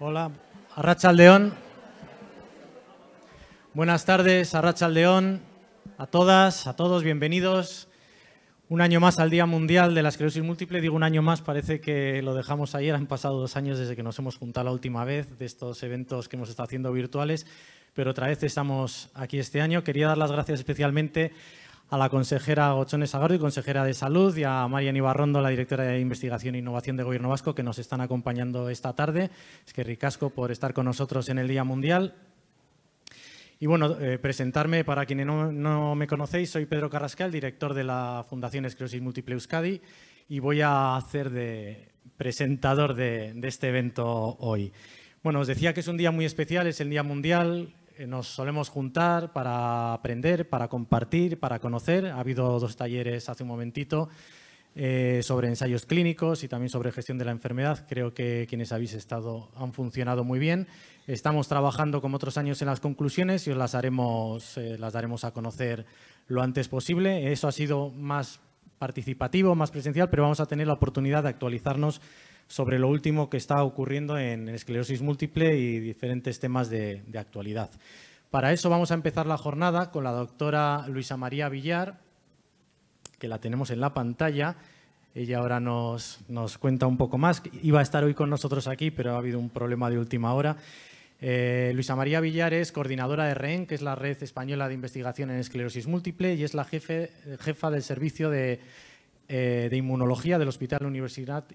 Hola, Arracha Aldeón. Buenas tardes, Arracha Aldeón. A todas, a todos, bienvenidos. Un año más al Día Mundial de la Esclerosis Múltiple. Digo un año más, parece que lo dejamos ayer. Han pasado dos años desde que nos hemos juntado la última vez de estos eventos que hemos estado haciendo virtuales, pero otra vez estamos aquí este año. Quería dar las gracias especialmente a la consejera Gochones Sagardo, consejera de Salud, y a Marian Ibarrondo, la directora de Investigación e Innovación de Gobierno Vasco, que nos están acompañando esta tarde. Es que ricasco por estar con nosotros en el Día Mundial. Y bueno, eh, presentarme para quienes no, me conocéis, soy Pedro Carrascal, director de la Fundación Esclerosis Múltiple Euskadi, y voy a hacer de presentador de, de este evento hoy. Bueno, os decía que es un día muy especial, es el Día Mundial, nos solemos juntar para aprender, para compartir, para conocer. Ha habido dos talleres hace un momentito eh, sobre ensayos clínicos y también sobre gestión de la enfermedad. Creo que quienes habéis estado han funcionado muy bien. Estamos trabajando como otros años en las conclusiones y os las, haremos, eh, las daremos a conocer lo antes posible. Eso ha sido más participativo, más presencial, pero vamos a tener la oportunidad de actualizarnos sobre lo último que está ocurriendo en esclerosis múltiple y diferentes temas de, actualidad. Para eso vamos a empezar la jornada con la doctora Luisa María Villar, que la tenemos en la pantalla. Ella ahora nos, nos, cuenta un poco más. Iba a estar hoy con nosotros aquí, pero ha habido un problema de última hora. Eh, Luisa María Villar es coordinadora de REN, que es la Red Española de Investigación en Esclerosis Múltiple, y es la jefe, jefa del Servicio de eh, de Inmunología del Hospital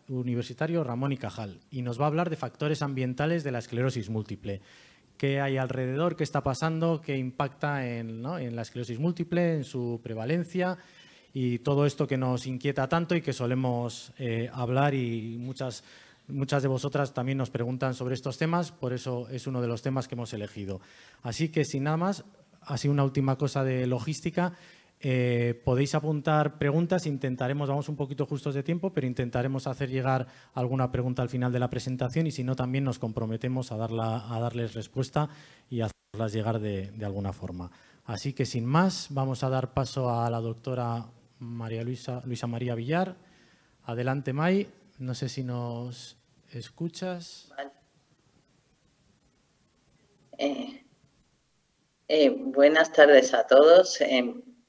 Universitario Ramón y Cajal y nos va a hablar de factores ambientales de la esclerosis múltiple. ¿Qué hay alrededor? ¿Qué está pasando? ¿Qué impacta en, la esclerosis múltiple, en su prevalencia? Y todo esto que nos inquieta tanto y que solemos eh, hablar y muchas, muchas de vosotras también nos preguntan sobre estos temas, por eso es uno de los temas que hemos elegido. Así que sin nada más, así una última cosa de logística. Eh, podéis apuntar preguntas, intentaremos, vamos un poquito justos de tiempo, pero intentaremos hacer llegar alguna pregunta al final de la presentación y si no también nos comprometemos a, darla, a darles respuesta y hacerlas llegar de, alguna forma. Así que sin más, vamos a dar paso a la doctora María Luisa, María Villar. Adelante, May. No sé si nos escuchas. Eh, eh, buenas tardes a todos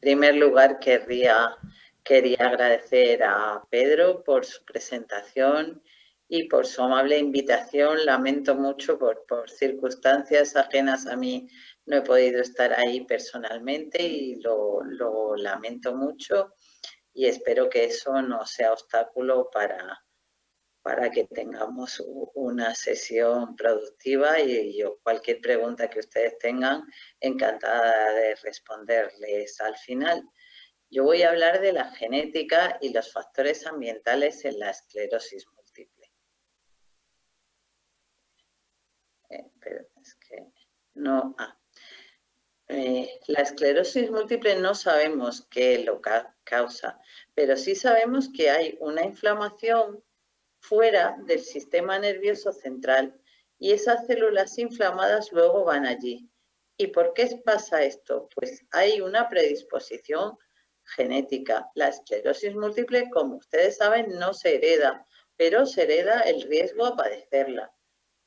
primer lugar, querría, quería agradecer a Pedro por su presentación y por su amable invitación. Lamento mucho por, por circunstancias ajenas a mí, no he podido estar ahí personalmente y lo, lo lamento mucho y espero que eso no sea obstáculo para, para que tengamos una sesión productiva y yo cualquier pregunta que ustedes tengan, encantada de responderles al final. Yo voy a hablar de la genética y los factores ambientales en la esclerosis múltiple. Eh, es que no. Ah. Eh, la esclerosis múltiple no sabemos qué lo causa, pero sí sabemos que hay una inflamación fuera del sistema nervioso central y esas células inflamadas luego van allí. ¿Y por qué pasa esto? Pues hay una predisposición genética. La esclerosis múltiple, como ustedes saben, no se hereda, pero se hereda el riesgo a padecerla.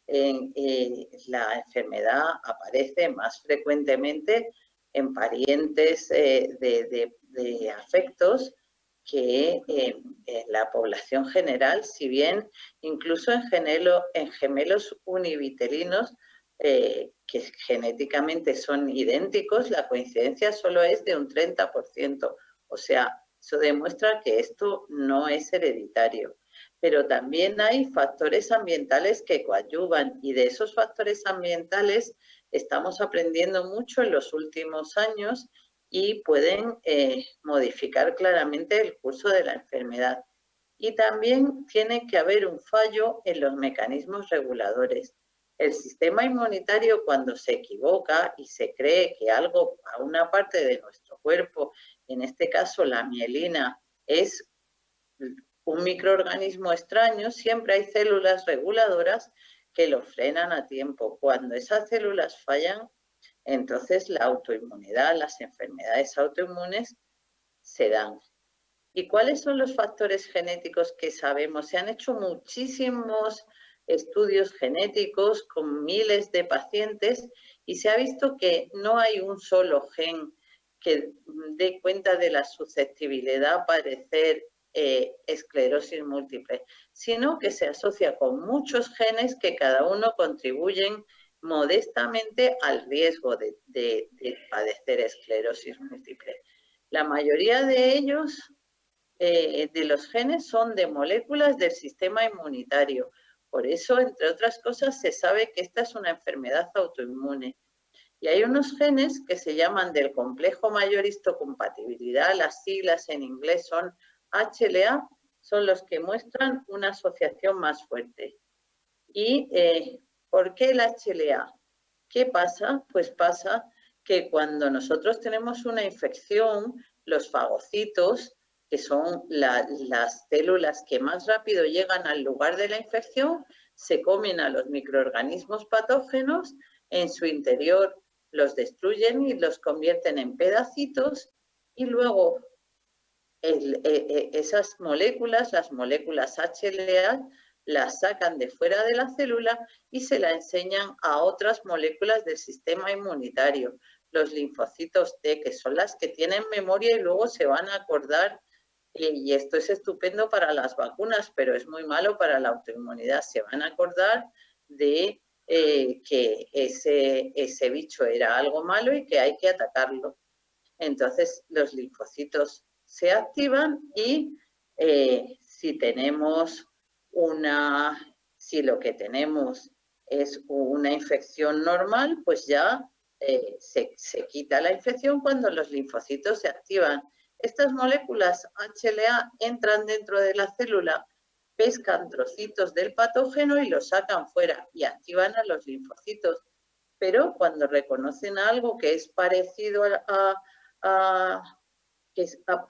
Eh, la enfermedad aparece más frecuentemente en parientes eh, de afectos que en la población general, si bien incluso en, en gemelos univitelinos eh, que genéticamente son idénticos, la coincidencia solo es de un 30%. O sea, eso demuestra que esto no es hereditario. Pero también hay factores ambientales que coadyuvan y de esos factores ambientales estamos aprendiendo mucho en los últimos años y pueden eh, modificar claramente el curso de la enfermedad. Y también tiene que haber un fallo en los mecanismos reguladores. El sistema inmunitario cuando se equivoca y se cree que algo a una parte de nuestro cuerpo, en este caso la mielina, es un microorganismo extraño, siempre hay células reguladoras que lo frenan a tiempo. Cuando esas células fallan, entonces la autoinmunidad, las enfermedades autoinmunes se dan. ¿Y cuáles son los factores genéticos que sabemos? Se han hecho muchísimos estudios genéticos con miles de pacientes y se ha visto que no hay un solo gen que dé cuenta de la susceptibilidad a padecer eh, esclerosis múltiple, sino que se asocia con muchos genes que cada uno contribuyen modestamente al riesgo de, padecer esclerosis múltiple. La mayoría de ellos, eh, de los genes, son de moléculas del sistema inmunitario. Por eso, entre otras cosas, se sabe que esta es una enfermedad autoinmune. Y hay unos genes que se llaman del complejo mayor histocompatibilidad, las siglas en inglés son HLA, son los que muestran una asociación más fuerte. ¿Y eh, por qué el HLA? ¿Qué pasa? Pues pasa que cuando nosotros tenemos una infección, los fagocitos, que son las células que más rápido llegan al lugar de la infección, se comen a los microorganismos patógenos, en su interior los destruyen y los convierten en pedacitos y luego e, e, esas moléculas, las moléculas HLA, las sacan de fuera de la célula y se la enseñan a otras moléculas del sistema inmunitario, los linfocitos T, que son las que tienen memoria y luego se van a acordar, y esto es estupendo para las vacunas, pero es muy malo para la autoinmunidad, se van a acordar de eh, que ese, ese bicho era algo malo y que hay que atacarlo. Entonces los linfocitos se activan y eh, si tenemos una, si lo que tenemos es una infección normal, pues ya eh, se, se, quita la infección cuando los linfocitos se activan. Estas moléculas HLA entran dentro de la célula pescan trocitos del patógeno y los sacan fuera y activan a los linfocitos. Pero cuando reconocen algo que es parecido a, a,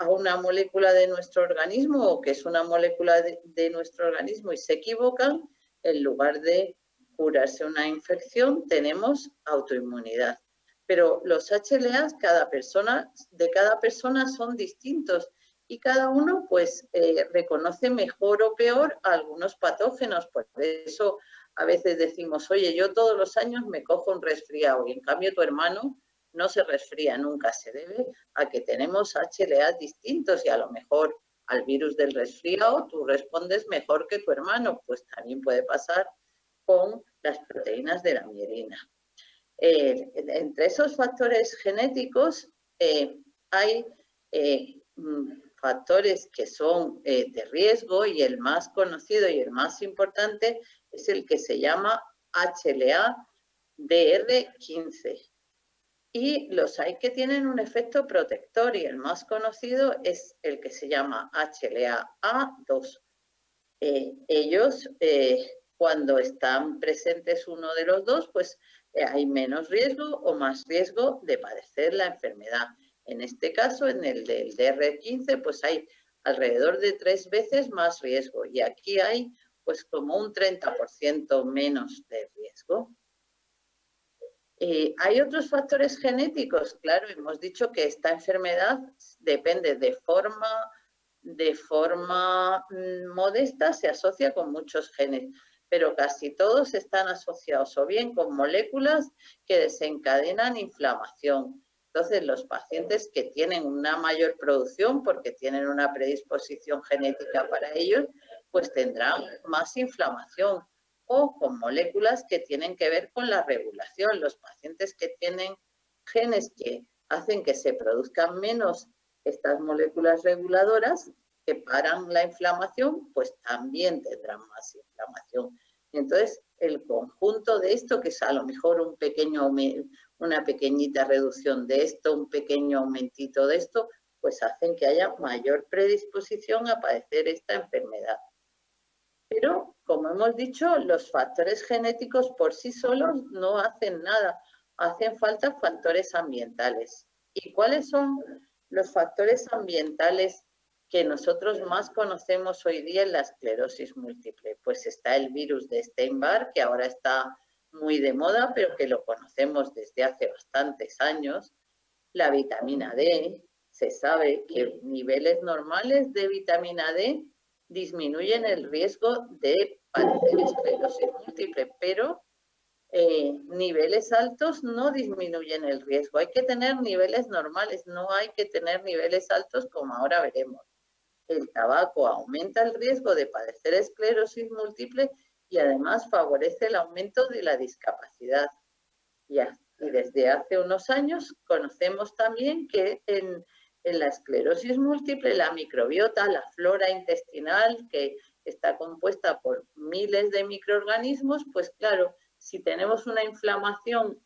una molécula de nuestro organismo o que es una molécula de, nuestro organismo y se equivocan, en lugar de curarse una infección, tenemos autoinmunidad. Pero los HLA de cada persona son distintos y cada uno pues eh, reconoce mejor o peor algunos patógenos. Por eso a veces decimos, oye, yo todos los años me cojo un resfriado y en cambio tu hermano no se resfría nunca. Se debe a que tenemos HLA distintos y a lo mejor al virus del resfriado tú respondes mejor que tu hermano. Pues también puede pasar con las proteínas de la mielina. Eh, entre esos factores genéticos eh, hay mm, factores que son eh, de riesgo y el más conocido y el más importante es el que se llama HLA-DR15. Y los hay que tienen un efecto protector y el más conocido es el que se llama HLA-A2. Eh, ellos, eh, cuando están presentes uno de los dos, pues hay menos riesgo o más riesgo de padecer la enfermedad. En este caso, en el del DR15, pues hay alrededor de tres veces más riesgo y aquí hay pues como un 30% menos de riesgo. Eh, hay otros factores genéticos, claro, hemos dicho que esta enfermedad depende de forma, de forma mm, modesta, se asocia con muchos genes, pero casi todos están asociados o bien con moléculas que desencadenan inflamación, entonces, los pacientes que tienen una mayor producción porque tienen una predisposición genética para ellos, pues tendrán más inflamación o con moléculas que tienen que ver con la regulación. Los pacientes que tienen genes que hacen que se produzcan menos estas moléculas reguladoras que paran la inflamación, pues también tendrán más inflamación. Entonces, el conjunto de esto, que es a lo mejor un pequeño, una pequeñita reducción de esto, un pequeño aumentito de esto, pues hacen que haya mayor predisposición a padecer esta enfermedad. Pero, como hemos dicho, los factores genéticos por sí solos no hacen nada, hacen falta factores ambientales. ¿Y cuáles son los factores ambientales que nosotros más conocemos hoy día en la esclerosis múltiple? Pues está el virus de Steinbach, que ahora está muy de moda, pero que lo conocemos desde hace bastantes años. La vitamina D, se sabe que niveles normales de vitamina D disminuyen el riesgo de padecer esclerosis múltiple, pero eh, niveles altos no disminuyen el riesgo. Hay que tener niveles normales, no hay que tener niveles altos como ahora veremos. El tabaco aumenta el riesgo de padecer esclerosis múltiple y además favorece el aumento de la discapacidad. Y, desde hace unos años conocemos también que en, en la esclerosis múltiple la microbiota, la flora intestinal, que está compuesta por miles de microorganismos, pues claro, si tenemos una inflamación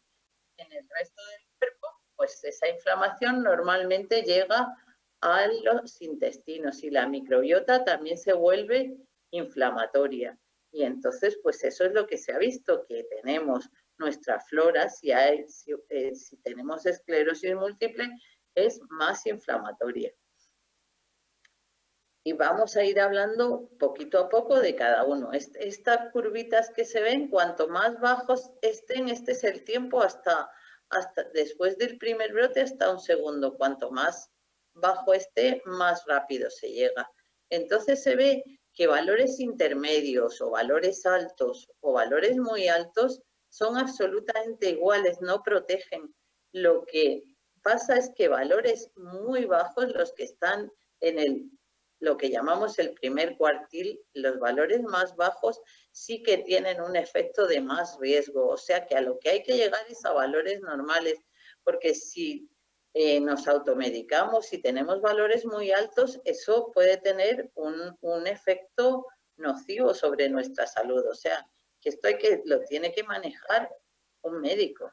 en el resto del cuerpo, pues esa inflamación normalmente llega a los intestinos y la microbiota también se vuelve inflamatoria. Y entonces, pues eso es lo que se ha visto, que tenemos nuestra flora, si, hay, si, eh, tenemos esclerosis múltiple, es más inflamatoria. Y vamos a ir hablando poquito a poco de cada uno. Estas curvitas que se ven, cuanto más bajos estén, este es el tiempo hasta, hasta después del primer brote hasta un segundo. Cuanto más bajo esté, más rápido se llega. Entonces se ve que valores intermedios o valores altos o valores muy altos son absolutamente iguales, no protegen. Lo que pasa es que valores muy bajos, los que están en el lo que llamamos el primer cuartil, los valores más bajos sí que tienen un efecto de más riesgo, o sea que a lo que hay que llegar es a valores normales, porque si eh, nos automedicamos y tenemos valores muy altos, eso puede tener un, efecto nocivo sobre nuestra salud. O sea, que esto hay que, lo tiene que manejar un médico.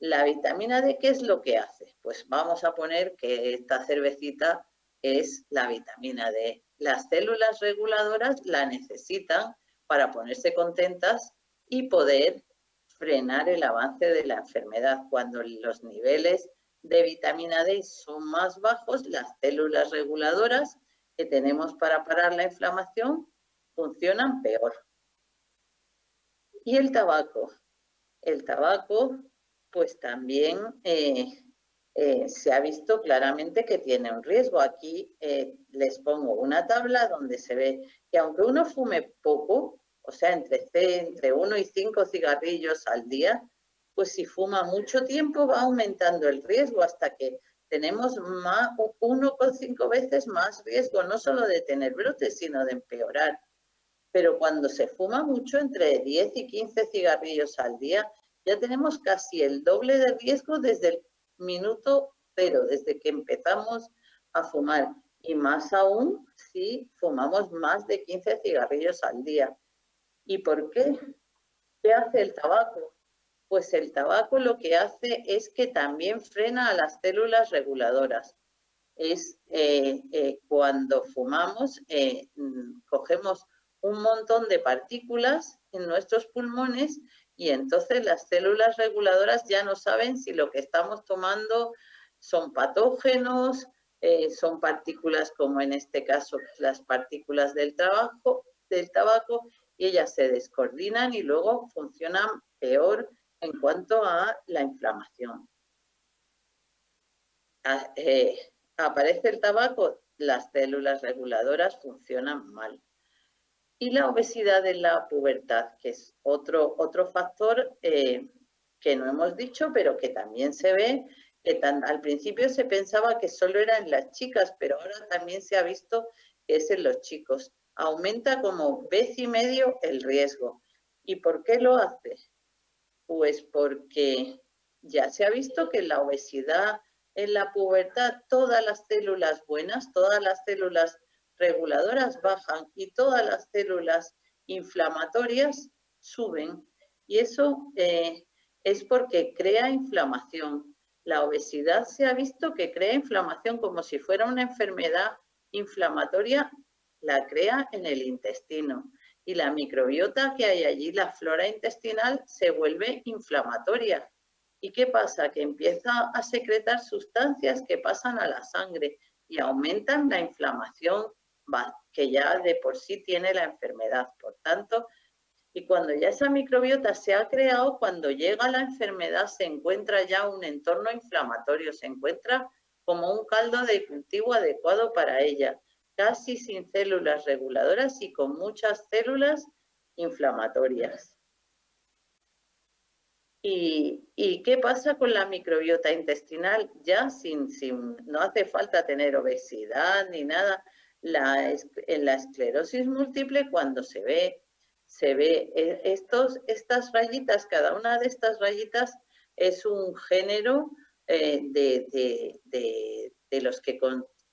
La vitamina D, ¿qué es lo que hace? Pues vamos a poner que esta cervecita es la vitamina D. Las células reguladoras la necesitan para ponerse contentas y poder frenar el avance de la enfermedad. Cuando los niveles de vitamina D son más bajos, las células reguladoras que tenemos para parar la inflamación funcionan peor. Y el tabaco. El tabaco, pues también eh, eh, se ha visto claramente que tiene un riesgo. Aquí eh, les pongo una tabla donde se ve que aunque uno fume poco, o sea, entre, entre uno y cinco cigarrillos al día, pues si fuma mucho tiempo va aumentando el riesgo hasta que tenemos más, cinco veces más riesgo, no solo de tener brotes, sino de empeorar. Pero cuando se fuma mucho, entre 10 y 15 cigarrillos al día, ya tenemos casi el doble de riesgo desde el minuto cero, desde que empezamos a fumar. Y más aún si fumamos más de 15 cigarrillos al día. ¿Y por qué? ¿Qué hace el tabaco? Pues el tabaco lo que hace es que también frena a las células reguladoras. Es eh, eh, cuando fumamos, eh, mm, cogemos un montón de partículas en nuestros pulmones y entonces las células reguladoras ya no saben si lo que estamos tomando son patógenos, son partículas como en este caso las partículas del, trabajo, del tabaco y ellas se descoordinan y luego funcionan peor en cuanto a la inflamación. Ah, eh, aparece el tabaco, las células reguladoras funcionan mal. Y la obesidad en la pubertad, que es otro, otro factor eh, que no hemos dicho, pero que también se ve, que al principio se pensaba que solo era en las chicas, pero ahora también se ha visto que es en los chicos. Aumenta como vez y medio el riesgo. ¿Y por qué lo hace? Pues porque ya se ha visto que la obesidad en la pubertad, todas las células buenas, todas las células reguladoras bajan y todas las células inflamatorias suben. Y eso eh, es porque crea inflamación. La obesidad se ha visto que crea inflamación como si fuera una enfermedad inflamatoria, la crea en el intestino y la microbiota que hay allí, la flora intestinal, se vuelve inflamatoria. ¿Y qué pasa? Que empieza a secretar sustancias que pasan a la sangre y aumentan la inflamación que ya de por sí tiene la enfermedad. Por tanto, y cuando ya esa microbiota se ha creado, cuando llega la enfermedad se encuentra ya un entorno inflamatorio, se encuentra como un caldo de cultivo adecuado para ella casi sin células reguladoras y con muchas células inflamatorias. ¿Y, qué pasa con la microbiota intestinal? Ya sin, sin, no hace falta tener obesidad ni nada. En la esclerosis múltiple, cuando se ve, se ve eh, estos, estas rayitas, cada una de estas rayitas es un género eh, de, de, los que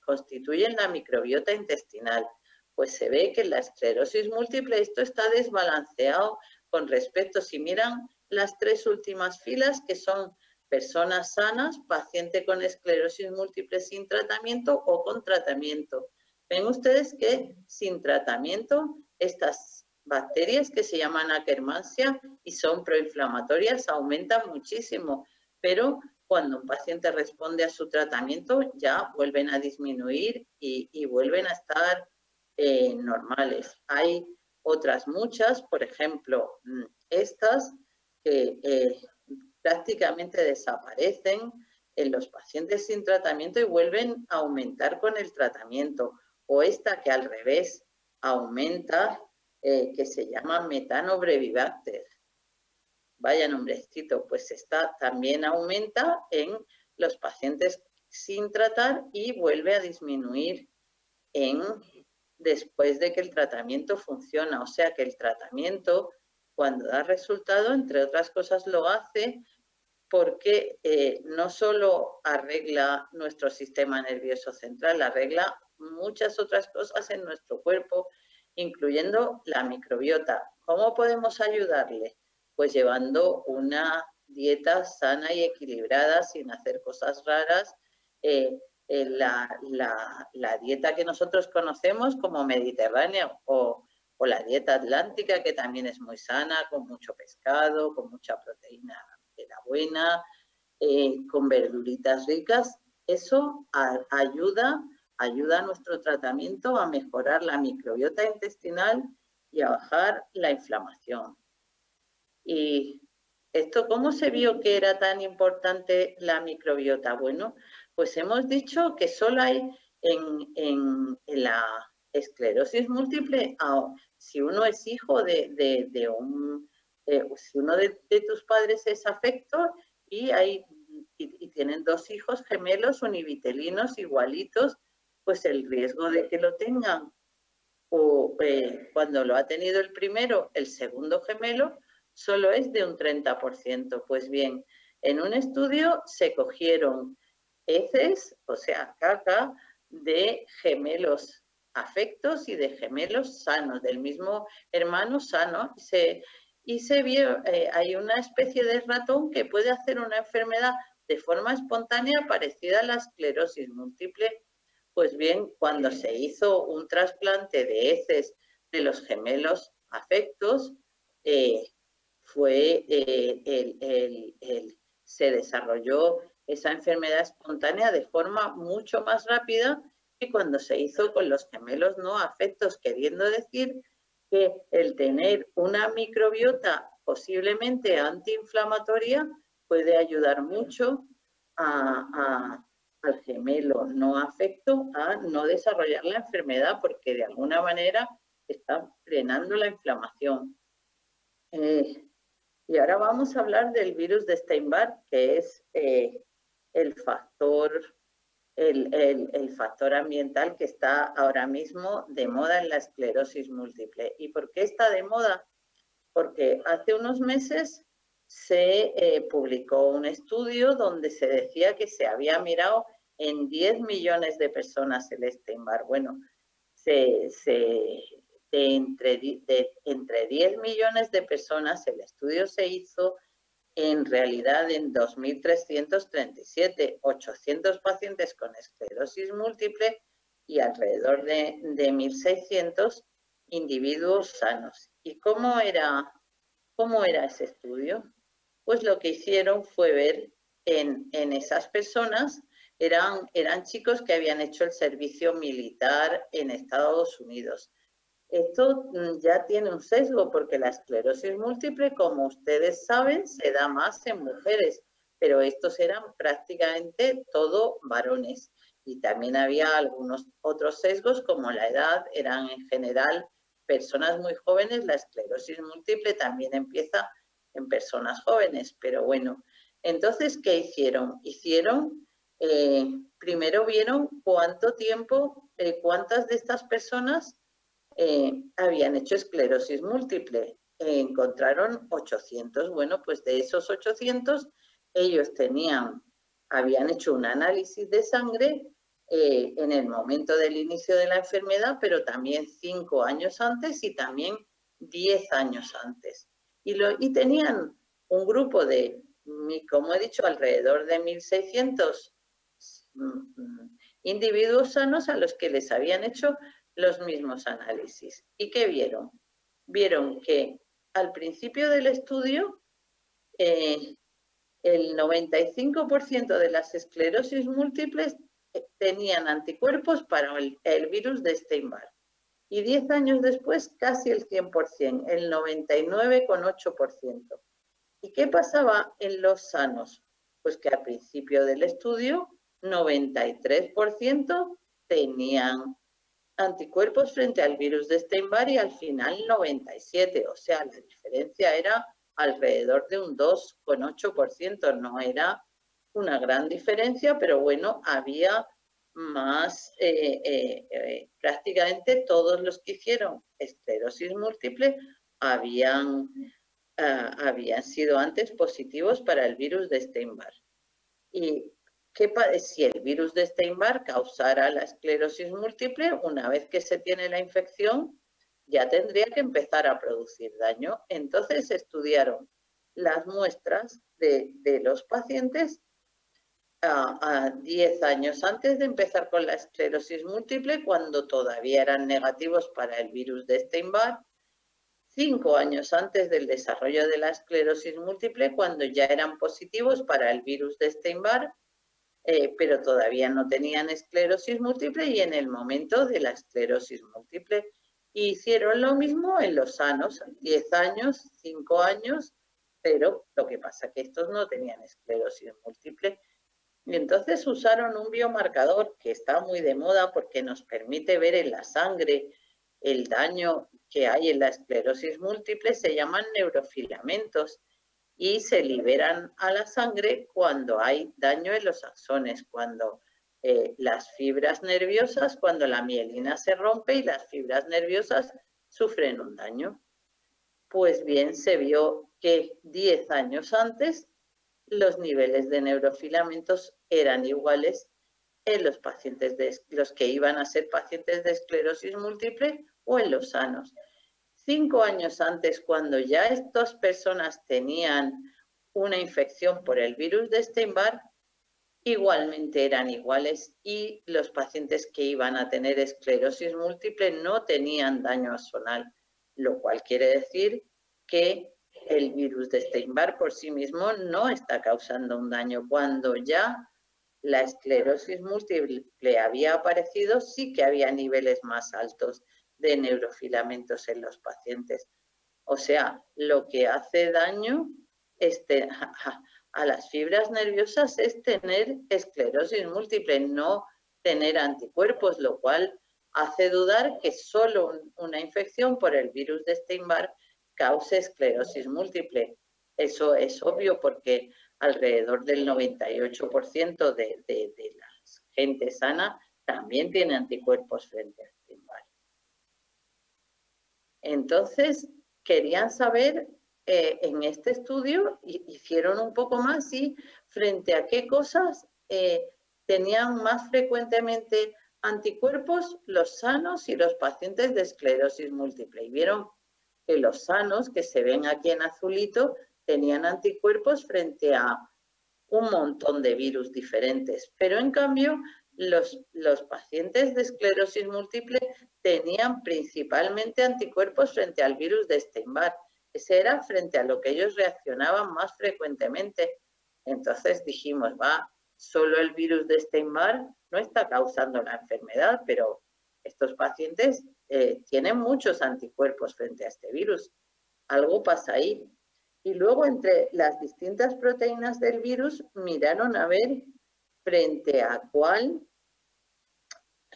constituyen la microbiota intestinal. Pues se ve que en la esclerosis múltiple esto está desbalanceado con respecto, si miran las tres últimas filas, que son personas sanas, paciente con esclerosis múltiple sin tratamiento o con tratamiento. Ven ustedes que sin tratamiento estas bacterias que se llaman Akkermansia y son proinflamatorias aumentan muchísimo, pero cuando un paciente responde a su tratamiento ya vuelven a disminuir y, vuelven a estar eh, normales. Hay otras muchas, por ejemplo, mm, estas que eh, prácticamente desaparecen en los pacientes sin tratamiento y vuelven a aumentar con el tratamiento. O esta que al revés aumenta, eh, que se llama metanobrevibacter. Vaya nombrecito, pues esta también aumenta en los pacientes sin tratar y vuelve a disminuir en después de que el tratamiento funciona. O sea que el tratamiento cuando da resultado, entre otras cosas, lo hace porque eh, no solo arregla nuestro sistema nervioso central, arregla muchas otras cosas en nuestro cuerpo, incluyendo la microbiota. ¿Cómo podemos ayudarle? Pues llevando una dieta sana y equilibrada, sin hacer cosas raras. Eh, eh, la, dieta que nosotros conocemos como mediterránea o la dieta atlántica, que también es muy sana, con mucho pescado, con mucha proteína de la buena, eh, con verduritas ricas. Eso ayuda, ayuda a nuestro tratamiento a mejorar la microbiota intestinal y a bajar la inflamación. Y esto, ¿cómo se vio que era tan importante la microbiota? Bueno, pues hemos dicho que solo hay en, en la esclerosis múltiple, si uno es hijo de, un, si uno de, tus padres es afecto y, hay, y, tienen dos hijos gemelos univitelinos igualitos, pues el riesgo de que lo tengan o eh, cuando lo ha tenido el primero, el segundo gemelo, solo es de un 30%. Pues bien, en un estudio se cogieron heces, o sea, caca, de gemelos afectos y de gemelos sanos, del mismo hermano sano. Se, y se vio, eh, hay una especie de ratón que puede hacer una enfermedad de forma espontánea parecida a la esclerosis múltiple. Pues bien, cuando se hizo un trasplante de heces de los gemelos afectos, eh, fue eh, se desarrolló esa enfermedad espontánea de forma mucho más rápida cuando se hizo con los gemelos no afectos, queriendo decir que el tener una microbiota posiblemente antiinflamatoria puede ayudar mucho al gemelo no afecto a no desarrollar la enfermedad porque de alguna manera está frenando la inflamación. Eh, y ahora vamos a hablar del virus de Steinbach, que es eh, el factor el, factor ambiental que está ahora mismo de moda en la esclerosis múltiple. ¿Y por qué está de moda? Porque hace unos meses se eh, publicó un estudio donde se decía que se había mirado en 10 millones de personas el Steinbar. Bueno, se, entre, de, entre 10 millones de personas el estudio se hizo en realidad en 2.337, 800 pacientes con esclerosis múltiple y alrededor de, de 1.600 individuos sanos. ¿Y cómo era, cómo era ese estudio? Pues lo que hicieron fue ver en, en esas personas, eran, eran chicos que habían hecho el servicio militar en Estados Unidos esto mm, ya tiene un sesgo porque la esclerosis múltiple, como ustedes saben, se da más en mujeres, pero estos eran prácticamente todo varones. Y también había algunos otros sesgos como la edad, eran en general personas muy jóvenes, la esclerosis múltiple también empieza en personas jóvenes, pero bueno. Entonces, ¿qué hicieron? Hicieron, eh, primero vieron cuánto tiempo, eh, cuántas de estas personas eh, habían hecho esclerosis múltiple. encontraron 800. Bueno, pues de esos 800, ellos tenían, habían hecho un análisis de sangre en el momento del inicio de la enfermedad, pero también cinco años antes y también diez años antes y, tenían un grupo de, como he dicho, alrededor de 1.600 mm, individuos sanos a los que les habían hecho los mismos análisis. ¿Y qué vieron? Vieron que al principio del estudio eh, el 95% de las esclerosis múltiples eh, tenían anticuerpos para el, virus de Steinbach y 10 años después casi el 100%, el 99,8%. ¿Y qué pasaba en los sanos? Pues que al principio del estudio 93% tenían anticuerpos frente al virus de Steinbar y al final 97%, o sea, la diferencia era alrededor de un 2,8%, no era una gran diferencia, pero bueno, había más eh, eh, eh, prácticamente todos los que hicieron esclerosis múltiple habían, ah, habían sido antes positivos para el virus de Steinbar. ¿Y qué si el virus de Steinbar causara la esclerosis múltiple, una vez que se tiene la infección, ya tendría que empezar a producir daño. Entonces estudiaron las muestras de, los pacientes a, 10 años antes de empezar con la esclerosis múltiple, cuando todavía eran negativos para el virus de Steinbach, cinco años antes del desarrollo de la esclerosis múltiple, cuando ya eran positivos para el virus de Steinbach, eh, pero todavía no tenían esclerosis múltiple y en el momento de la esclerosis múltiple. Hicieron lo mismo en los sanos, 10 años, 5 años, pero lo que pasa que estos no tenían esclerosis múltiple y entonces usaron un biomarcador que está muy de moda porque nos permite ver en la sangre el daño que hay en la esclerosis múltiple, se llaman neurofilamentos y se liberan a la sangre cuando hay daño en los axones, cuando eh, las fibras nerviosas, cuando la mielina se rompe y las fibras nerviosas sufren un daño. Pues bien, se vio que 10 años antes los niveles de neurofilamentos eran iguales en los pacientes de los que iban a ser pacientes de esclerosis múltiple o en los sanos. Cinco años antes, cuando ya estas personas tenían una infección por el virus de Steinbach, igualmente eran iguales y los pacientes que iban a tener esclerosis múltiple no tenían daño axonal, lo cual quiere decir que el virus de Steinbach por sí mismo no está causando un daño. Cuando ya la esclerosis múltiple había aparecido, sí que había niveles más altos de neurofilamentos en los pacientes. O sea, lo que hace daño este, a, las fibras nerviosas es tener esclerosis múltiple, no tener anticuerpos, lo cual hace dudar que solo una infección por el virus de Steinbach cause esclerosis múltiple. Eso es obvio porque alrededor del 98% de, de, de la gente sana también tiene anticuerpos frente a. Entonces, querían saber eh, en este estudio, hicieron un poco más y frente a qué cosas eh, tenían más frecuentemente anticuerpos los sanos y los pacientes de esclerosis múltiple. Y vieron que los sanos, que se ven aquí en azulito, tenían anticuerpos frente a un montón de virus diferentes. Pero en cambio, los, los pacientes de esclerosis múltiple tenían principalmente anticuerpos frente al virus de Steinbach. Ese era frente a lo que ellos reaccionaban más frecuentemente. Entonces dijimos, va, solo el virus de Steinbach no está causando la enfermedad, pero estos pacientes eh, tienen muchos anticuerpos frente a este virus. Algo pasa ahí. Y luego entre las distintas proteínas del virus miraron a ver frente a cuál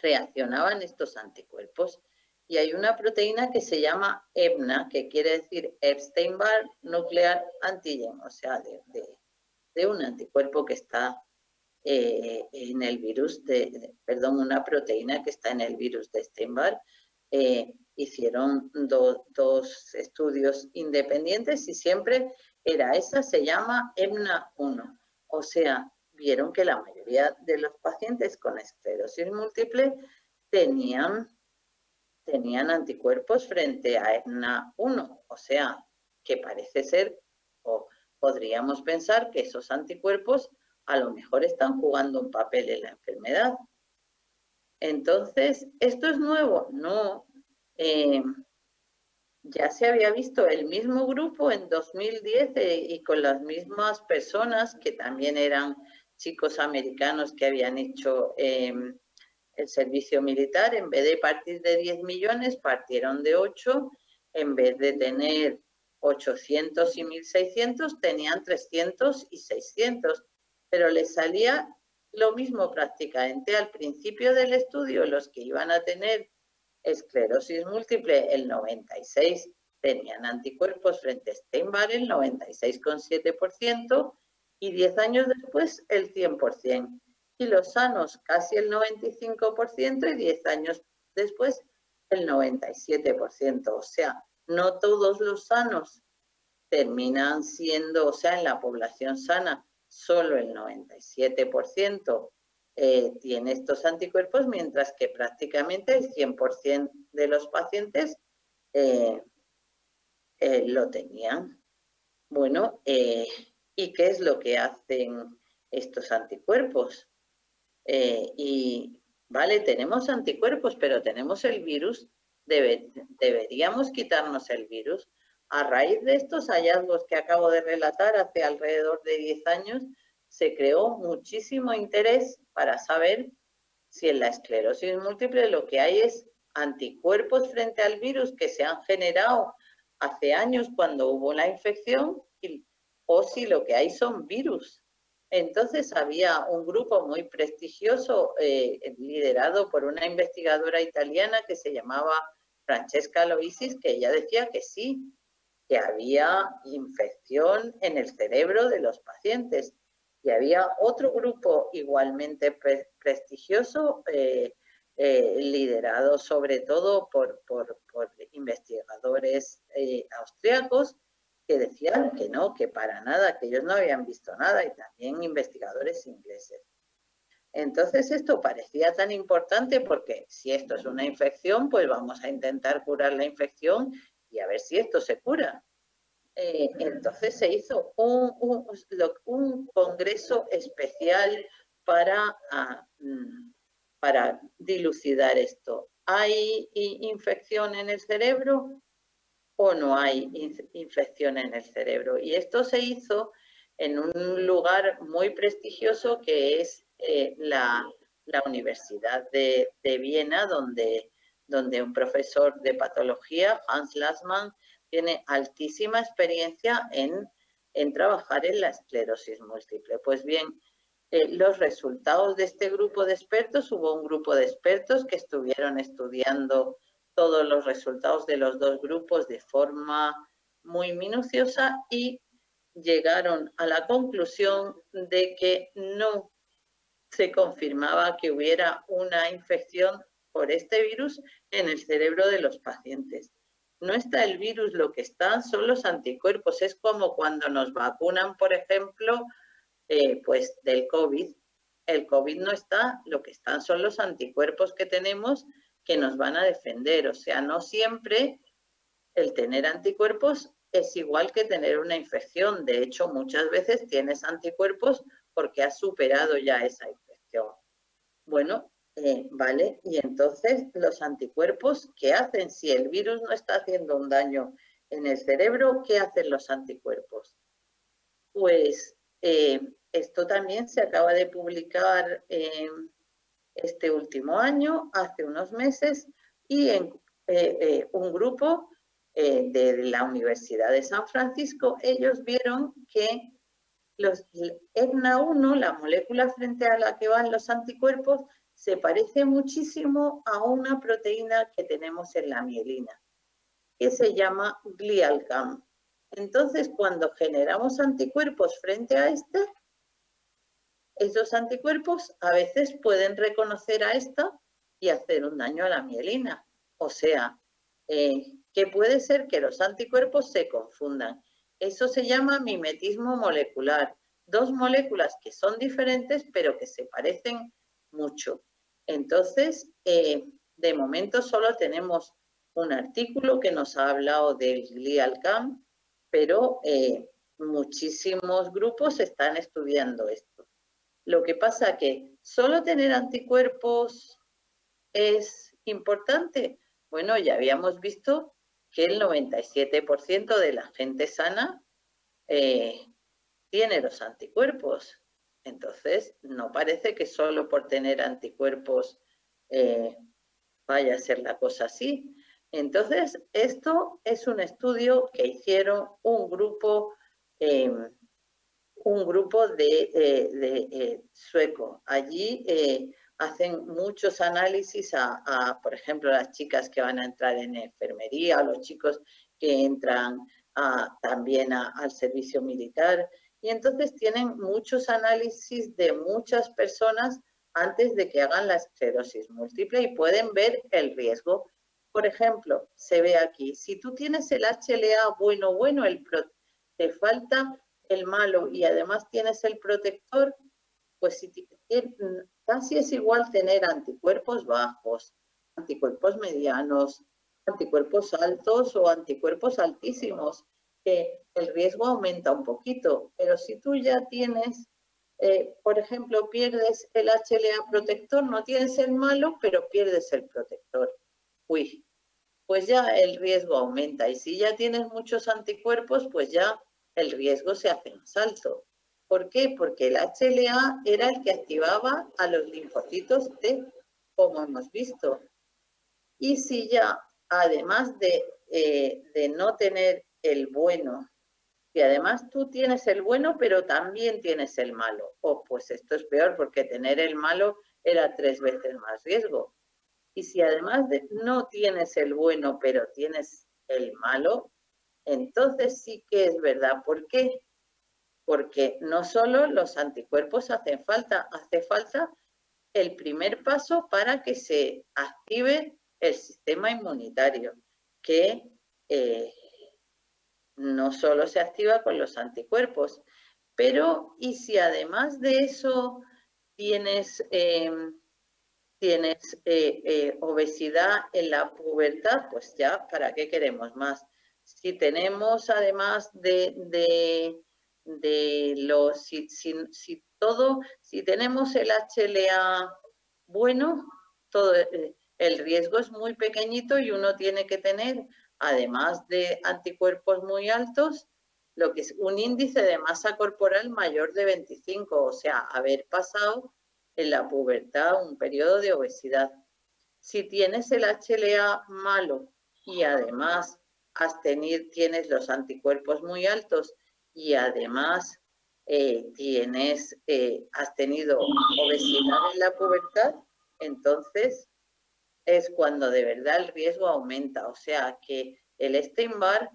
reaccionaban estos anticuerpos. y hay una proteína que se llama EBNA, que quiere decir Epstein-Barr Nuclear Antigen, o sea, de, un anticuerpo que está eh, en el virus de, perdón, una proteína que está en el virus de Epstein-Barr. Eh, hicieron dos estudios independientes y siempre era esa, se llama EBNA 1. O sea, vieron que la mayoría de los pacientes con esclerosis múltiple tenían tenían anticuerpos frente a ERNA1, o sea, que parece ser, o podríamos pensar que esos anticuerpos a lo mejor están jugando un papel en la enfermedad. Entonces, ¿esto es nuevo? No. Eh, ya se había visto el mismo grupo en 2010 eh, y con las mismas personas que también eran chicos americanos que habían hecho em, el servicio militar, en vez de partir de 10 millones, partieron de 8, en vez de tener 800 y 1600, tenían 300 y 600, pero les salía lo mismo prácticamente. Al principio del estudio, los que iban a tener esclerosis múltiple, el 96 tenían anticuerpos. Frente a Steinbar, el 96,7%, y 10 años después el 100% y los sanos casi el 95% y 10 años después el 97%. O sea, no todos los sanos terminan siendo, o sea, en la población sana, solo el 97% eh, tiene estos anticuerpos, mientras que prácticamente el 100% de los pacientes eh, eh, lo tenían. Bueno, ¿y qué es lo que hacen estos anticuerpos? Eh, y, vale, tenemos anticuerpos, pero tenemos el virus, deberíamos quitarnos el virus. A raíz de estos hallazgos que acabo de relatar hace alrededor de 10 años, se creó muchísimo interés para saber si en la esclerosis múltiple lo que hay es anticuerpos frente al virus que se han generado hace años cuando hubo la infección o si lo que hay son virus entonces había un grupo muy prestigioso eh, liderado por una investigadora italiana que se llamaba Francesca Loisis, que ella decía que sí, que había infección en el cerebro de los pacientes. Y había otro grupo igualmente prestigioso, eh, eh, liderado sobre todo por, por investigadores austriacos, que decían que no, que para nada, que ellos no habían visto nada y también investigadores ingleses. Entonces esto parecía tan importante porque si esto es una infección, pues vamos a intentar curar la infección y a ver si esto se cura. Eh, entonces se hizo un, un, congreso especial para, ah, mm, para dilucidar esto. ¿Hay infección en el cerebro? O no hay infección en el cerebro. Y esto se hizo en un lugar muy prestigioso que es eh, la, Universidad de, Viena, donde, donde un profesor de patología, Hans Lassmann, tiene altísima experiencia en, en trabajar en la esclerosis múltiple. Pues bien, eh, los resultados de este grupo de expertos, hubo un grupo de expertos que estuvieron estudiando todos los resultados de los dos grupos de forma muy minuciosa y llegaron a la conclusión de que no se confirmaba que hubiera una infección por este virus en el cerebro de los pacientes. No está el virus, lo que están son los anticuerpos. Es como cuando nos vacunan, por ejemplo, eh, pues del COVID. El COVID no está, lo que están son los anticuerpos que tenemos que nos van a defender. O sea, no siempre el tener anticuerpos es igual que tener una infección. De hecho, muchas veces tienes anticuerpos porque has superado ya esa infección. Bueno, eh, ¿vale? Y entonces los anticuerpos, ¿qué hacen? Si el virus no está haciendo un daño en el cerebro, ¿qué hacen los anticuerpos? Pues eh, esto también se acaba de publicar este último año, hace unos meses, y en eh, eh, un grupo eh, de la Universidad de San Francisco, ellos vieron que los ERNA1, la molécula frente a la que van los anticuerpos, se parece muchísimo a una proteína que tenemos en la mielina, que se llama glialcam. Entonces, cuando generamos anticuerpos frente a este, esos anticuerpos a veces pueden reconocer a esta y hacer un daño a la mielina. O sea, eh, que puede ser que los anticuerpos se confundan. Eso se llama mimetismo molecular. Dos moléculas que son diferentes pero que se parecen mucho. Entonces, eh, de momento solo tenemos un artículo que nos ha hablado del GlialCam, pero eh, muchísimos grupos están estudiando esto. Lo que pasa que solo tener anticuerpos es importante. Bueno, ya habíamos visto que el 97% de la gente sana eh, tiene los anticuerpos. Entonces, no parece que solo por tener anticuerpos eh, vaya a ser la cosa así. Entonces, esto es un estudio que hicieron un grupo, em, un grupo de, eh, sueco. Allí hacen muchos análisis a, por ejemplo, las chicas que van a entrar en enfermería, a los chicos que entran también al servicio militar. Y entonces tienen muchos análisis de muchas personas antes de que hagan la esclerosis múltiple y pueden ver el riesgo. Por ejemplo, se ve aquí, si tú tienes el HLA bueno, bueno, el te falta el malo y además tienes el protector, pues si casi es igual tener anticuerpos bajos, anticuerpos medianos, anticuerpos altos o anticuerpos altísimos, que el riesgo aumenta un poquito. Pero si tú ya tienes, eh, por ejemplo, pierdes el HLA protector, no tienes el malo, pero pierdes el protector. Uy, pues ya el riesgo aumenta. Y si ya tienes muchos anticuerpos, pues ya el riesgo se hace más alto. ¿Por qué? Porque el HLA era el que activaba a los linfocitos T, como hemos visto. Y si ya, además de, eh, de no tener el bueno, y además tú tienes el bueno, pero también tienes el malo, oh, pues esto es peor porque tener el malo era tres veces más riesgo. Y si además de, no tienes el bueno, pero tienes el malo, entonces sí que es verdad. ¿Por qué? porque no solo los anticuerpos hacen falta, hace falta el primer paso para que se active el sistema inmunitario, que eh, no solo se activa con los anticuerpos, pero y si además de eso tienes, em, tienes eh, eh, obesidad en la pubertad, pues ya, ¿para qué queremos más? Si tenemos además de de los, si, todo, si tenemos el HLA bueno, todo eh, el riesgo es muy pequeñito y uno tiene que tener, además de anticuerpos muy altos, lo que es un índice de masa corporal mayor de 25, o sea, haber pasado en la pubertad un periodo de obesidad. Si tienes el HLA malo y además has tenido, tienes los anticuerpos muy altos y además eh, tienes, eh, has tenido obesidad en la pubertad, entonces es cuando de verdad el riesgo aumenta. O sea que el Steinbar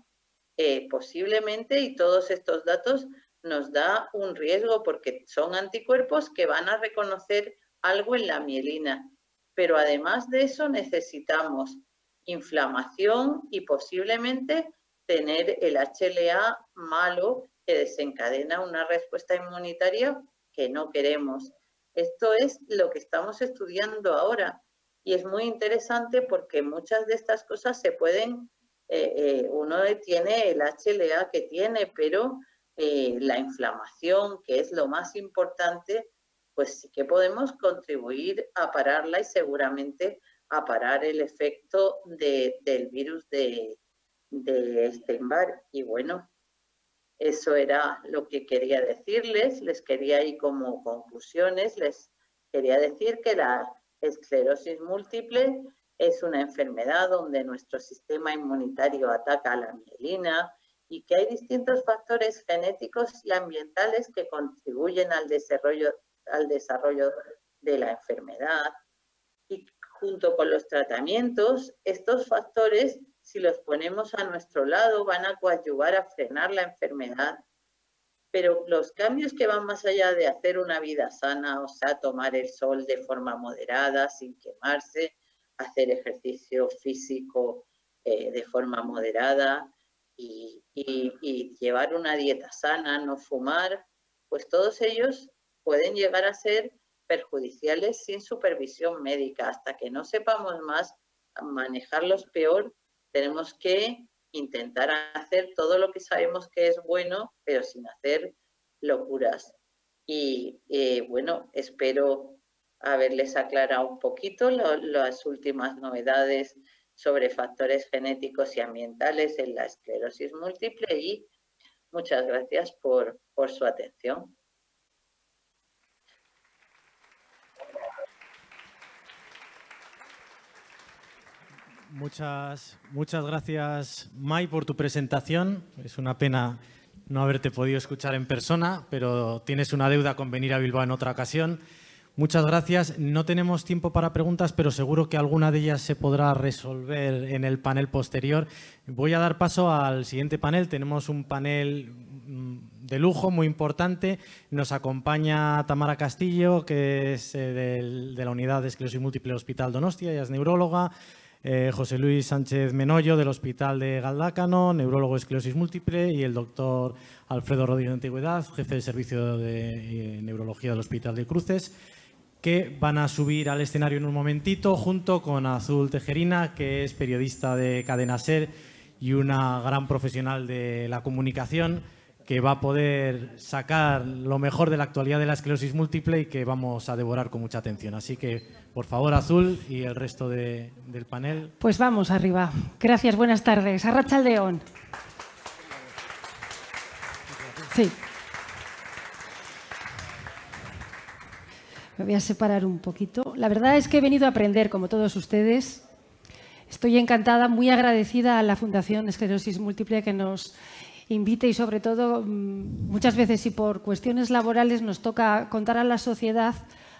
eh, posiblemente, y todos estos datos, nos da un riesgo porque son anticuerpos que van a reconocer algo en la mielina. Pero además de eso necesitamos inflamación y posiblemente tener el HLA malo que desencadena una respuesta inmunitaria que no queremos. Esto es lo que estamos estudiando ahora y es muy interesante porque muchas de estas cosas se pueden, eh, eh, uno tiene el HLA que tiene, pero eh, la inflamación, que es lo más importante, pues sí que podemos contribuir a pararla y seguramente a parar el efecto del virus de, de Steinbar. Y bueno, eso era lo que quería decirles, les quería ir como conclusiones, les quería decir que la esclerosis múltiple es una enfermedad donde nuestro sistema inmunitario ataca a la mielina y que hay distintos factores genéticos y ambientales que contribuyen al desarrollo, al desarrollo de la enfermedad. Junto con los tratamientos, estos factores, si los ponemos a nuestro lado, van a coadyuvar a frenar la enfermedad. Pero los cambios que van más allá de hacer una vida sana, o sea, tomar el sol de forma moderada, sin quemarse, hacer ejercicio físico eh, de forma moderada y llevar una dieta sana, no fumar, pues todos ellos pueden llegar a ser perjudiciales sin supervisión médica. Hasta que no sepamos más manejarlos peor, tenemos que intentar hacer todo lo que sabemos que es bueno, pero sin hacer locuras. Y eh, bueno, espero haberles aclarado un poquito las últimas novedades sobre factores genéticos y ambientales en la esclerosis múltiple y muchas gracias por su atención. Muchas, muchas gracias, Mai, por tu presentación. Es una pena no haberte podido escuchar en persona, pero tienes una deuda con venir a Bilbao en otra ocasión. Muchas gracias. No tenemos tiempo para preguntas, pero seguro que alguna de ellas se podrá resolver en el panel posterior. Voy a dar paso al siguiente panel. Tenemos un panel mm, de lujo muy importante. Nos acompaña Tamara Castillo, que es eh, de la unidad de esclerosis múltiple Hospital Donostia, ella es neuróloga. Eh, José Luis Sánchez Menollo del Hospital de Galdácano, neurólogo de esclerosis múltiple, y el doctor Alfredo Rodríguez de Antigüedad, jefe de servicio de eh, neurología del Hospital de Cruces, que van a subir al escenario en un momentito junto con Azul Tejerina, que es periodista de Cadena Ser y una gran profesional de la comunicación que va a poder sacar lo mejor de la actualidad de la esclerosis múltiple y que vamos a devorar con mucha atención. Así que, por favor, Azul y el resto del panel. Pues vamos arriba. Gracias, buenas tardes. Arracha el León. Sí. Me voy a separar un poquito. La verdad es que he venido a aprender, como todos ustedes. Estoy encantada, muy agradecida a la Fundación Esclerosis Múltiple que nos invite y sobre todo mm, muchas veces y por cuestiones laborales nos toca contar a la sociedad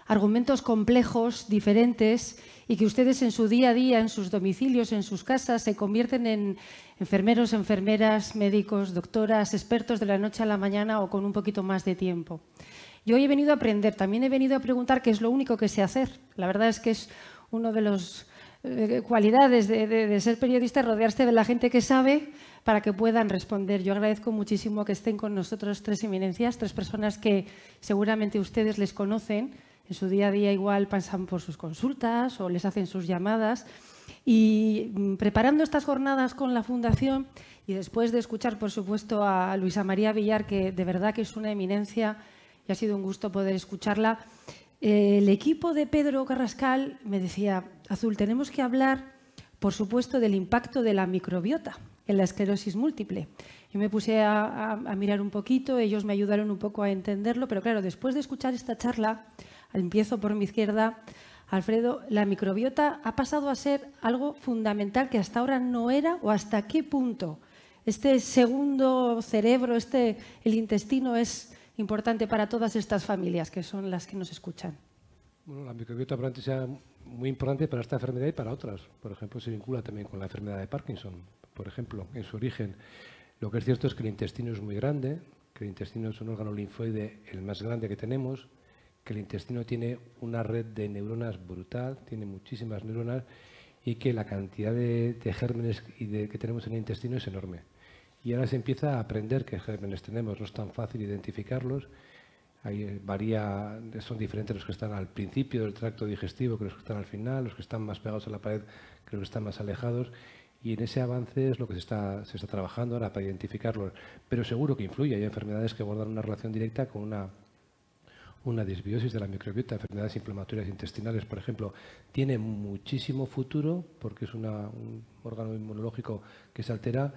argumentos complejos, diferentes y que ustedes en su día a día, en sus domicilios, en sus casas, se convierten en enfermeros, enfermeras, médicos, doctoras, expertos de la noche a la mañana o con un poquito más de tiempo. Yo hoy he venido a aprender, también he venido a preguntar qué es lo único que sé hacer. La verdad es que es uno de los eh, cualidades de, de, ser periodista, rodearse de la gente que sabe para que puedan responder. Yo agradezco muchísimo que estén con nosotros tres eminencias, tres personas que seguramente ustedes les conocen. En su día a día igual pasan por sus consultas o les hacen sus llamadas. Y mm, preparando estas jornadas con la Fundación y después de escuchar, por supuesto, a Luisa María Villar, que de verdad que es una eminencia y ha sido un gusto poder escucharla, el equipo de Pedro Carrascal me decía, Azul, tenemos que hablar, por supuesto, del impacto de la microbiota en la esclerosis múltiple. Yo me puse a, mirar un poquito, ellos me ayudaron un poco a entenderlo, pero claro, después de escuchar esta charla, empiezo por mi izquierda, Alfredo, la microbiota ha pasado a ser algo fundamental que hasta ahora no era o hasta qué punto este segundo cerebro, este, el intestino es importante para todas estas familias que son las que nos escuchan? Bueno, la microbiota probablemente sea muy importante para esta enfermedad y para otras. Por ejemplo, se vincula también con la enfermedad de Parkinson, por ejemplo, en su origen. Lo que es cierto es que el intestino es muy grande, que el intestino es un órgano linfoide el más grande que tenemos, que el intestino tiene una red de neuronas brutal, tiene muchísimas neuronas y que la cantidad de, gérmenes que tenemos en el intestino es enorme. Y ahora se empieza a aprender qué gérmenes tenemos, no es tan fácil identificarlos. Hay, varía, son diferentes los que están al principio del tracto digestivo que los que están al final, los que están más pegados a la pared que los que están más alejados. Y en ese avance es lo que se está, se está trabajando ahora para identificarlos. Pero seguro que influye. Hay enfermedades que guardan una relación directa con una, una disbiosis de la microbiota, enfermedades inflamatorias intestinales, por ejemplo, tiene muchísimo futuro porque es un órgano inmunológico que se altera,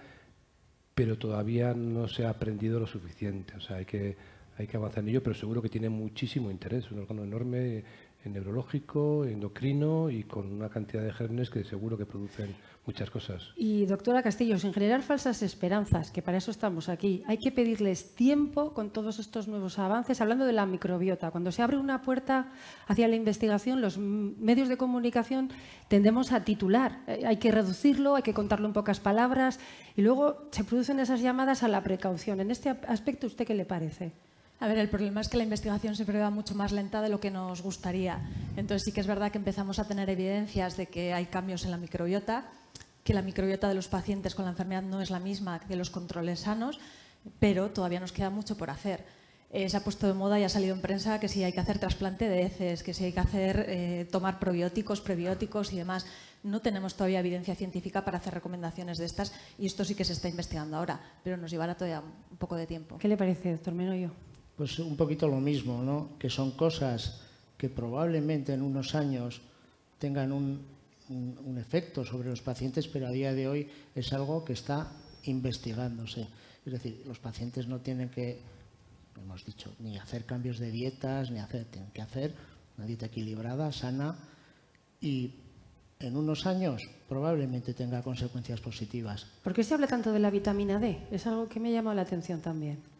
pero todavía no se ha aprendido lo suficiente. O sea, hay que, hay que avanzar en ello, pero seguro que tiene muchísimo interés, un órgano enorme neurológico, endocrino y con una cantidad de gérmenes que seguro que producen muchas cosas. Y doctora Castillo, sin generar falsas esperanzas, que para eso estamos aquí, hay que pedirles tiempo con todos estos nuevos avances, hablando de la microbiota. Cuando se abre una puerta hacia la investigación, los medios de comunicación tendemos a titular. Eh, hay que reducirlo, hay que contarlo en pocas palabras y luego se producen esas llamadas a la precaución. En este aspecto, ¿usted qué le parece? A ver, el problema es que la investigación siempre va mucho más lenta de lo que nos gustaría. Entonces sí que es verdad que empezamos a tener evidencias de que hay cambios en la microbiota, que la microbiota de los pacientes con la enfermedad no es la misma que los controles sanos, pero todavía nos queda mucho por hacer. Eh, se ha puesto de moda y ha salido en prensa que si hay que hacer trasplante de heces, que si hay que hacer eh, tomar probióticos, prebióticos y demás. No tenemos todavía evidencia científica para hacer recomendaciones de estas y esto sí que se está investigando ahora, pero nos llevará todavía un poco de tiempo. ¿Qué le parece, doctor Menoyo? Pues un poquito lo mismo, ¿no? Que son cosas que probablemente en unos años tengan un, efecto sobre los pacientes, pero a día de hoy es algo que está investigándose. Es decir, los pacientes no tienen que, hemos dicho, ni hacer cambios de dietas, ni hacer, tienen que hacer una dieta equilibrada, sana y en unos años probablemente tenga consecuencias positivas. ¿Por qué se habla tanto de la vitamina D? Es algo que me ha llamado la atención también.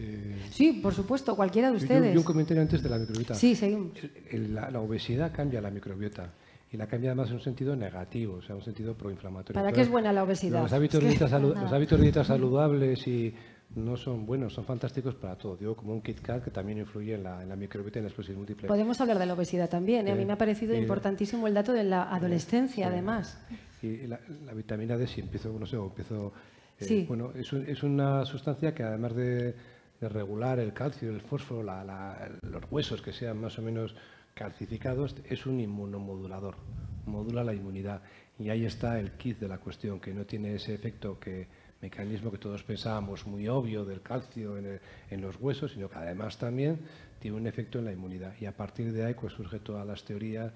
Eh, sí, por supuesto, cualquiera de ustedes. Yo, un comentario antes de la microbiota. Sí, seguimos. la, obesidad cambia la microbiota y la cambia además en un sentido negativo, o sea, en un sentido proinflamatorio. ¿Para qué es buena la obesidad? Los hábitos, de los hábitos de dieta saludables y no son buenos, son fantásticos para todo. Digo, como un KitKat que también influye en la, en la microbiota y en la esclerosis múltiple. Podemos hablar de la obesidad también. ¿eh? A mí me ha parecido importantísimo el dato de la adolescencia, además. Y la, vitamina D, si empiezo, no sé, empiezo... Eh, bueno, es, es una sustancia que además de de regular el calcio, el fósforo, los huesos que sean más o menos calcificados, es un inmunomodulador, modula la inmunidad. Y ahí está el kit de la cuestión, que no tiene ese efecto que mecanismo que todos pensábamos muy obvio del calcio en, los huesos, sino que además también tiene un efecto en la inmunidad. Y a partir de ahí pues, surge todas las teorías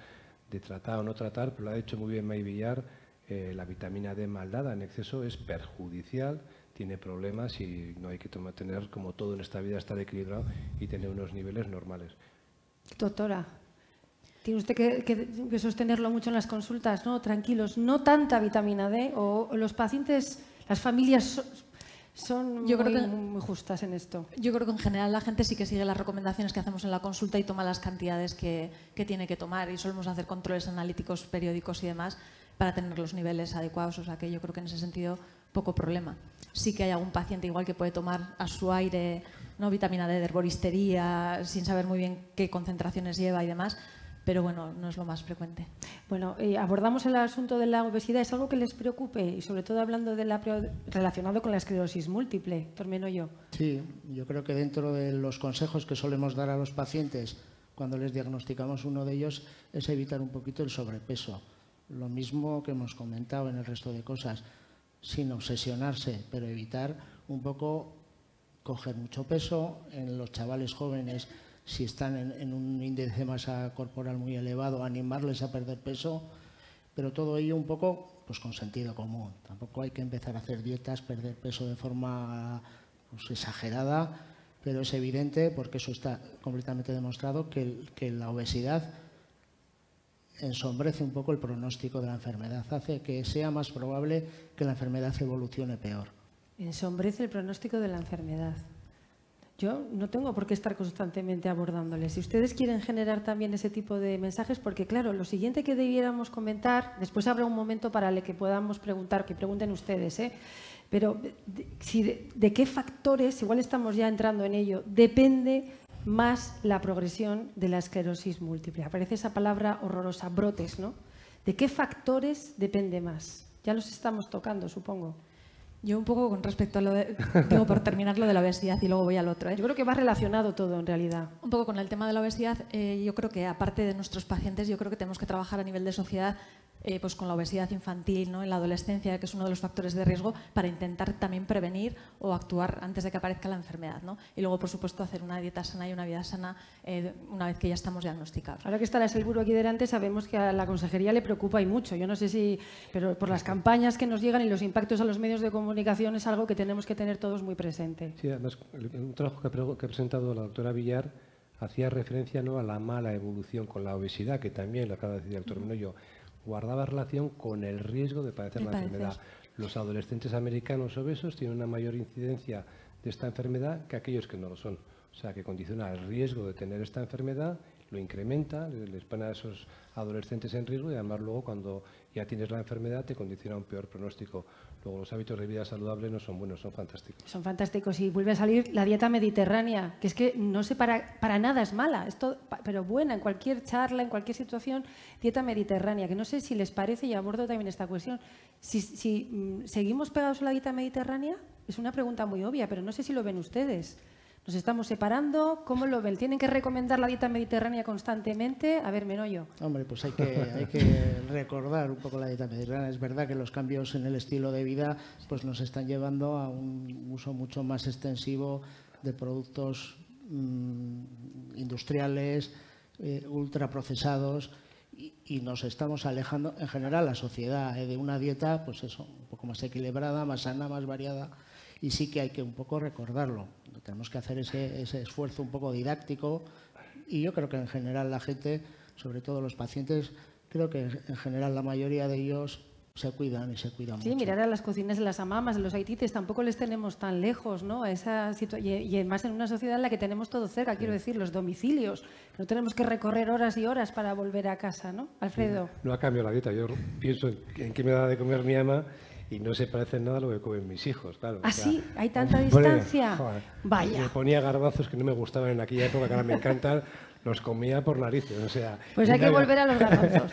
de tratar o no tratar, pero lo ha dicho muy bien May Villar, eh, la vitamina D maldada en exceso es perjudicial tiene problemas y no hay que tener, como todo en esta vida, estar equilibrado y tener unos niveles normales. Doctora, tiene usted que, sostenerlo mucho en las consultas, ¿no? Tranquilos, no tanta vitamina D o, los pacientes, las familias son yo muy, creo que, muy justas en esto. Yo creo que en general la gente sí que sigue las recomendaciones que hacemos en la consulta y toma las cantidades que, que tiene que tomar y solemos hacer controles analíticos periódicos y demás para tener los niveles adecuados. O sea que yo creo que en ese sentido poco problema. Sí que hay algún paciente igual que puede tomar a su aire ¿no? vitamina D de herboristería sin saber muy bien qué concentraciones lleva y demás, pero bueno, no es lo más frecuente. Bueno, eh, abordamos el asunto de la obesidad. ¿Es algo que les preocupe? Y sobre todo hablando de la relacionado con la esclerosis múltiple, termino yo. Sí, yo creo que dentro de los consejos que solemos dar a los pacientes cuando les diagnosticamos uno de ellos es evitar un poquito el sobrepeso. Lo mismo que hemos comentado en el resto de cosas sin obsesionarse, pero evitar un poco coger mucho peso en los chavales jóvenes si están en, un índice de masa corporal muy elevado, animarles a perder peso, pero todo ello un poco pues con sentido común. Tampoco hay que empezar a hacer dietas, perder peso de forma pues, exagerada, pero es evidente, porque eso está completamente demostrado, que, que la obesidad ensombrece un poco el pronóstico de la enfermedad, hace que sea más probable que la enfermedad evolucione peor. Ensombrece el pronóstico de la enfermedad. Yo no tengo por qué estar constantemente abordándoles. Si ustedes quieren generar también ese tipo de mensajes, porque claro, lo siguiente que debiéramos comentar, después habrá un momento para el que podamos preguntar, que pregunten ustedes, ¿eh? pero si de qué factores, igual estamos ya entrando en ello, depende más la progresión de la esclerosis múltiple. Aparece esa palabra horrorosa, brotes, ¿no? ¿De qué factores depende más? Ya los estamos tocando, supongo. Yo un poco con respecto a lo de, digo por terminar lo de la obesidad y luego voy al otro. ¿eh? Yo creo que va relacionado todo en realidad. Un poco con el tema de la obesidad, eh, yo creo que aparte de nuestros pacientes, yo creo que tenemos que trabajar a nivel de sociedad eh, pues con la obesidad infantil ¿no? en la adolescencia, que es uno de los factores de riesgo, para intentar también prevenir o actuar antes de que aparezca la enfermedad. ¿no? Y luego, por supuesto, hacer una dieta sana y una vida sana eh, una vez que ya estamos diagnosticados. Ahora que está la Selburo aquí delante, sabemos que a la consejería le preocupa y mucho. Yo no sé si, pero por las campañas que nos llegan y los impactos a los medios de comunicación es algo que tenemos que tener todos muy presente. Sí, además, un trabajo que ha presentado la doctora Villar hacía referencia ¿no? a la mala evolución con la obesidad, que también, lo acaba de decir el doctor Menoyo, guardaba relación con el riesgo de padecer la enfermedad. Los adolescentes americanos obesos tienen una mayor incidencia de esta enfermedad que aquellos que no lo son. O sea, que condiciona el riesgo de tener esta enfermedad, lo incrementa, les pone a esos adolescentes en riesgo y además luego cuando ya tienes la enfermedad te condiciona un peor pronóstico. Los hábitos de vida saludable no son buenos, son fantásticos. Son fantásticos y vuelve a salir la dieta mediterránea, que es que no sé para, para nada es mala, es pero buena en cualquier charla, en cualquier situación, dieta mediterránea, que no sé si les parece y abordo también esta cuestión. Si, si mm, seguimos pegados a la dieta mediterránea, es una pregunta muy obvia, pero no sé si lo ven ustedes. Nos estamos separando. ¿Cómo lo ven? ¿Tienen que recomendar la dieta mediterránea constantemente? A ver, Menoyo. Hombre, pues hay que, recordar un poco la dieta mediterránea. Es verdad que los cambios en el estilo de vida pues nos están llevando a un uso mucho más extensivo de productos mm, industriales, eh, ultraprocesados y, y, nos estamos alejando en general la sociedad eh, de una dieta pues eso, un poco más equilibrada, más sana, más variada y sí que hay que un poco recordarlo. Tenemos que hacer ese, ese esfuerzo un poco didáctico y yo creo que en general la gente, sobre todo los pacientes, creo que en general la mayoría de ellos se cuidan y se cuidan sí, mucho. mirar a las cocinas de las amamas, de los haitites, tampoco les tenemos tan lejos, ¿no? Esa y, y además en una sociedad en la que tenemos todo cerca, quiero decir, los domicilios. No tenemos que recorrer horas y horas para volver a casa, ¿no? Alfredo. No ha cambiado la dieta. Yo pienso en qué me da de comer mi ama y no se parece en nada a lo que comen mis hijos, claro. ¿Ah, sí? ¿Hay tanta distancia? Vaya. Me ponía garbanzos que no me gustaban en aquella época, que ahora me encantan, los comía por narices, o sea... Pues hay que volver a los garbanzos.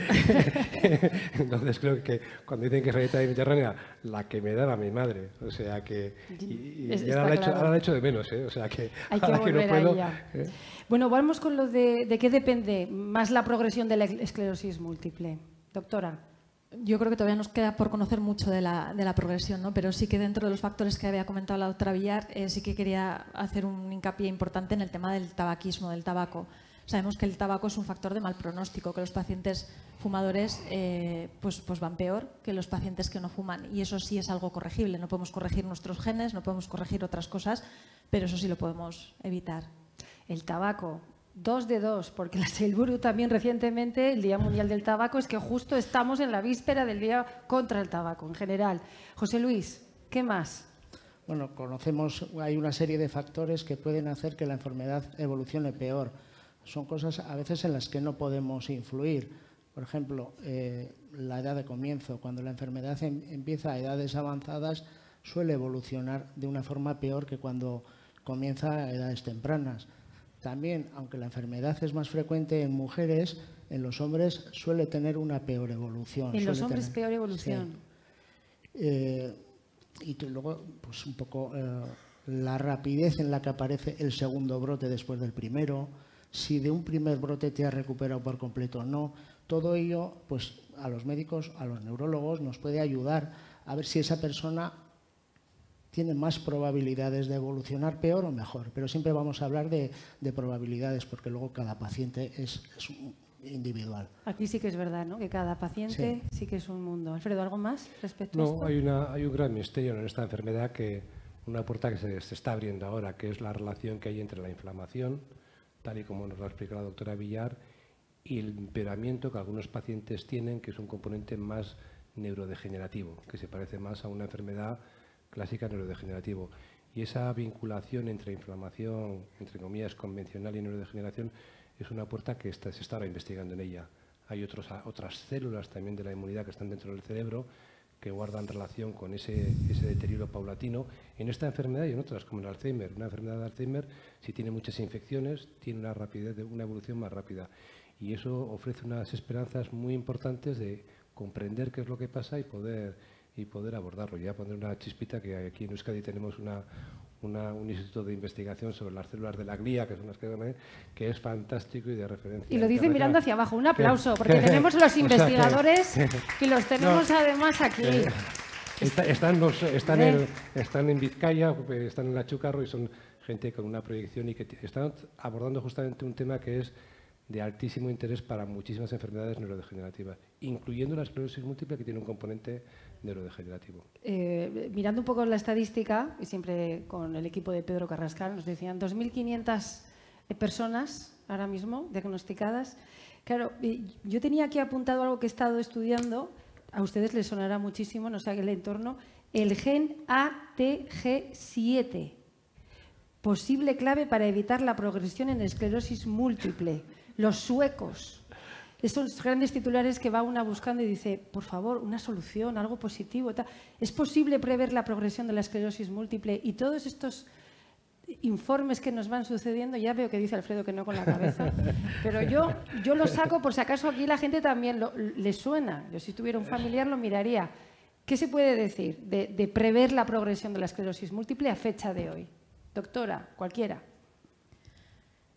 Entonces creo que cuando dicen que es la dieta mediterránea, la que me daba mi madre, o sea que... Y, y ahora, la hecho, ahora, la hecho, de menos, ¿eh? O sea que... Hay que volver que no puedo, a ¿eh? Bueno, vamos con lo de, de qué depende más la progresión de la esclerosis múltiple. Doctora. Yo creo que todavía nos queda por conocer mucho de la, progresión, ¿no? pero sí que dentro de los factores que había comentado la doctora Villar, eh, sí que quería hacer un hincapié importante en el tema del tabaquismo, del tabaco. Sabemos que el tabaco es un factor de mal pronóstico, que los pacientes fumadores eh, pues, pues van peor que los pacientes que no fuman. Y eso sí es algo corregible. No podemos corregir nuestros genes, no podemos corregir otras cosas, pero eso sí lo podemos evitar. El tabaco, Dos de dos, porque la Seilburu también recientemente, el Día Mundial del Tabaco, es que justo estamos en la víspera del Día contra el Tabaco en general. José Luis, ¿qué más? Bueno, conocemos, hay una serie de factores que pueden hacer que la enfermedad evolucione peor. Son cosas a veces en las que no podemos influir. Por ejemplo, eh, la edad de comienzo. Cuando la enfermedad em, empieza a edades avanzadas, suele evolucionar de una forma peor que cuando comienza a edades tempranas. También, aunque la enfermedad es más frecuente en mujeres, en los hombres suele tener una peor evolución. En los hombres peor evolución. Eh, y luego, pues un poco eh, la rapidez en la que aparece el segundo brote después del primero, si de un primer brote te has recuperado por completo o no. Todo ello, pues a los médicos, a los neurólogos, nos puede ayudar a ver si esa persona tiene más probabilidades de evolucionar peor o mejor, pero siempre vamos a hablar de, de probabilidades porque luego cada paciente es, es, individual. Aquí sí que es verdad, ¿no? Que cada paciente sí. sí. que es un mundo. Alfredo, ¿algo más respecto no, a esto? Hay, una, hay un gran misterio en esta enfermedad que una puerta que se, se, está abriendo ahora, que es la relación que hay entre la inflamación, tal y como nos lo ha explicado la doctora Villar, y el empeoramiento que algunos pacientes tienen, que es un componente más neurodegenerativo, que se parece más a una enfermedad clásica neurodegenerativo. Y esa vinculación entre inflamación, entre comillas, convencional y neurodegeneración es una puerta que se está ahora investigando en ella. Hay otras células también de la inmunidad que están dentro del cerebro que guardan relación con ese, deterioro paulatino en esta enfermedad y en otras, como el Alzheimer. Una enfermedad de Alzheimer, si tiene muchas infecciones, tiene una evolución más rápida. Y eso ofrece unas esperanzas muy importantes de comprender qué es lo que pasa y poder y poder abordarlo. Ya poner una chispita que aquí en Euskadi tenemos una, una, un instituto de investigación sobre las células de la glía, que son las que que es fantástico y de referencia. Y lo dice mirando hacia abajo. Un aplauso, porque tenemos los investigadores y los tenemos no, además aquí. Eh, está, están, los, están, en, están en Vizcaya, están en la Chucarro y son gente con una proyección y que están abordando justamente un tema que es de altísimo interés para muchísimas enfermedades neurodegenerativas, incluyendo la esclerosis múltiple que tiene un componente neurodegenerativo. Eh, mirando un poco la estadística, y siempre con el equipo de Pedro Carrascal, nos decían 2.500 personas ahora mismo diagnosticadas. Claro, yo tenía aquí apuntado algo que he estado estudiando, a ustedes les sonará muchísimo, no sé el entorno, el gen ATG7, posible clave para evitar la progresión en esclerosis múltiple. Los suecos, estos grandes titulares que va una buscando y dice, por favor, una solución, algo positivo. ¿Es posible prever la progresión de la esclerosis múltiple? Y todos estos informes que nos van sucediendo, ya veo que dice Alfredo que no con la cabeza, pero yo, yo lo saco por si acaso aquí la gente también lo, le suena. Yo si tuviera un familiar lo miraría. ¿Qué se puede decir de prever la progresión de la esclerosis múltiple a fecha de hoy? Doctora, cualquiera.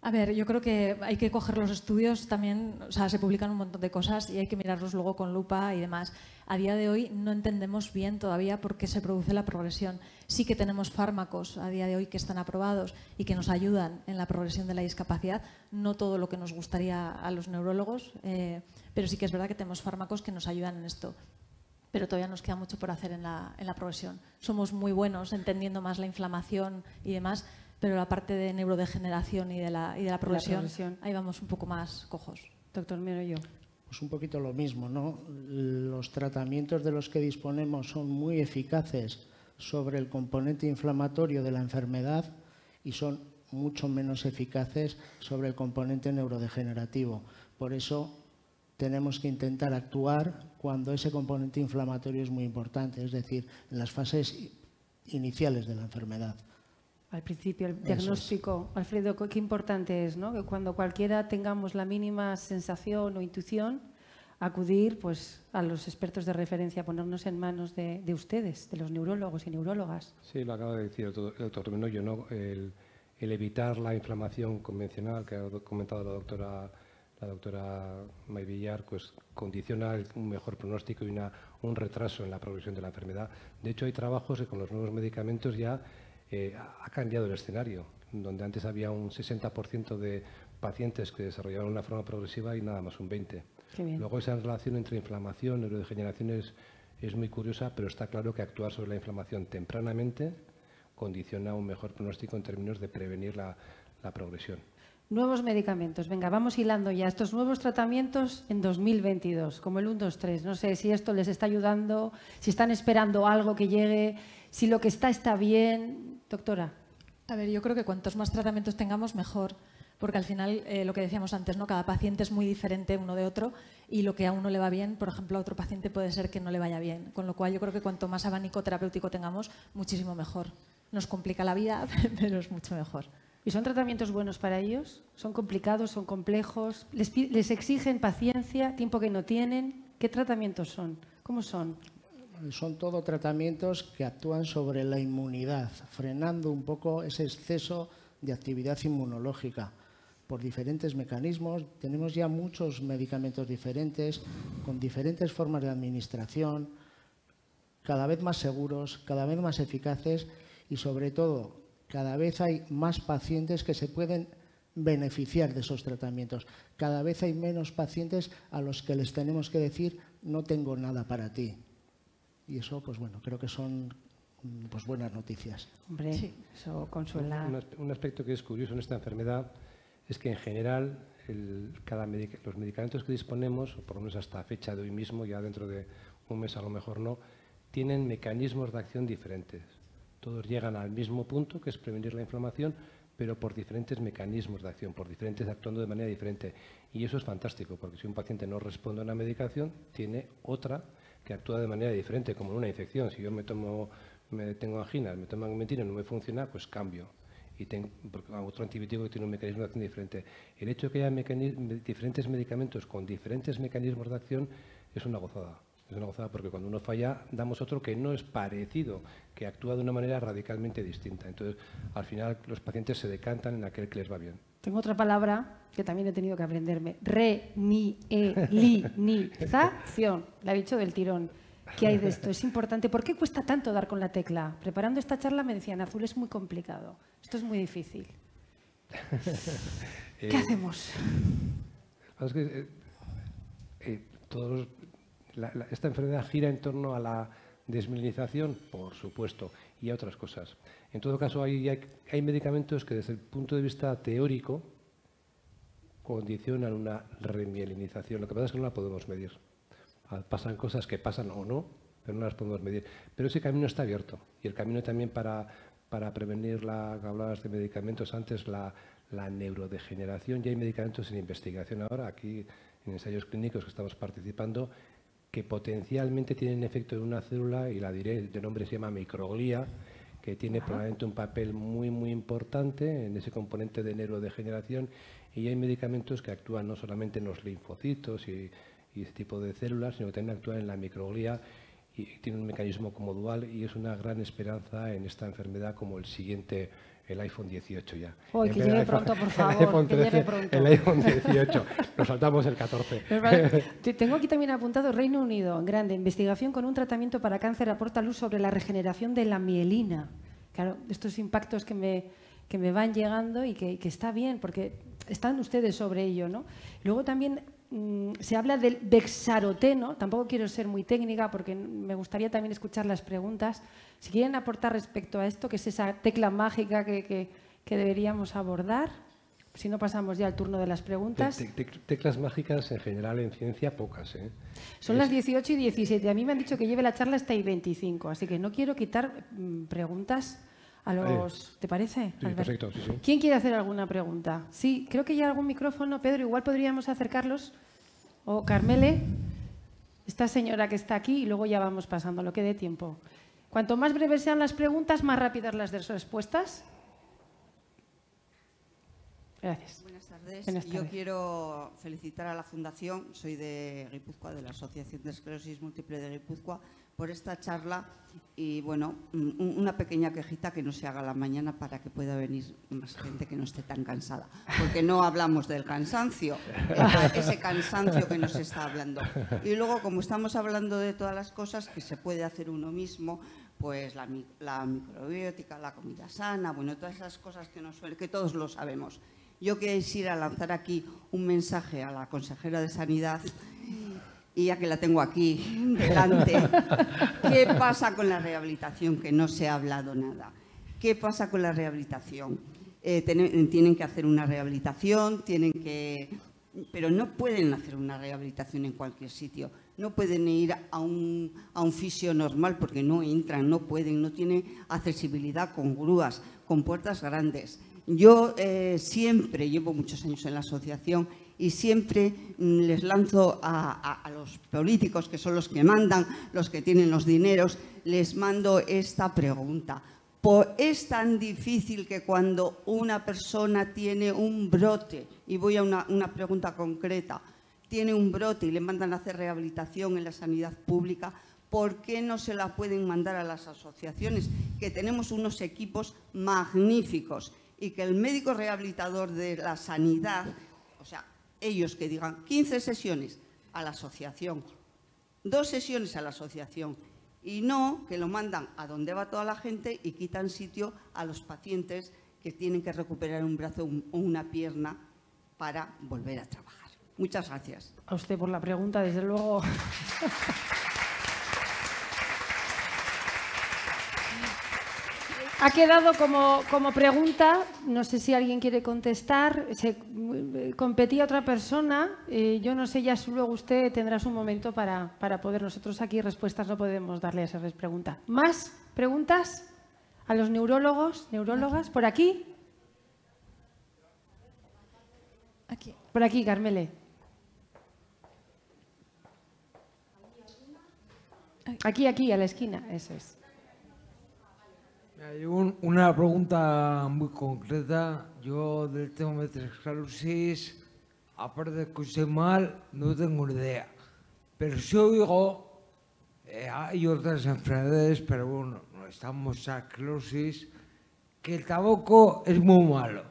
A ver, yo creo que hay que coger los estudios también, o sea, se publican un montón de cosas y hay que mirarlos luego con lupa y demás. A día de hoy no entendemos bien todavía por qué se produce la progresión. Sí que tenemos fármacos a día de hoy que están aprobados y que nos ayudan en la progresión de la discapacidad, no todo lo que nos gustaría a los neurólogos, eh, pero sí que es verdad que tenemos fármacos que nos ayudan en esto pero todavía nos queda mucho por hacer en la, en la progresión. Somos muy buenos entendiendo más la inflamación y demás, pero la parte de neurodegeneración y de la, y de la progresión, ahí vamos un poco más cojos. Doctor Miro, yo. Pues un poquito lo mismo, ¿no? Los tratamientos de los que disponemos son muy eficaces sobre el componente inflamatorio de la enfermedad y son mucho menos eficaces sobre el componente neurodegenerativo. Por eso tenemos que intentar actuar cuando ese componente inflamatorio es muy importante, es decir, en las fases iniciales de la enfermedad al principio, el diagnóstico. Alfredo, qué importante es, ¿no? Que cuando cualquiera tengamos la mínima sensación o intuición, acudir pues, a los expertos de referencia, ponernos en manos de, ustedes, de los neurólogos y neurólogas. Sí, lo acaba de decir el doctor Menoyo, ¿no? El, evitar la inflamación convencional que ha comentado la doctora la doctora Mayvillar, pues condiciona un mejor pronóstico y una, un retraso en la progresión de la enfermedad. De hecho, hay trabajos que con los nuevos medicamentos ya eh, ha cambiado el escenario, donde antes había un 60% de pacientes que desarrollaban una forma progresiva y nada más un 20%. Luego esa relación entre inflamación y neurodegeneración es, muy curiosa, pero está claro que actuar sobre la inflamación tempranamente condiciona un mejor pronóstico en términos de prevenir la, la progresión. Nuevos medicamentos. Venga, vamos hilando ya estos nuevos tratamientos en 2022, como el 1, 2, 3. No sé si esto les está ayudando, si están esperando algo que llegue, si lo que está está bien. Doctora. A ver, yo creo que cuantos más tratamientos tengamos, mejor. Porque al final, eh, lo que decíamos antes, ¿no? cada paciente es muy diferente uno de otro y lo que a uno le va bien, por ejemplo, a otro paciente puede ser que no le vaya bien. Con lo cual, yo creo que cuanto más abanico terapéutico tengamos, muchísimo mejor. Nos complica la vida, pero es mucho mejor. ¿Y son tratamientos buenos para ellos? ¿Son complicados? ¿Son complejos? ¿Les, les exigen paciencia, tiempo que no tienen? ¿Qué tratamientos son? ¿Cómo son? Son todo tratamientos que actúan sobre la inmunidad, frenando un poco ese exceso de actividad inmunológica por diferentes mecanismos. Tenemos ya muchos medicamentos diferentes, con diferentes formas de administración, cada vez más seguros, cada vez más eficaces y sobre todo cada vez hay más pacientes que se pueden beneficiar de esos tratamientos. Cada vez hay menos pacientes a los que les tenemos que decir no tengo nada para ti. Y eso, pues bueno, creo que son mm, pues buenas noticias. Hombre, eso consuela. Un, aspecto que es curioso en esta enfermedad es que en general cada los medicamentos que disponemos, por lo menos hasta fecha de hoy mismo, ya dentro de un mes a lo mejor no, tienen mecanismos de acción diferentes. Todos llegan al mismo punto, que es prevenir la inflamación, pero por diferentes mecanismos de acción, por diferentes actuando de manera diferente. Y eso es fantástico, porque si un paciente no responde a una medicación, tiene otra que actúa de manera diferente, como en una infección. Si yo me tomo, me tengo anginas, me tomo y no me funciona, pues cambio. Y tengo otro antibiótico que tiene un mecanismo de acción diferente. El hecho de que haya diferentes medicamentos con diferentes mecanismos de acción es una gozada. Es una gozada porque cuando uno falla damos otro que no es parecido, que actúa de una manera radicalmente distinta. Entonces, al final los pacientes se decantan en aquel que les va bien. Tengo otra palabra que también he tenido que aprenderme. re ni La he dicho del tirón. ¿Qué hay de esto? Es importante. ¿Por qué cuesta tanto dar con la tecla? Preparando esta charla me decían, Azul, es muy complicado. Esto es muy difícil. ¿Qué eh, hacemos? Es que, eh, eh, todos esta enfermedad gira en torno a la desmilinización, por supuesto, y a otras cosas. En todo caso, hay, medicamentos que desde el punto de vista teórico condicionan una remielinización. Lo que pasa es que no la podemos medir. Ah, pasan cosas que pasan o no, pero no las podemos medir. Pero ese camino está abierto. Y el camino también para, para prevenir la, de medicamentos antes, la, la neurodegeneración. Ya hay medicamentos en investigación ahora, aquí en ensayos clínicos que estamos participando, que potencialmente tienen efecto en una célula, y la diré, de nombre se llama microglía, que tiene probablemente un papel muy, muy importante en ese componente de neurodegeneración. Y hay medicamentos que actúan no solamente en los linfocitos y, y ese tipo de células, sino que también actúan en la microglía y tiene un mecanismo como dual y es una gran esperanza en esta enfermedad como el siguiente el iPhone 18 ya. Uy, que llegue pronto, por favor. El iPhone, 13, el iPhone 18. Nos saltamos el 14. Tengo aquí también apuntado Reino Unido, grande. Investigación con un tratamiento para cáncer aporta luz sobre la regeneración de la mielina. Claro, estos impactos que me, que me van llegando y que, que está bien, porque están ustedes sobre ello. ¿no? Luego también se habla del bexaroteno, tampoco quiero ser muy técnica porque me gustaría también escuchar las preguntas. Si quieren aportar respecto a esto, que es esa tecla mágica que, deberíamos abordar, si no pasamos ya al turno de las preguntas. teclas mágicas en general en ciencia pocas. ¿eh? Son las 18 y 17. A mí me han dicho que lleve la charla hasta y 25, así que no quiero quitar mm, preguntas a los... ¿Te parece? Sí, perfecto, sí, sí. ¿Quién quiere hacer alguna pregunta? Sí, creo que ya hay algún micrófono. Pedro, igual podríamos acercarlos. O Carmele, esta señora que está aquí, y luego ya vamos pasando lo que dé tiempo. Cuanto más breves sean las preguntas, más rápidas las respuestas. Gracias. Buenas tardes. Yo quiero felicitar a la Fundación, soy de Guipúzcoa, de la Asociación de Esclerosis Múltiple de Guipúzcoa, por esta charla y, bueno, una pequeña quejita que no se haga la mañana para que pueda venir más gente que no esté tan cansada, porque no hablamos del cansancio, ese cansancio que nos está hablando. Y luego, como estamos hablando de todas las cosas que se puede hacer uno mismo, pues la, microbiótica, la comida sana, bueno, todas esas cosas que, nos que todos lo sabemos. Yo quisiera lanzar aquí un mensaje a la consejera de Sanidad y ya que la tengo aquí delante, ¿qué pasa con la rehabilitación? Que no se ha hablado nada. ¿Qué pasa con la rehabilitación? Eh, tienen que hacer una rehabilitación, tienen que, pero no pueden hacer una rehabilitación en cualquier sitio. No pueden ir a un, a un fisio normal porque no entran, no pueden, no tienen accesibilidad con grúas, con puertas grandes. Yo eh, siempre llevo muchos años en la asociación y siempre mm, les lanzo a, los políticos, que son los que mandan, los que tienen los dineros, les mando esta pregunta. ¿Es tan difícil que cuando una persona tiene un brote, y voy a una, una pregunta concreta, tiene un brote y le mandan a hacer rehabilitación en la sanidad pública, ¿por qué no se la pueden mandar a las asociaciones? Que tenemos unos equipos magníficos y que el médico rehabilitador de la sanidad, o sea, ellos que digan 15 sesiones a la asociación, dos sesiones a la asociación y no que lo mandan a donde va toda la gente y quitan sitio a los pacientes que tienen que recuperar un brazo o una pierna para volver a trabajar. Muchas gracias. A usted por la pregunta, desde luego. Ha quedado como, pregunta, no sé si alguien quiere contestar, se, competía otra persona, eh, yo no sé, ya luego usted tendrá su momento para, poder, nosotros aquí respuestas no podemos darle a esa pregunta. ¿Más preguntas a los neurólogos, neurólogas? ¿Por aquí? Aquí. Por aquí, Carmele. Aquí, aquí, a la esquina, eso es. Hay una pregunta muy concreta. Yo del tema de esclerosis, aparte de que sé mal, no tengo ni idea. Pero si oigo, eh, hay otras enfermedades, pero bueno, no estamos a esclerosis, que el tabaco es muy malo.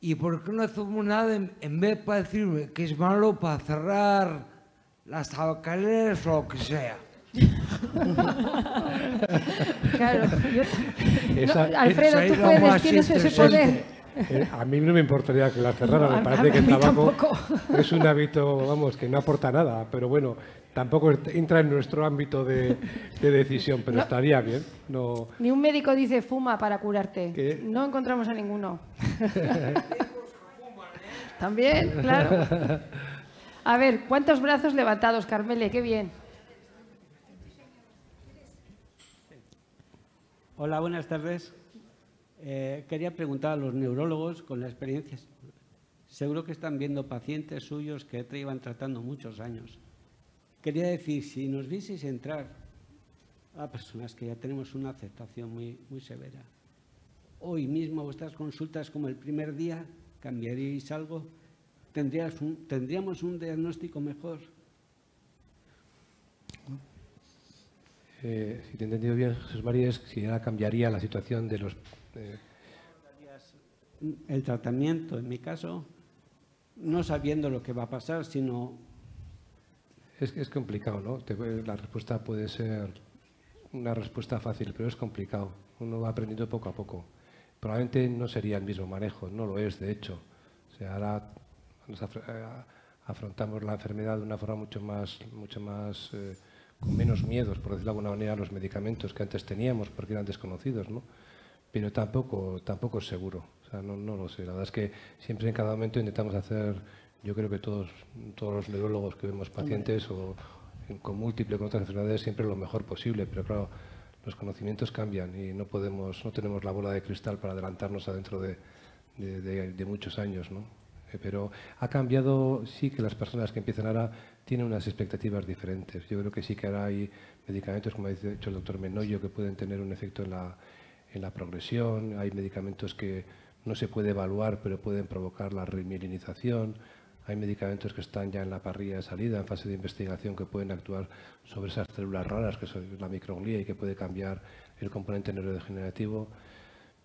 ¿Y por qué no hacemos nada en, vez de decirme que es malo para cerrar las tabacaleras o lo que sea? claro, Alfredo, tú puedes, tienes ese poder. Eh, a mí no me importaría que la cerrara, me parece que el tabaco es un hábito, vamos, que no aporta nada, pero bueno, tampoco entra en nuestro ámbito de, decisión, pero estaría bien. No... Ni un médico dice fuma para curarte. No encontramos a ninguno. También, claro. A ver, ¿cuántos brazos levantados, Carmele? Qué bien. Hola, buenas tardes. Eh, quería preguntar a los neurólogos con la experiencia. Seguro que están viendo pacientes suyos que llevan tratando muchos años. Quería decir, si nos vieseis entrar a personas que ya tenemos una aceptación muy, muy severa, hoy mismo vuestras consultas como el primer día, ¿cambiaríais algo? ¿Tendríamos un diagnóstico mejor? Eh, si te he entendido bien, Jesús María, es si ya cambiaría la situación de los... Eh, el tratamiento, en mi caso, no sabiendo lo que va a pasar, sino... Es, es complicado, ¿no? la respuesta puede ser una respuesta fácil, pero es complicado. Uno va aprendiendo poco a poco. Probablemente no sería el mismo manejo, no lo es, de hecho. O sea, ahora eh, afrontamos la enfermedad de una forma mucho más, mucho más eh, con menos miedos, por decirlo de alguna manera, a los medicamentos que antes teníamos, porque eran desconocidos, ¿no? Pero tampoco, tampoco es seguro. O sea, no, lo sé. La verdad es que siempre en cada momento intentamos hacer, yo creo que todos, todos los neurólogos que vemos pacientes o con múltiples, con otras enfermedades, siempre lo mejor posible, pero claro, los conocimientos cambian y no podemos, no tenemos la bola de cristal para adelantarnos adentro de, de, de muchos años, ¿no? Pero ha cambiado, sí que las personas que empiezan ahora tienen unas expectativas diferentes. Yo creo que sí que ahora hay medicamentos, como ha dicho el doctor Menoyo, que pueden tener un efecto en la, en la progresión, hay medicamentos que no se puede evaluar, pero pueden provocar la remielinización, hay medicamentos que están ya en la parrilla de salida, en fase de investigación, que pueden actuar sobre esas células raras, que son la microglía, y que puede cambiar el componente neurodegenerativo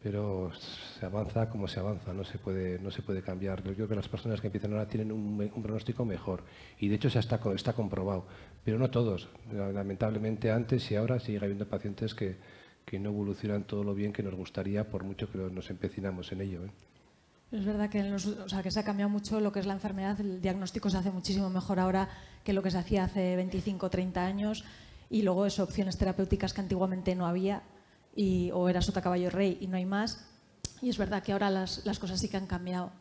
pero se avanza como se avanza, no se puede, no se puede cambiar. Yo creo que las personas que empiezan ahora tienen un, pronóstico mejor y de hecho ya está, está comprobado, pero no todos. Lamentablemente antes y ahora sigue habiendo pacientes que, que no evolucionan todo lo bien que nos gustaría por mucho que nos empecinamos en ello. ¿eh? Es verdad que, o sea, que se ha cambiado mucho lo que es la enfermedad, el diagnóstico se hace muchísimo mejor ahora que lo que se hacía hace 25 o 30 años y luego eso, opciones terapéuticas que antiguamente no había o era sota caballo rey y no hay más. Y es verdad que ahora las, cosas sí que han cambiado.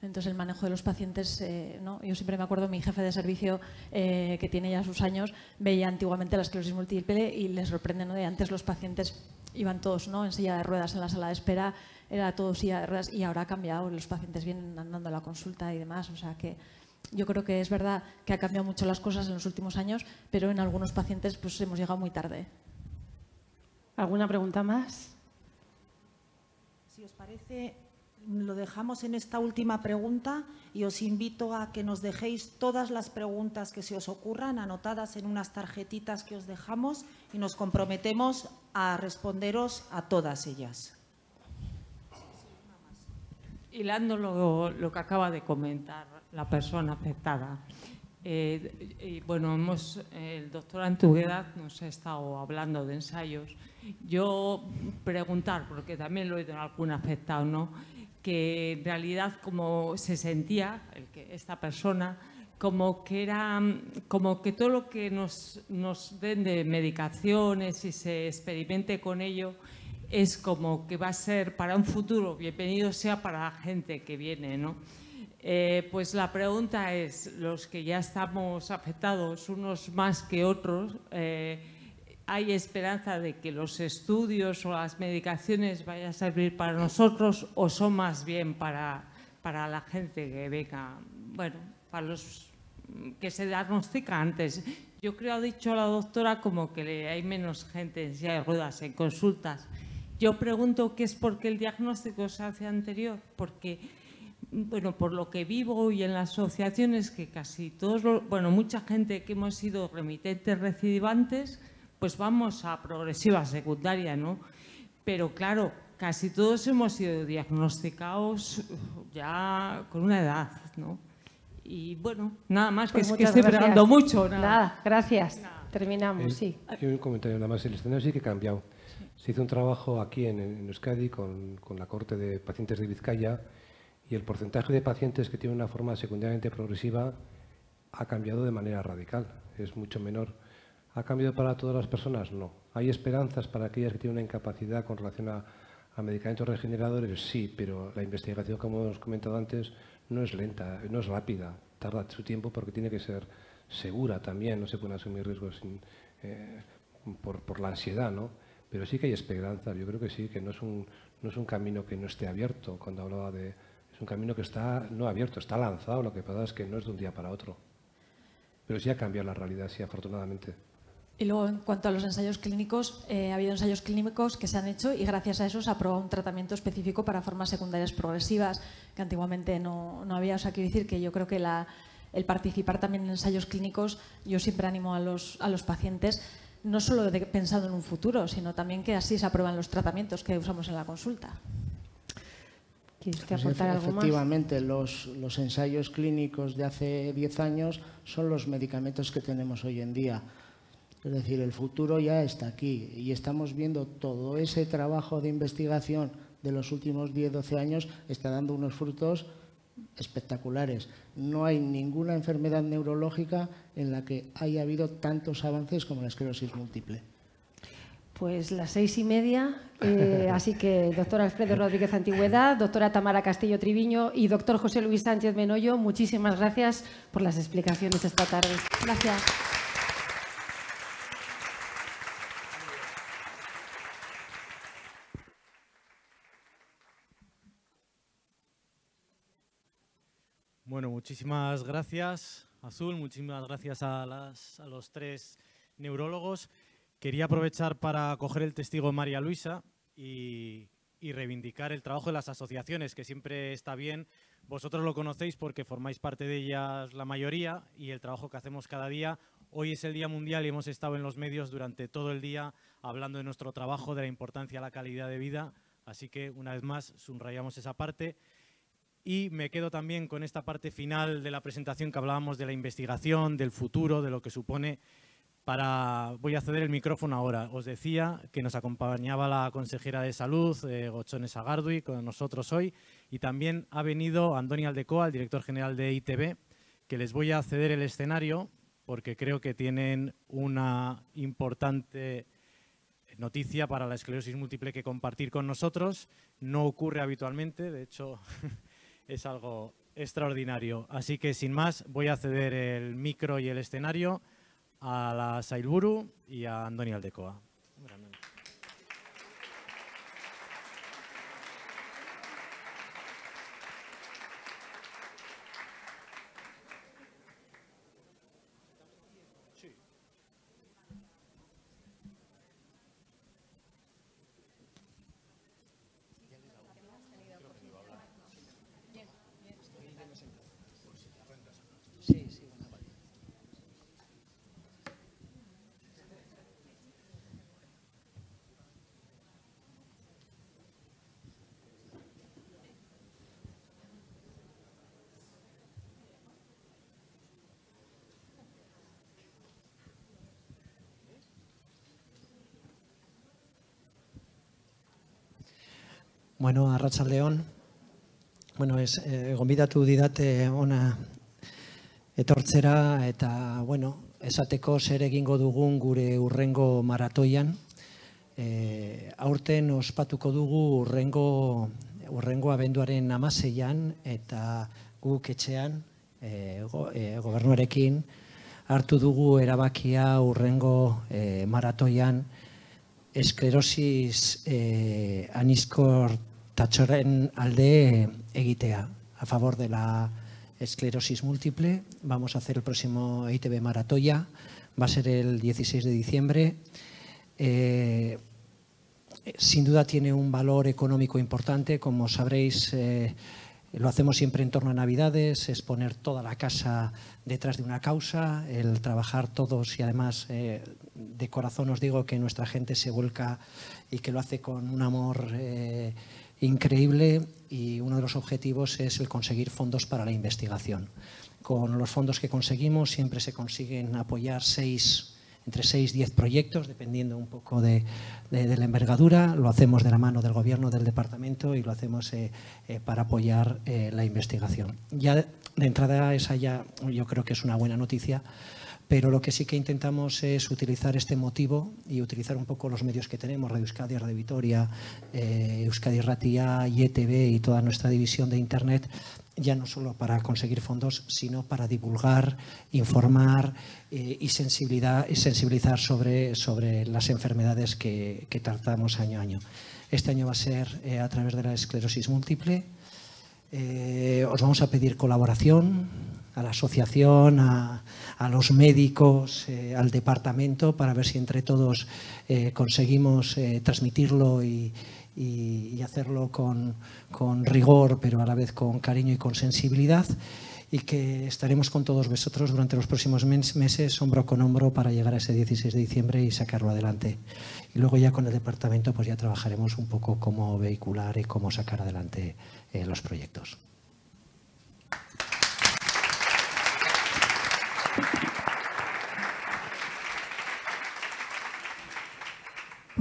Entonces el manejo de los pacientes, eh, ¿no? yo siempre me acuerdo, mi jefe de servicio, eh, que tiene ya sus años, veía antiguamente la esclerosis múltiple y les sorprende, ¿no? de antes los pacientes iban todos ¿no? en silla de ruedas en la sala de espera, era todo silla de ruedas y ahora ha cambiado, los pacientes vienen andando a la consulta y demás, o sea que yo creo que es verdad que ha cambiado mucho las cosas en los últimos años, pero en algunos pacientes pues hemos llegado muy tarde. ¿Alguna pregunta más? Si os parece, lo dejamos en esta última pregunta y os invito a que nos dejéis todas las preguntas que se os ocurran anotadas en unas tarjetitas que os dejamos y nos comprometemos a responderos a todas ellas. Hilando lo, lo que acaba de comentar la persona afectada, eh, bueno, hemos, el doctor Antuguedad nos ha estado hablando de ensayos. Yo preguntar, porque también lo he oído en algún afectado, ¿no? que en realidad como se sentía el que esta persona como que era como que todo lo que nos, nos den de medicaciones y se experimente con ello es como que va a ser para un futuro bienvenido sea para la gente que viene, ¿no? Eh, pues la pregunta es, los que ya estamos afectados, unos más que otros, eh, ¿hay esperanza de que los estudios o las medicaciones vayan a servir para nosotros o son más bien para, para la gente que venga, bueno, para los que se diagnostica antes? Yo creo, ha dicho la doctora, como que hay menos gente en silla de ruedas, en consultas. Yo pregunto qué es porque el diagnóstico se hace anterior, porque bueno, por lo que vivo y en las asociaciones, que casi todos, bueno, mucha gente que hemos sido remitentes recidivantes, pues vamos a progresiva secundaria, ¿no? Pero claro, casi todos hemos sido diagnosticados ya con una edad, ¿no? Y bueno, nada más, que es que estoy esperando mucho. Nada, gracias. Terminamos, sí. Hay un comentario nada más. El escenario sí que ha cambiado. Se hizo un trabajo aquí en, Euskadi con, con la corte de pacientes de Vizcaya y el porcentaje de pacientes que tienen una forma secundariamente progresiva ha cambiado de manera radical, es mucho menor. ¿Ha cambiado para todas las personas? No. ¿Hay esperanzas para aquellas que tienen una incapacidad con relación a, medicamentos regeneradores? Sí, pero la investigación, como hemos comentado antes, no es lenta, no es rápida, tarda su tiempo porque tiene que ser segura también, no se pueden asumir riesgos eh, por, por, la ansiedad, ¿no? Pero sí que hay esperanza, yo creo que sí, que no es un, no es un camino que no esté abierto, cuando hablaba de... Un camino que está no abierto, está lanzado, lo que pasa es que no es de un día para otro. Pero sí ha cambiado la realidad, sí, afortunadamente. Y luego, en cuanto a los ensayos clínicos, eh, ha habido ensayos clínicos que se han hecho y gracias a eso se ha aprobado un tratamiento específico para formas secundarias progresivas, que antiguamente no, no había. O sea, quiero decir que yo creo que la, el participar también en ensayos clínicos, yo siempre animo a los, a los pacientes, no solo de, pensando en un futuro, sino también que así se aprueban los tratamientos que usamos en la consulta. ¿Quieres aportar algo efectivamente, Los, los ensayos clínicos de hace 10 años son los medicamentos que tenemos hoy en día. Es decir, el futuro ya está aquí y estamos viendo todo ese trabajo de investigación de los últimos 10-12 años está dando unos frutos espectaculares. No hay ninguna enfermedad neurológica en la que haya habido tantos avances como la esclerosis múltiple. Pues las seis y media, eh, así que doctor Alfredo Rodríguez Antigüedad, doctora Tamara Castillo Triviño y doctor José Luis Sánchez Menoyo, muchísimas gracias por las explicaciones esta tarde. Gracias. Bueno, muchísimas gracias, Azul, muchísimas gracias a, los tres neurólogos. Quería aprovechar para coger el testigo de María Luisa y, reivindicar el trabajo de las asociaciones, que siempre está bien. Vosotros lo conocéis porque formáis parte de ellas la mayoría y el trabajo que hacemos cada día. Hoy es el Día Mundial y hemos estado en los medios durante todo el día hablando de nuestro trabajo, de la importancia de la calidad de vida. Así que, una vez más, subrayamos esa parte. Y me quedo también con esta parte final de la presentación que hablábamos de la investigación, del futuro, de lo que supone para... Voy a ceder el micrófono ahora. Os decía que nos acompañaba la consejera de Salud, eh, Gochones Agardui, con nosotros hoy, y también ha venido Andoni Aldecoa, el director general de ITV, que les voy a ceder el escenario porque creo que tienen una importante noticia para la esclerosis múltiple que compartir con nosotros. No ocurre habitualmente, de hecho... es algo extraordinario. Así que sin más voy a ceder el micro y el escenario a la Sailburu y a Andoni Aldecoa. Bueno, Arratsaldeon. Bueno, es eh, gonbidatu didate ona etortzera eta bueno, esateko zer egingo dugun gure urrengo maratoian. E, aurten ospatuko dugu urrengo urrengo abenduaren 16 eta guk etxean e, go, e, gobernuarekin hartu dugu erabakia urrengo e, maratoian esklerosis e, aniskor Tachoren alde egitea a favor de la esclerosis múltiple. Vamos a hacer el próximo ITB Maratoya. Va a ser el 16 de diciembre. Eh, sin duda tiene un valor económico importante. Como sabréis, eh, lo hacemos siempre en torno a Navidades, es poner toda la casa detrás de una causa, el trabajar todos y además eh, de corazón os digo que nuestra gente se vuelca y que lo hace con un amor increíble y uno de los objetivos es el conseguir fondos para la investigación. Con los fondos que conseguimos siempre se consiguen apoyar seis, entre 6 y 10 proyectos, dependiendo un poco de, la envergadura. Lo hacemos de la mano del gobierno, del departamento y lo hacemos eh, eh, para apoyar eh, la investigación. Ya de entrada esa ya yo creo que es una buena noticia pero lo que sí que intentamos es utilizar este motivo y utilizar un poco los medios que tenemos, Radio Euskadi, Radio Vitoria, eh, Euskadi Ratia, IETV y toda nuestra división de Internet, ya no solo para conseguir fondos, sino para divulgar, informar eh, y, sensibilizar sobre, las enfermedades que, tratamos año a año. Este año va a ser eh, a través de la esclerosis múltiple. Os vamos a pedir colaboración a la asociación, a, los médicos, al departamento, para ver si entre todos conseguimos transmitirlo y, hacerlo con, rigor, pero a la vez con cariño y con sensibilidad y que estaremos con todos vosotros durante los próximos meses, hombro con hombro, para llegar a ese 16 de diciembre y sacarlo adelante. Y luego ya con el departamento pues ya trabajaremos un poco cómo vehicular y cómo sacar adelante eh, los proyectos.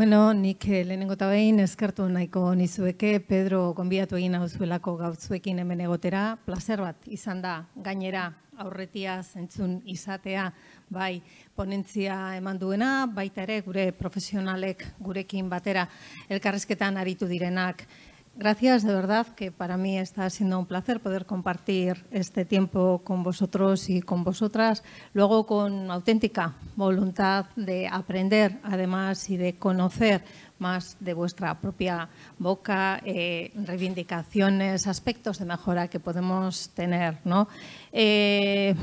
Bueno, nik eh, lehenengo eta behin eskertu nahiko nizueke. Pedro gonbiatu egin hauzuelako gautzuekin hemen egotera. Plazer bat izan da gainera aurretia zentzun izatea, bai ponentzia eman duena, baita ere gure profesionalek gurekin batera elkarrezketan aritu direnak Gracias, de verdad, que para mí está siendo un placer poder compartir este tiempo con vosotros y con vosotras, luego con auténtica voluntad de aprender, además, y de conocer más de vuestra propia boca, eh, reivindicaciones, aspectos de mejora que podemos tener. ¿no? Eh,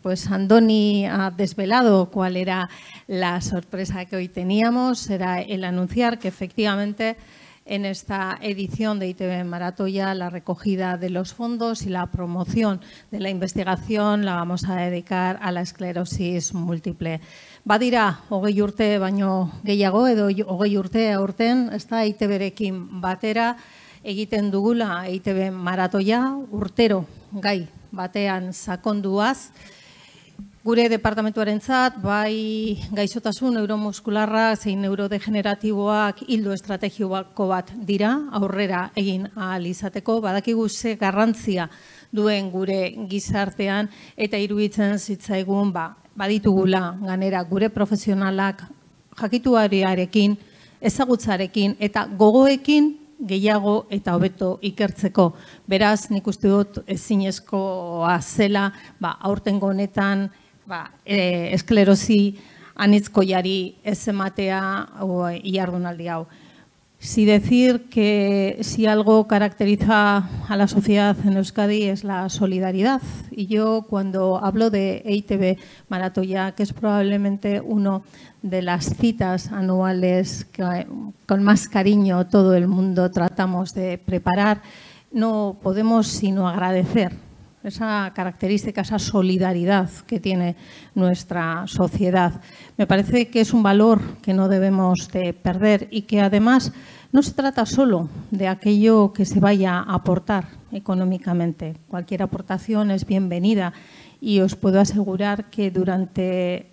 pues Andoni ha desvelado cuál era la sorpresa que hoy teníamos, era el anunciar que efectivamente en esta edición de ITV Maratoya la recogida de los fondos y la promoción de la investigación la vamos a dedicar a la esclerosis múltiple. Badira, hogei urte baino gehiago edo hogei urte aurten, ez da ITBrekin batera egiten dugula ITB Maratoia urtero gai batean sakonduaz, Gure departamentuarentzat bai gaixotasun neuromuskularra zein neurodegeneratiboak hildo estrategiko bat dira aurrera egin ahal izateko badakigu ze garrantzia duen gure gizartean eta iruditzen zitzaigun ba baditugula ganera gure profesionalak jakituariarekin ezagutzarekin eta gogoekin gehiago eta hobeto ikertzeko. Beraz, nik uste dut ezinezkoa zela, ba, aurtengo honetan ba, e, esklerosi anitzkoiari ez ematea iardunaldi hau. Si decir que si algo caracteriza a la sociedad en Euskadi es la solidaridad. Y yo cuando hablo de EITB Maratoya, que es probablemente uno de las citas anuales que con más cariño todo el mundo tratamos de preparar, no podemos sino agradecer esa característica, esa solidaridad que tiene nuestra sociedad. Me parece que es un valor que no debemos de perder y que además no se trata solo de aquello que se vaya a aportar económicamente. Cualquier aportación es bienvenida y os puedo asegurar que durante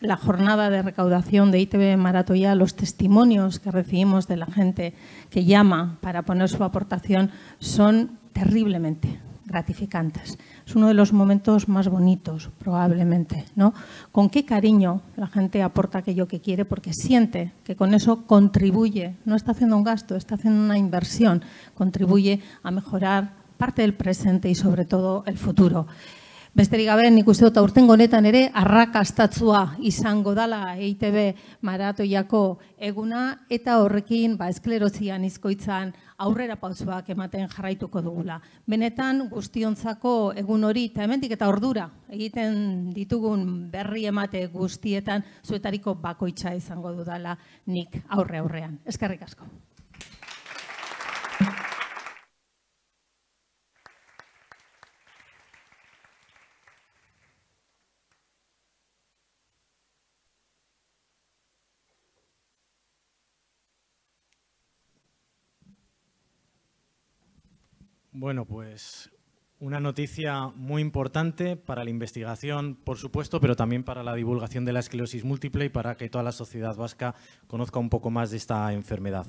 la jornada de recaudación de ITV Maratoya, los testimonios que recibimos de la gente que llama para poner su aportación son terriblemente gratificantes. Es uno de los momentos más bonitos, probablemente, ¿no? Con qué cariño la gente aporta aquello que quiere porque siente que con eso contribuye, no está haciendo un gasto, está haciendo una inversión, contribuye a mejorar parte del presente y sobre todo el futuro. Besterik gabe, nik uste dut aurtengo honetan ere arrakastatzua izango dala EITB maratoiako eguna eta horrekin ba, esklerozian izkoitzan aurrera pausoak ematen jarraituko dugula. Benetan guztiontzako egun hori eta hemendik eta ordura egiten ditugun berri emate guztietan zuetariko bakoitza izango dudala nik aurre aurrean. Eskerrik asko. Bueno, pues una noticia muy importante para la investigación, por supuesto, pero también para la divulgación de la esclerosis múltiple y para que toda la sociedad vasca conozca un poco más de esta enfermedad.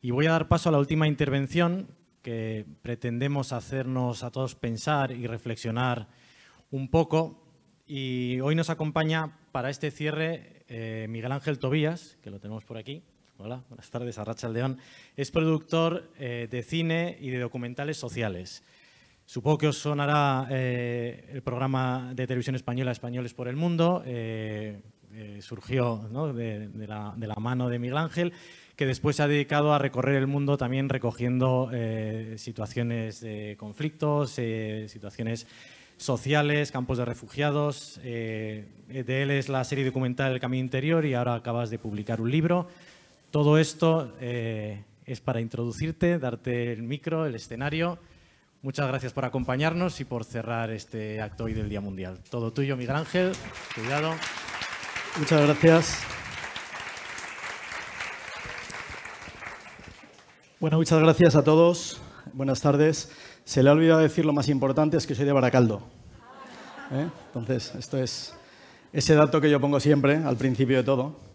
Y voy a dar paso a la última intervención que pretendemos hacernos a todos pensar y reflexionar un poco. Y hoy nos acompaña para este cierre eh, Miguel Ángel Tobías, que lo tenemos por aquí. Hola, buenas tardes, Arracha Aldeón. Es productor eh, de cine y de documentales sociales. Supongo que os sonará eh, el programa de televisión española Españoles por el Mundo. Eh, eh, surgió de, la, de, la, mano de Miguel Ángel, que después se ha dedicado a recorrer el mundo también recogiendo situaciones de conflictos, situaciones sociales, campos de refugiados. de él es la serie documental El Camino Interior y ahora acabas de publicar un libro. Todo esto es para introducirte, darte el micro, el escenario. Muchas gracias por acompañarnos y por cerrar este acto hoy del Día Mundial. Todo tuyo, Miguel Ángel. Cuidado. Muchas gracias. Bueno, muchas gracias a todos. Buenas tardes. Se le ha olvidado decir lo más importante, es que soy de Baracaldo. ¿Eh? Entonces, esto es ese dato que yo pongo siempre al principio de todo,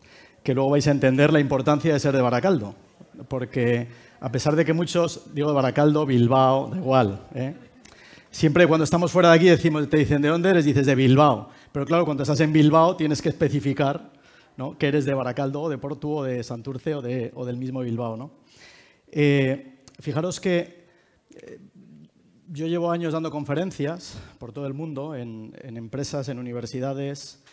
que luego vais a entender la importancia de ser de Baracaldo porque a pesar de que muchos, digo de Baracaldo, Bilbao, da igual, ¿eh? siempre cuando estamos fuera de aquí decimos, te dicen de dónde eres, dices de Bilbao. Pero claro, cuando estás en Bilbao tienes que especificar ¿no? que eres de Baracaldo, de Portu, o de Santurce, o, de, o del mismo Bilbao. ¿no? Eh, fijaros que eh, yo llevo años dando conferencias por todo el mundo, en empresas, en universidades,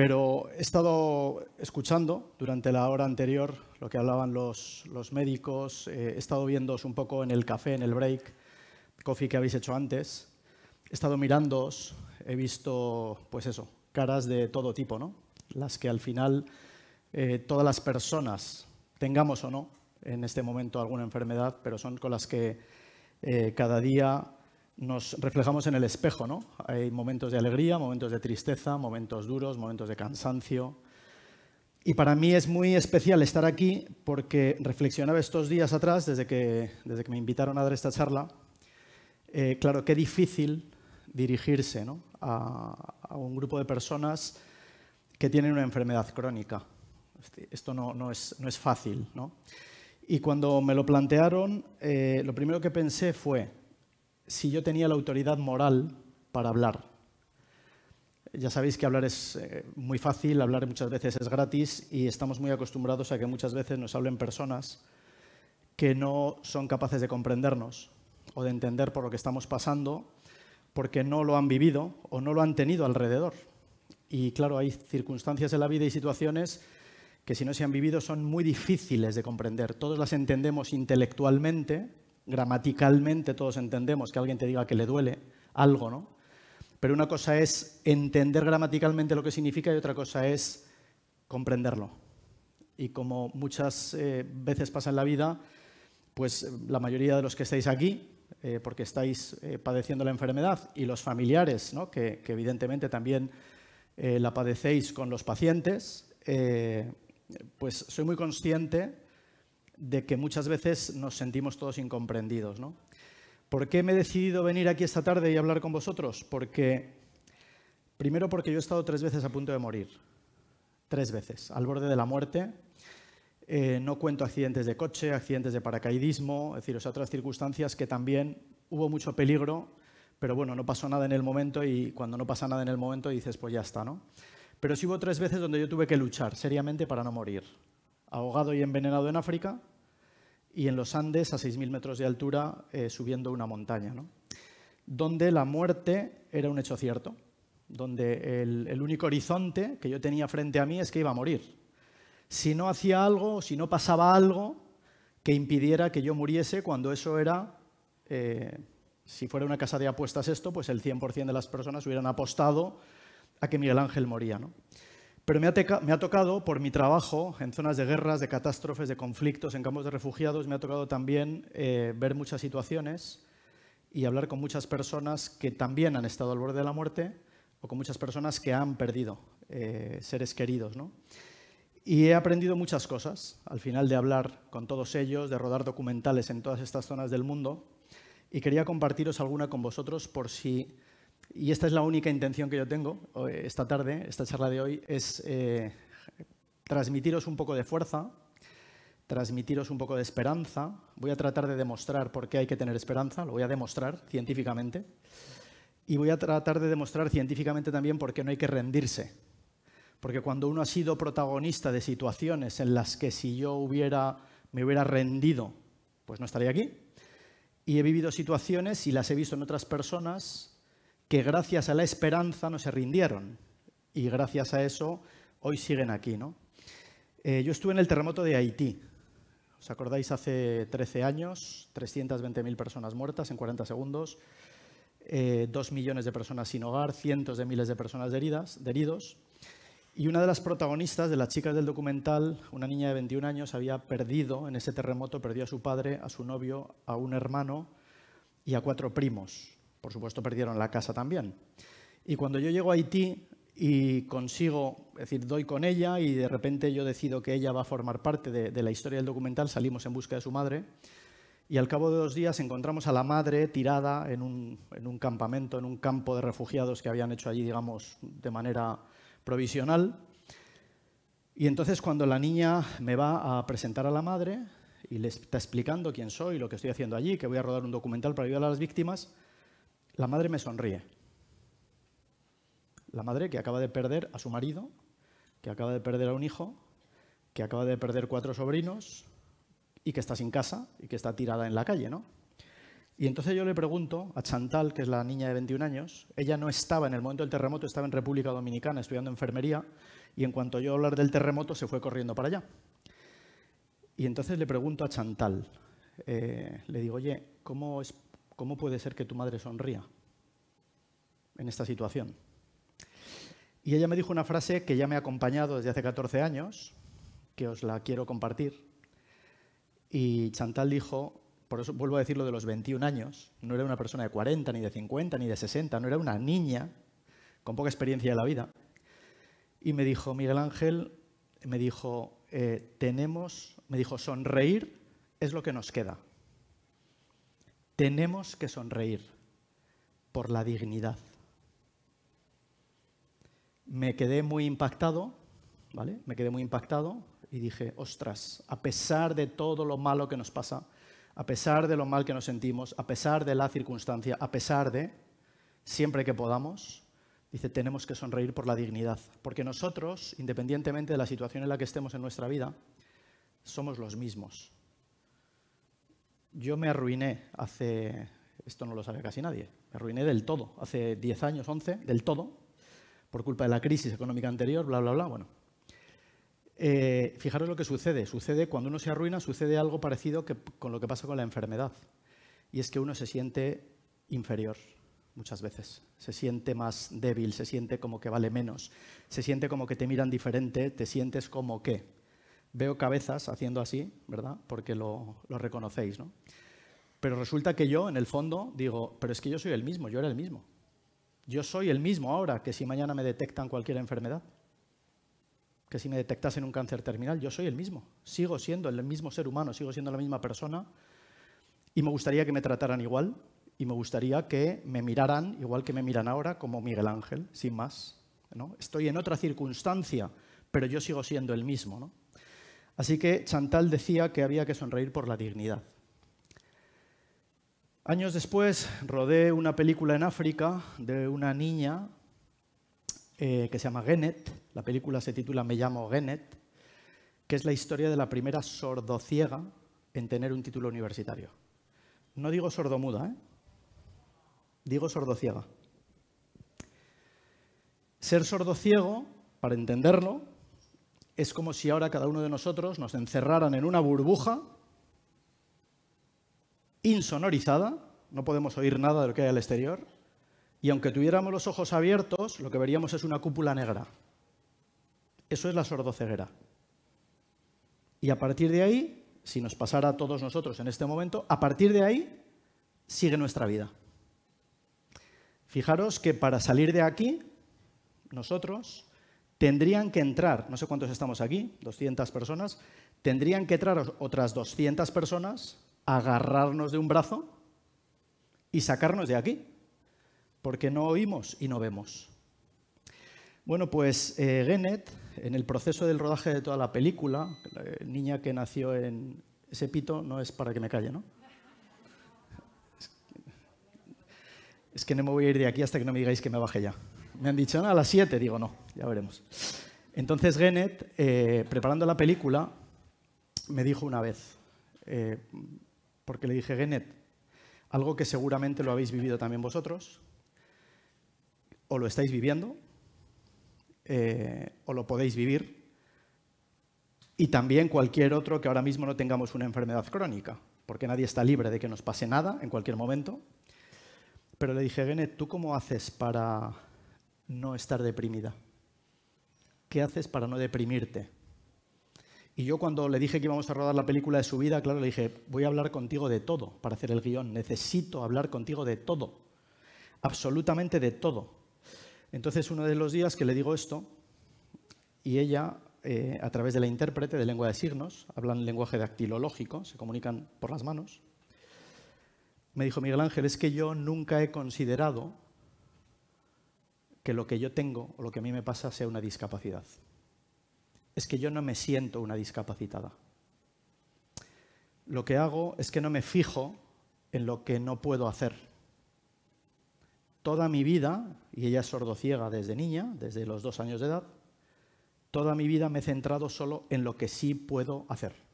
pero he estado escuchando durante la hora anterior lo que hablaban los, médicos, eh, he estado viéndoos un poco en el café, en el break, coffee que habéis hecho antes, he estado mirándoos, he visto, pues eso, caras de todo tipo, ¿no? Las que al final eh, todas las personas, tengamos o no en este momento alguna enfermedad, pero son con las que eh, cada día nos reflejamos en el espejo, ¿no? Hay momentos de alegría, momentos de tristeza, momentos duros, momentos de cansancio. Y para mí es muy especial estar aquí porque reflexionaba estos días atrás, desde que, desde que me invitaron a dar esta charla, eh, claro, qué difícil dirigirse a, un grupo de personas que tienen una enfermedad crónica. Este, esto no, es, no es, fácil. ¿no? Y cuando me lo plantearon, eh, lo primero que pensé fue, si yo tenía la autoridad moral para hablar. Ya sabéis que hablar es eh, muy fácil, hablar muchas veces es gratis y estamos muy acostumbrados a que muchas veces nos hablen personas que no son capaces de comprendernos o de entender por lo que estamos pasando porque no lo han vivido o no lo han tenido alrededor. Y claro, hay circunstancias en la vida y situaciones que si no se han vivido son muy difíciles de comprender. Todos las entendemos intelectualmente, gramaticalmente todos entendemos que alguien te diga que le duele algo, ¿no? Pero una cosa es entender gramaticalmente lo que significa y otra cosa es comprenderlo. Y como muchas eh, veces pasa en la vida, pues la mayoría de los que estáis aquí, eh, porque estáis eh, padeciendo la enfermedad, y los familiares, ¿no? que, evidentemente también la padecéis con los pacientes, pues soy muy consciente de que muchas veces nos sentimos todos incomprendidos. ¿no? ¿Por qué me he decidido venir aquí esta tarde y hablar con vosotros? Porque, primero porque yo he estado tres veces a punto de morir, tres veces, al borde de la muerte. Eh, no cuento accidentes de coche, accidentes de paracaidismo, es decir, otras circunstancias que también hubo mucho peligro, pero bueno, no pasó nada en el momento y cuando no pasa nada en el momento dices, pues ya está, ¿no? Pero sí hubo tres veces donde yo tuve que luchar seriamente para no morir. Ahogado y envenenado en África, y en los Andes, a 6.000 metros de altura, eh, subiendo una montaña, donde la muerte era un hecho cierto, donde el, único horizonte que yo tenía frente a mí es que iba a morir. Si no hacía algo, si no pasaba algo que impidiera que yo muriese cuando eso era, eh, si fuera una casa de apuestas esto, pues el 100% de las personas hubieran apostado a que Miguel Ángel moría. ¿no? Pero me ha, tocado, por mi trabajo en zonas de guerras, de catástrofes, de conflictos, en campos de refugiados, me ha tocado también eh, ver muchas situaciones y hablar con muchas personas que también han estado al borde de la muerte o con muchas personas que han perdido eh, seres queridos. Y he aprendido muchas cosas al final de hablar con todos ellos, de rodar documentales en todas estas zonas del mundo. Y quería compartiros alguna con vosotros por si y esta es la única intención que yo tengo esta tarde, esta charla de hoy, es eh, transmitiros un poco de fuerza, transmitiros un poco de esperanza. Voy a tratar de demostrar por qué hay que tener esperanza, lo voy a demostrar científicamente. Y voy a tratar de demostrar científicamente también por qué no hay que rendirse. Porque cuando uno ha sido protagonista de situaciones en las que si yo hubiera, me hubiera rendido, pues no estaría aquí. y he vivido situaciones y las he visto en otras personas que gracias a la esperanza no se rindieron y gracias a eso hoy siguen aquí. ¿no? Eh, yo estuve en el terremoto de Haití. ¿Os acordáis? Hace 13 años, 320.000 personas muertas en 40 segundos, eh, 2 millones de personas sin hogar, cientos de miles de personas heridas, de heridos. Y una de las protagonistas de las chicas del documental, una niña de 21 años, había perdido en ese terremoto, perdió a su padre, a su novio, a un hermano y a cuatro primos. Por supuesto, perdieron la casa también. Y cuando yo llego a Haití y consigo, es decir, doy con ella y de repente yo decido que ella va a formar parte de, la historia del documental, salimos en busca de su madre y al cabo de dos días encontramos a la madre tirada en un, en un campamento, en un campo de refugiados que habían hecho allí, digamos, de manera provisional. Y entonces cuando la niña me va a presentar a la madre y le está explicando quién soy, lo que estoy haciendo allí, que voy a rodar un documental para ayudar a las víctimas, la madre me sonríe. La madre que acaba de perder a su marido, que acaba de perder a un hijo, que acaba de perder cuatro sobrinos y que está sin casa y que está tirada en la calle, ¿no? Y entonces yo le pregunto a Chantal, que es la niña de 21 años, ella no estaba en el momento del terremoto, estaba en República Dominicana estudiando enfermería y en cuanto yo hablar del terremoto se fue corriendo para allá. Y entonces le pregunto a Chantal, eh, le digo, oye, ¿cómo, es, ¿cómo puede ser que tu madre sonría en esta situación? Y ella me dijo una frase que ya me ha acompañado desde hace 14 años, que os la quiero compartir. Y Chantal dijo, por eso vuelvo a decir lo de los 21 años, no era una persona de 40, ni de 50, ni de 60, no era una niña con poca experiencia de la vida. Y me dijo, Miguel Ángel, me dijo, eh, tenemos, me dijo, sonreír es lo que nos queda. Tenemos que sonreír por la dignidad. Me quedé muy impactado, ¿vale? Me quedé muy impactado y dije, ostras, a pesar de todo lo malo que nos pasa, a pesar de lo mal que nos sentimos, a pesar de la circunstancia, a pesar de, siempre que podamos, dice, tenemos que sonreír por la dignidad. Porque nosotros, independientemente de la situación en la que estemos en nuestra vida, somos los mismos. Yo me arruiné hace, esto no lo sabe casi nadie, me arruiné del todo, hace 10 años, 11, del todo, por culpa de la crisis económica anterior, bla, bla, bla. Bueno, eh, fijaros lo que sucede. Sucede cuando uno se arruina, sucede algo parecido que, con lo que pasa con la enfermedad. Y es que uno se siente inferior muchas veces. Se siente más débil, se siente como que vale menos, se siente como que te miran diferente, te sientes como que. Veo cabezas haciendo así, ¿verdad? Porque lo, reconocéis, ¿no? Pero resulta que yo, en el fondo, digo, pero es que yo soy el mismo, yo era el mismo. Yo soy el mismo ahora que si mañana me detectan cualquier enfermedad que si me detectasen un cáncer terminal, yo soy el mismo. Sigo siendo el mismo ser humano, sigo siendo la misma persona y me gustaría que me trataran igual y me gustaría que me miraran igual que me miran ahora como Miguel Ángel, sin más. Estoy en otra circunstancia, pero yo sigo siendo el mismo. ¿no? Así que Chantal decía que había que sonreír por la dignidad. Años después rodé una película en África de una niña eh, que se llama Genet. La película se titula Me llamo Genet, que es la historia de la primera sordociega en tener un título universitario. No digo sordomuda, ¿eh? digo sordociega. Ser sordociego, para entenderlo, es como si ahora cada uno de nosotros nos encerraran en una burbuja insonorizada, no podemos oír nada de lo que hay al exterior, y aunque tuviéramos los ojos abiertos, lo que veríamos es una cúpula negra. Eso es la sordoceguera. Y a partir de ahí, si nos pasara a todos nosotros en este momento, a partir de ahí sigue nuestra vida. Fijaros que para salir de aquí, nosotros tendrían que entrar, no sé cuántos estamos aquí, 200 personas, tendrían que entrar otras 200 personas, agarrarnos de un brazo y sacarnos de aquí porque no oímos y no vemos. Bueno, pues eh, en el proceso del rodaje de toda la película, la niña que nació en ese pito no es para que me calle, ¿no? Es que no me voy a ir de aquí hasta que no me digáis que me baje ya. Me han dicho, a las 7, digo, no, ya veremos. Entonces Genet, eh, preparando la película, me dijo una vez, eh, porque le dije, Genet, algo que seguramente lo habéis vivido también vosotros, o lo estáis viviendo, eh, o lo podéis vivir, y también cualquier otro que ahora mismo no tengamos una enfermedad crónica, porque nadie está libre de que nos pase nada en cualquier momento. Pero le dije, Genet, ¿tú cómo haces para no estar deprimida? ¿Qué haces para no deprimirte? Y yo cuando le dije que íbamos a rodar la película de su vida, claro, le dije, voy a hablar contigo de todo para hacer el guion. Necesito hablar contigo de todo. Absolutamente de todo. Entonces, uno de los días que le digo esto, y ella, eh, a través de la intérprete de lengua de signos, hablan lenguaje dactilológico, se comunican por las manos, me dijo Miguel Ángel, es que yo nunca he considerado que lo que yo tengo o lo que a mí me pasa sea una discapacidad. Es que yo no me siento una discapacitada. Lo que hago es que no me fijo en lo que no puedo hacer. Toda mi vida, y ella es sordociega desde niña, desde los dos años de edad, toda mi vida me he centrado solo en lo que sí puedo hacer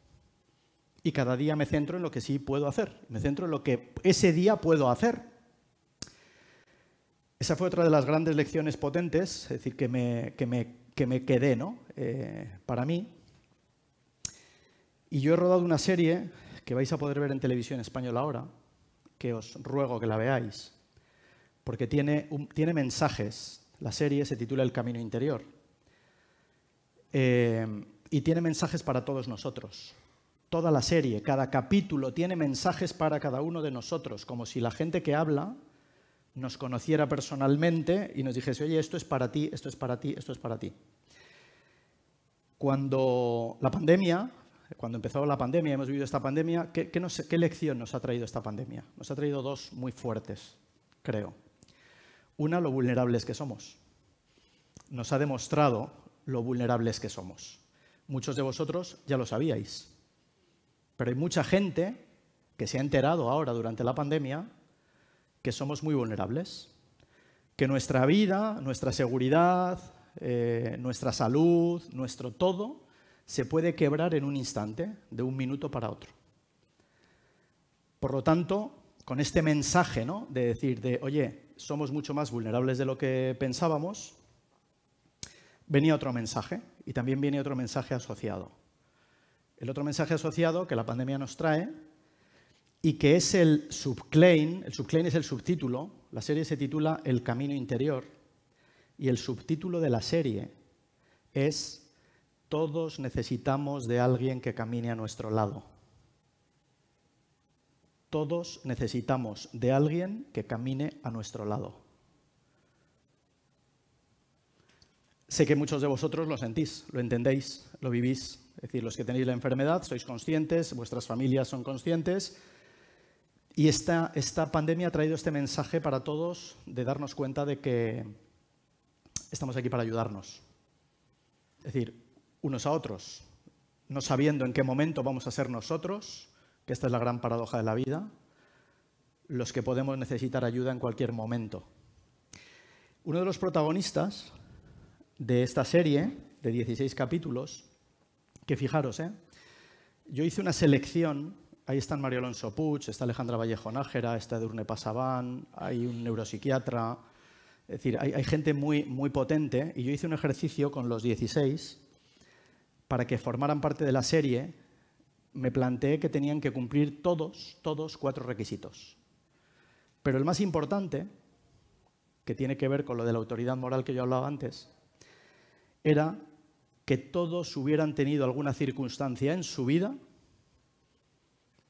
y cada día me centro en lo que sí puedo hacer, me centro en lo que ese día puedo hacer. Esa fue otra de las grandes lecciones potentes, es decir, que me, que me, quedé ¿no? Eh, para mí. Y yo he rodado una serie que vais a poder ver en televisión española ahora, que os ruego que la veáis, porque tiene, tiene mensajes. La serie se titula El Camino Interior. Eh, y tiene mensajes para todos nosotros toda la serie, cada capítulo tiene mensajes para cada uno de nosotros, como si la gente que habla nos conociera personalmente y nos dijese, oye, esto es para ti, esto es para ti, esto es para ti. Cuando la pandemia, cuando empezó la pandemia, hemos vivido esta pandemia, ¿qué, qué lección nos ha traído esta pandemia? Nos ha traído dos muy fuertes, creo. Una, lo vulnerables que somos. Nos ha demostrado lo vulnerables que somos. Muchos de vosotros ya lo sabíais. Pero hay mucha gente que se ha enterado ahora durante la pandemia que somos muy vulnerables, que nuestra vida, nuestra seguridad, eh, nuestra salud, nuestro todo, se puede quebrar en un instante, de un minuto para otro. Por lo tanto, con este mensaje ¿no? de decir, de, oye, somos mucho más vulnerables de lo que pensábamos, venía otro mensaje y también viene otro mensaje asociado. El otro mensaje asociado que la pandemia nos trae y que es el subclaim, el subclaim es el subtítulo, la serie se titula El camino interior y el subtítulo de la serie es Todos necesitamos de alguien que camine a nuestro lado. Todos necesitamos de alguien que camine a nuestro lado. Sé que muchos de vosotros lo sentís, lo entendéis, lo vivís. Es decir, los que tenéis la enfermedad sois conscientes, vuestras familias son conscientes. Y esta, esta pandemia ha traído este mensaje para todos de darnos cuenta de que estamos aquí para ayudarnos. Es decir, unos a otros, no sabiendo en qué momento vamos a ser nosotros, que esta es la gran paradoja de la vida, los que podemos necesitar ayuda en cualquier momento. Uno de los protagonistas de esta serie de 16 capítulos, que fijaros, ¿eh? yo hice una selección, ahí están Mario Alonso Puig, está Alejandra Vallejo Nájera, está Edurne Pasabán, hay un neuropsiquiatra, es decir, hay, hay, gente muy, muy potente, y yo hice un ejercicio con los 16 para que formaran parte de la serie, me planteé que tenían que cumplir todos, todos cuatro requisitos. Pero el más importante, que tiene que ver con lo de la autoridad moral que yo hablaba antes, era que todos hubieran tenido alguna circunstancia en su vida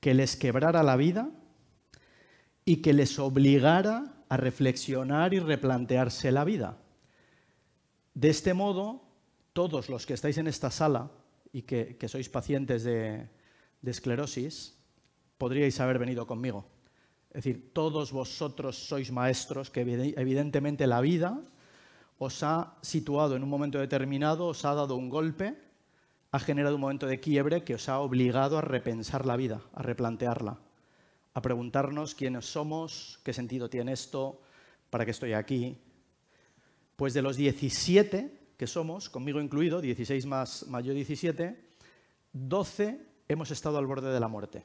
que les quebrara la vida y que les obligara a reflexionar y replantearse la vida. De este modo, todos los que estáis en esta sala y que, sois pacientes de, de esclerosis, podríais haber venido conmigo. Es decir, todos vosotros sois maestros que evidentemente la vida os ha situado en un momento determinado, os ha dado un golpe, ha generado un momento de quiebre que os ha obligado a repensar la vida, a replantearla, a preguntarnos quiénes somos, qué sentido tiene esto, para qué estoy aquí. Pues de los 17 que somos, conmigo incluido, 16 más, yo 17, 12 hemos estado al borde de la muerte.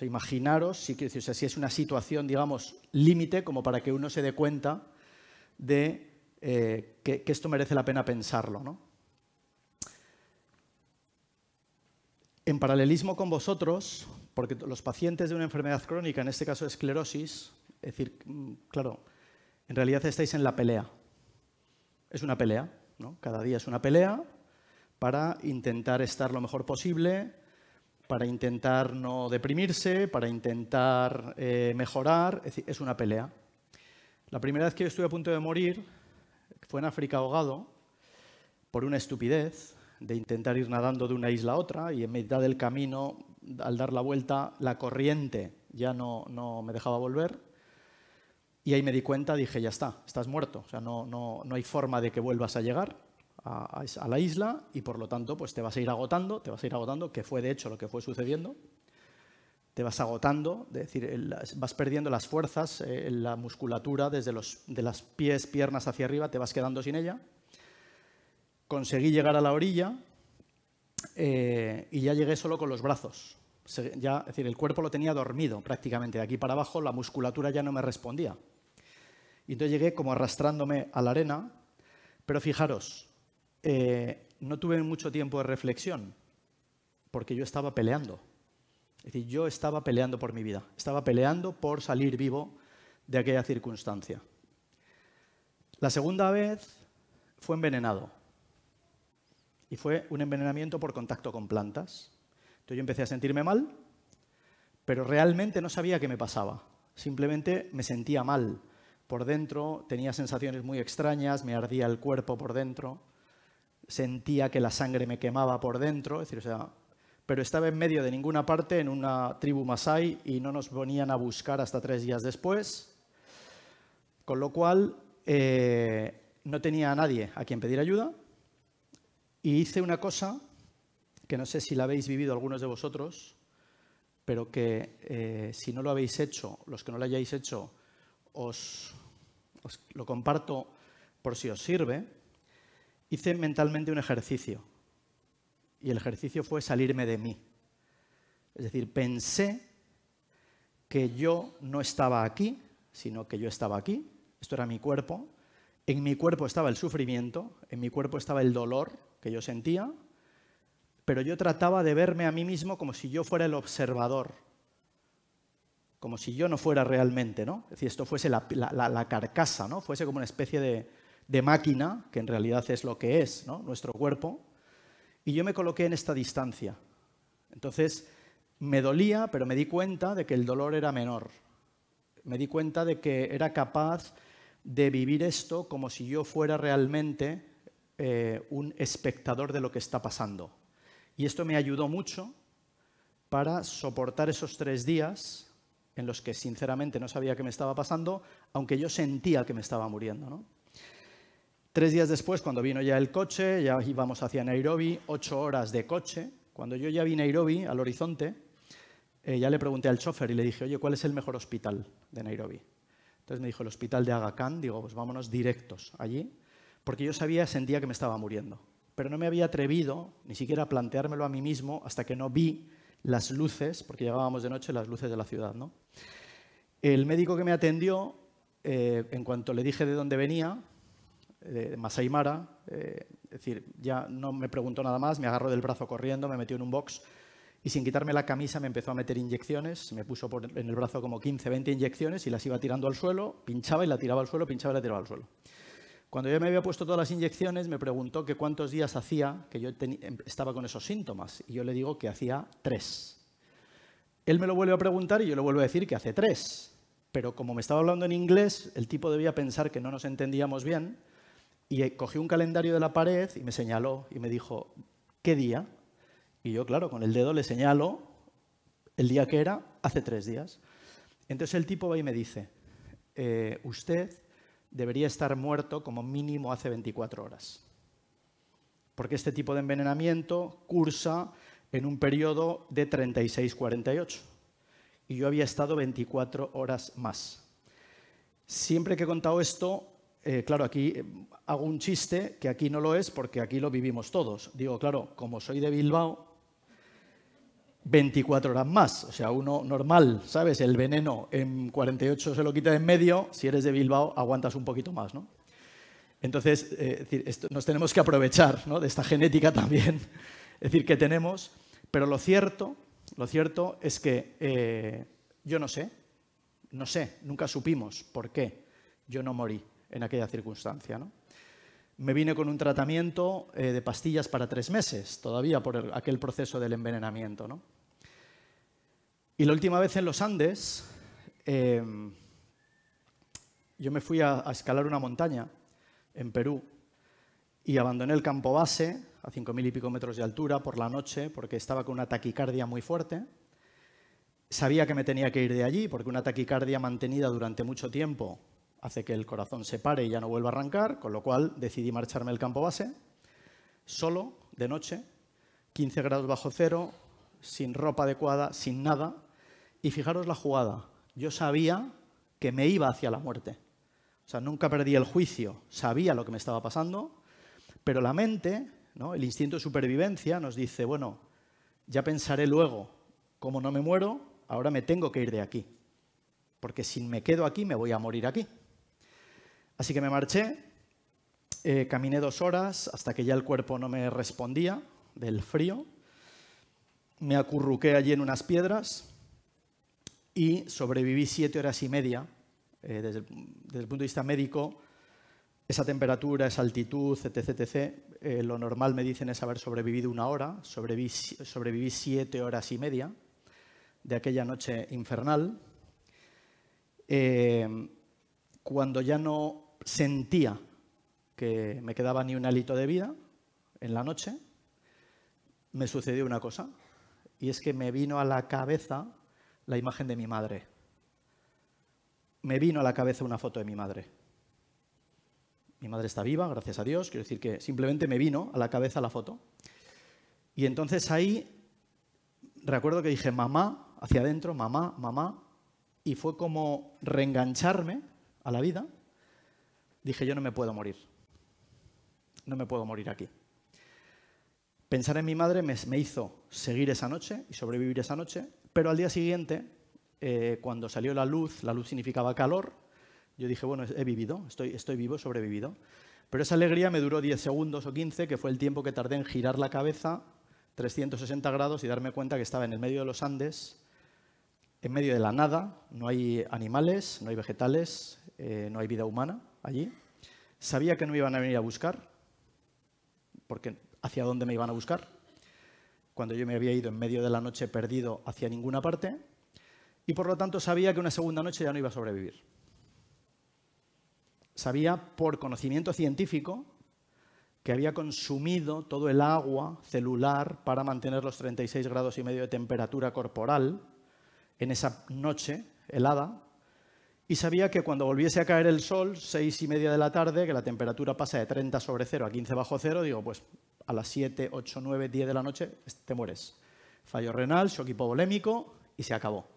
O imaginaros, si es una situación, digamos, límite, como para que uno se dé cuenta de eh, que, que, esto merece la pena pensarlo. ¿no? En paralelismo con vosotros, porque los pacientes de una enfermedad crónica, en este caso esclerosis, es decir, mm, claro, en realidad estáis en la pelea. Es una pelea, ¿no? Cada día es una pelea para intentar estar lo mejor posible, para intentar no deprimirse, para intentar eh, mejorar, es decir, es una pelea. La primera vez que yo estuve a punto de morir fue en África ahogado por una estupidez de intentar ir nadando de una isla a otra y en mitad del camino, al dar la vuelta, la corriente ya no, no me dejaba volver. Y ahí me di cuenta, dije, ya está, estás muerto, o sea, no, no, no hay forma de que vuelvas a llegar a, la isla y por lo tanto pues te vas a ir agotando, te vas a ir agotando, que fue de hecho lo que fue sucediendo. Te vas agotando, decir, vas perdiendo las fuerzas, eh, la musculatura desde los de las pies, piernas hacia arriba, te vas quedando sin ella. Conseguí llegar a la orilla eh, y ya llegué solo con los brazos. Ya, es decir, el cuerpo lo tenía dormido prácticamente. De aquí para abajo la musculatura ya no me respondía. Y entonces llegué como arrastrándome a la arena, pero fijaros, eh, no tuve mucho tiempo de reflexión, porque yo estaba peleando. Es decir, yo estaba peleando por mi vida, estaba peleando por salir vivo de aquella circunstancia. La segunda vez fue envenenado. Y fue un envenenamiento por contacto con plantas. Entonces yo empecé a sentirme mal, pero realmente no sabía qué me pasaba. Simplemente me sentía mal. Por dentro tenía sensaciones muy extrañas, me ardía el cuerpo por dentro sentía que la sangre me quemaba por dentro, decir, o sea, pero estaba en medio de ninguna parte en una tribu masai y no nos venían a buscar hasta tres días después, con lo cual eh, no tenía a nadie a quien pedir ayuda y hice una cosa que no sé si la habéis vivido algunos de vosotros, pero que eh, si no lo habéis hecho, los que no lo hayáis hecho, os lo comparto por si os sirve hice mentalmente un ejercicio. Y el ejercicio fue salirme de mí. Es decir, pensé que yo no estaba aquí, sino que yo estaba aquí. Esto era mi cuerpo. En mi cuerpo estaba el sufrimiento, en mi cuerpo estaba el dolor que yo sentía, pero yo trataba de verme a mí mismo como si yo fuera el observador, como si yo no fuera realmente, ¿no? Es decir, esto fuese la, carcasa, ¿no? Fuese como una especie de máquina, que en realidad es lo que es nuestro cuerpo, y yo me coloqué en esta distancia. Entonces, me dolía, pero me di cuenta de que el dolor era menor. Me di cuenta de que era capaz de vivir esto como si yo fuera realmente eh, un espectador de lo que está pasando. Y esto me ayudó mucho para soportar esos tres días en los que sinceramente no sabía qué me estaba pasando, aunque yo sentía que me estaba muriendo. ¿no? Tres días después, cuando vino ya el coche, ya íbamos hacia Nairobi, ocho horas de coche. Cuando yo ya vi Nairobi, al horizonte, eh, ya le pregunté al chofer y le dije, oye, ¿cuál es el mejor hospital de Nairobi? Entonces me dijo, el hospital de Aga Khan. Digo, pues vámonos directos allí, porque yo sabía, sentía que me estaba muriendo. Pero no me había atrevido ni siquiera a planteármelo a mí mismo hasta que no vi las luces, porque llegábamos de noche, las luces de la ciudad. ¿no? El médico que me atendió, eh, en cuanto le dije de dónde venía, de Masai Mara, eh, es decir, ya no me preguntó nada más, me agarró del brazo corriendo, me metió en un box y sin quitarme la camisa me empezó a meter inyecciones, me puso en el brazo como 15, 20 inyecciones y las iba tirando al suelo, pinchaba y la tiraba al suelo, pinchaba y la tiraba al suelo. Cuando yo me había puesto todas las inyecciones, me preguntó que cuántos días hacía que yo em, estaba con esos síntomas y yo le digo que hacía tres. Él me lo vuelve a preguntar y yo le vuelvo a decir que hace tres. Pero como me estaba hablando en inglés, el tipo debía pensar que no nos entendíamos bien y cogió un calendario de la pared y me señaló y me dijo, ¿qué día? Y yo, claro, con el dedo le señalo el día que era, hace tres días. Entonces el tipo va y me dice, eh, usted debería estar muerto como mínimo hace 24 horas. Porque este tipo de envenenamiento cursa en un periodo de 36-48. Y yo había estado 24 horas más. Siempre que he contado esto, eh, claro, aquí eh, hago un chiste que aquí no lo es porque aquí lo vivimos todos. Digo, claro, como soy de Bilbao, 24 horas más. O sea, uno normal, ¿sabes? El veneno en 48 se lo quita de en medio, si eres de Bilbao aguantas un poquito más, ¿no? Entonces, eh, nos tenemos que aprovechar de esta genética también, es decir, que tenemos, pero lo cierto, lo cierto es que eh, yo no sé, no sé, nunca supimos por qué yo no morí en aquella circunstancia. ¿no? Me vine con un tratamiento eh, de pastillas para tres meses, todavía por aquel proceso del envenenamiento. ¿no? Y la última vez en los Andes, yo me fui a escalar una montaña en Perú y abandoné el campo base a 5.000 y pico metros de altura por la noche porque estaba con una taquicardia muy fuerte. Sabía que me tenía que ir de allí porque una taquicardia mantenida durante mucho tiempo hace que el corazón se pare y ya no vuelva a arrancar, con lo cual decidí marcharme al campo base, solo, de noche, 15 grados bajo cero, sin ropa adecuada, sin nada. Y fijaros la jugada, yo sabía que me iba hacia la muerte. O sea, nunca perdí el juicio, sabía lo que me estaba pasando, pero la mente, el instinto de supervivencia nos dice, bueno, ya pensaré luego cómo no me muero, ahora me tengo que ir de aquí, porque si me quedo aquí me voy a morir aquí. Así que me marché, eh, caminé dos horas hasta que ya el cuerpo no me respondía del frío, me acurruqué allí en unas piedras y sobreviví siete horas y media eh, desde, el, punto de vista médico, esa temperatura, esa altitud, etc., etc., eh, lo normal me dicen es haber sobrevivido una hora, sobreviví, siete horas y media de aquella noche infernal, eh, cuando ya no sentía que me quedaba ni un hálito de vida en la noche, me sucedió una cosa, y es que me vino a la cabeza la imagen de mi madre me vino a la cabeza una foto de mi madre. Mi madre está viva, gracias a Dios, quiero decir que simplemente me vino a la cabeza la foto. Y entonces ahí recuerdo que dije mamá, hacia adentro, mamá, mamá, y fue como reengancharme a la vida. Dije yo no me puedo morir, no me puedo morir aquí. Pensar en mi madre me, hizo seguir esa noche y sobrevivir esa noche, pero al día siguiente eh, cuando salió la luz, la luz significaba calor, yo dije, bueno, he vivido, estoy, vivo, he sobrevivido. Pero esa alegría me duró 10 segundos o 15, que fue el tiempo que tardé en girar la cabeza 360 grados y darme cuenta que estaba en el medio de los Andes, en medio de la nada, no hay animales, no hay vegetales, eh, no hay vida humana allí. Sabía que no me iban a venir a buscar, porque ¿hacia dónde me iban a buscar? Cuando yo me había ido en medio de la noche perdido hacia ninguna parte, y por lo tanto sabía que una segunda noche ya no iba a sobrevivir. Sabía por conocimiento científico que había consumido todo el agua celular para mantener los 36 grados y medio de temperatura corporal en esa noche helada y sabía que cuando volviese a caer el sol, seis y media de la tarde, que la temperatura pasa de 30 sobre cero a 15 bajo cero, digo, pues a las 7, 8, 9, 10 de la noche te mueres. Fallo renal, shock hipovolémico y se acabó.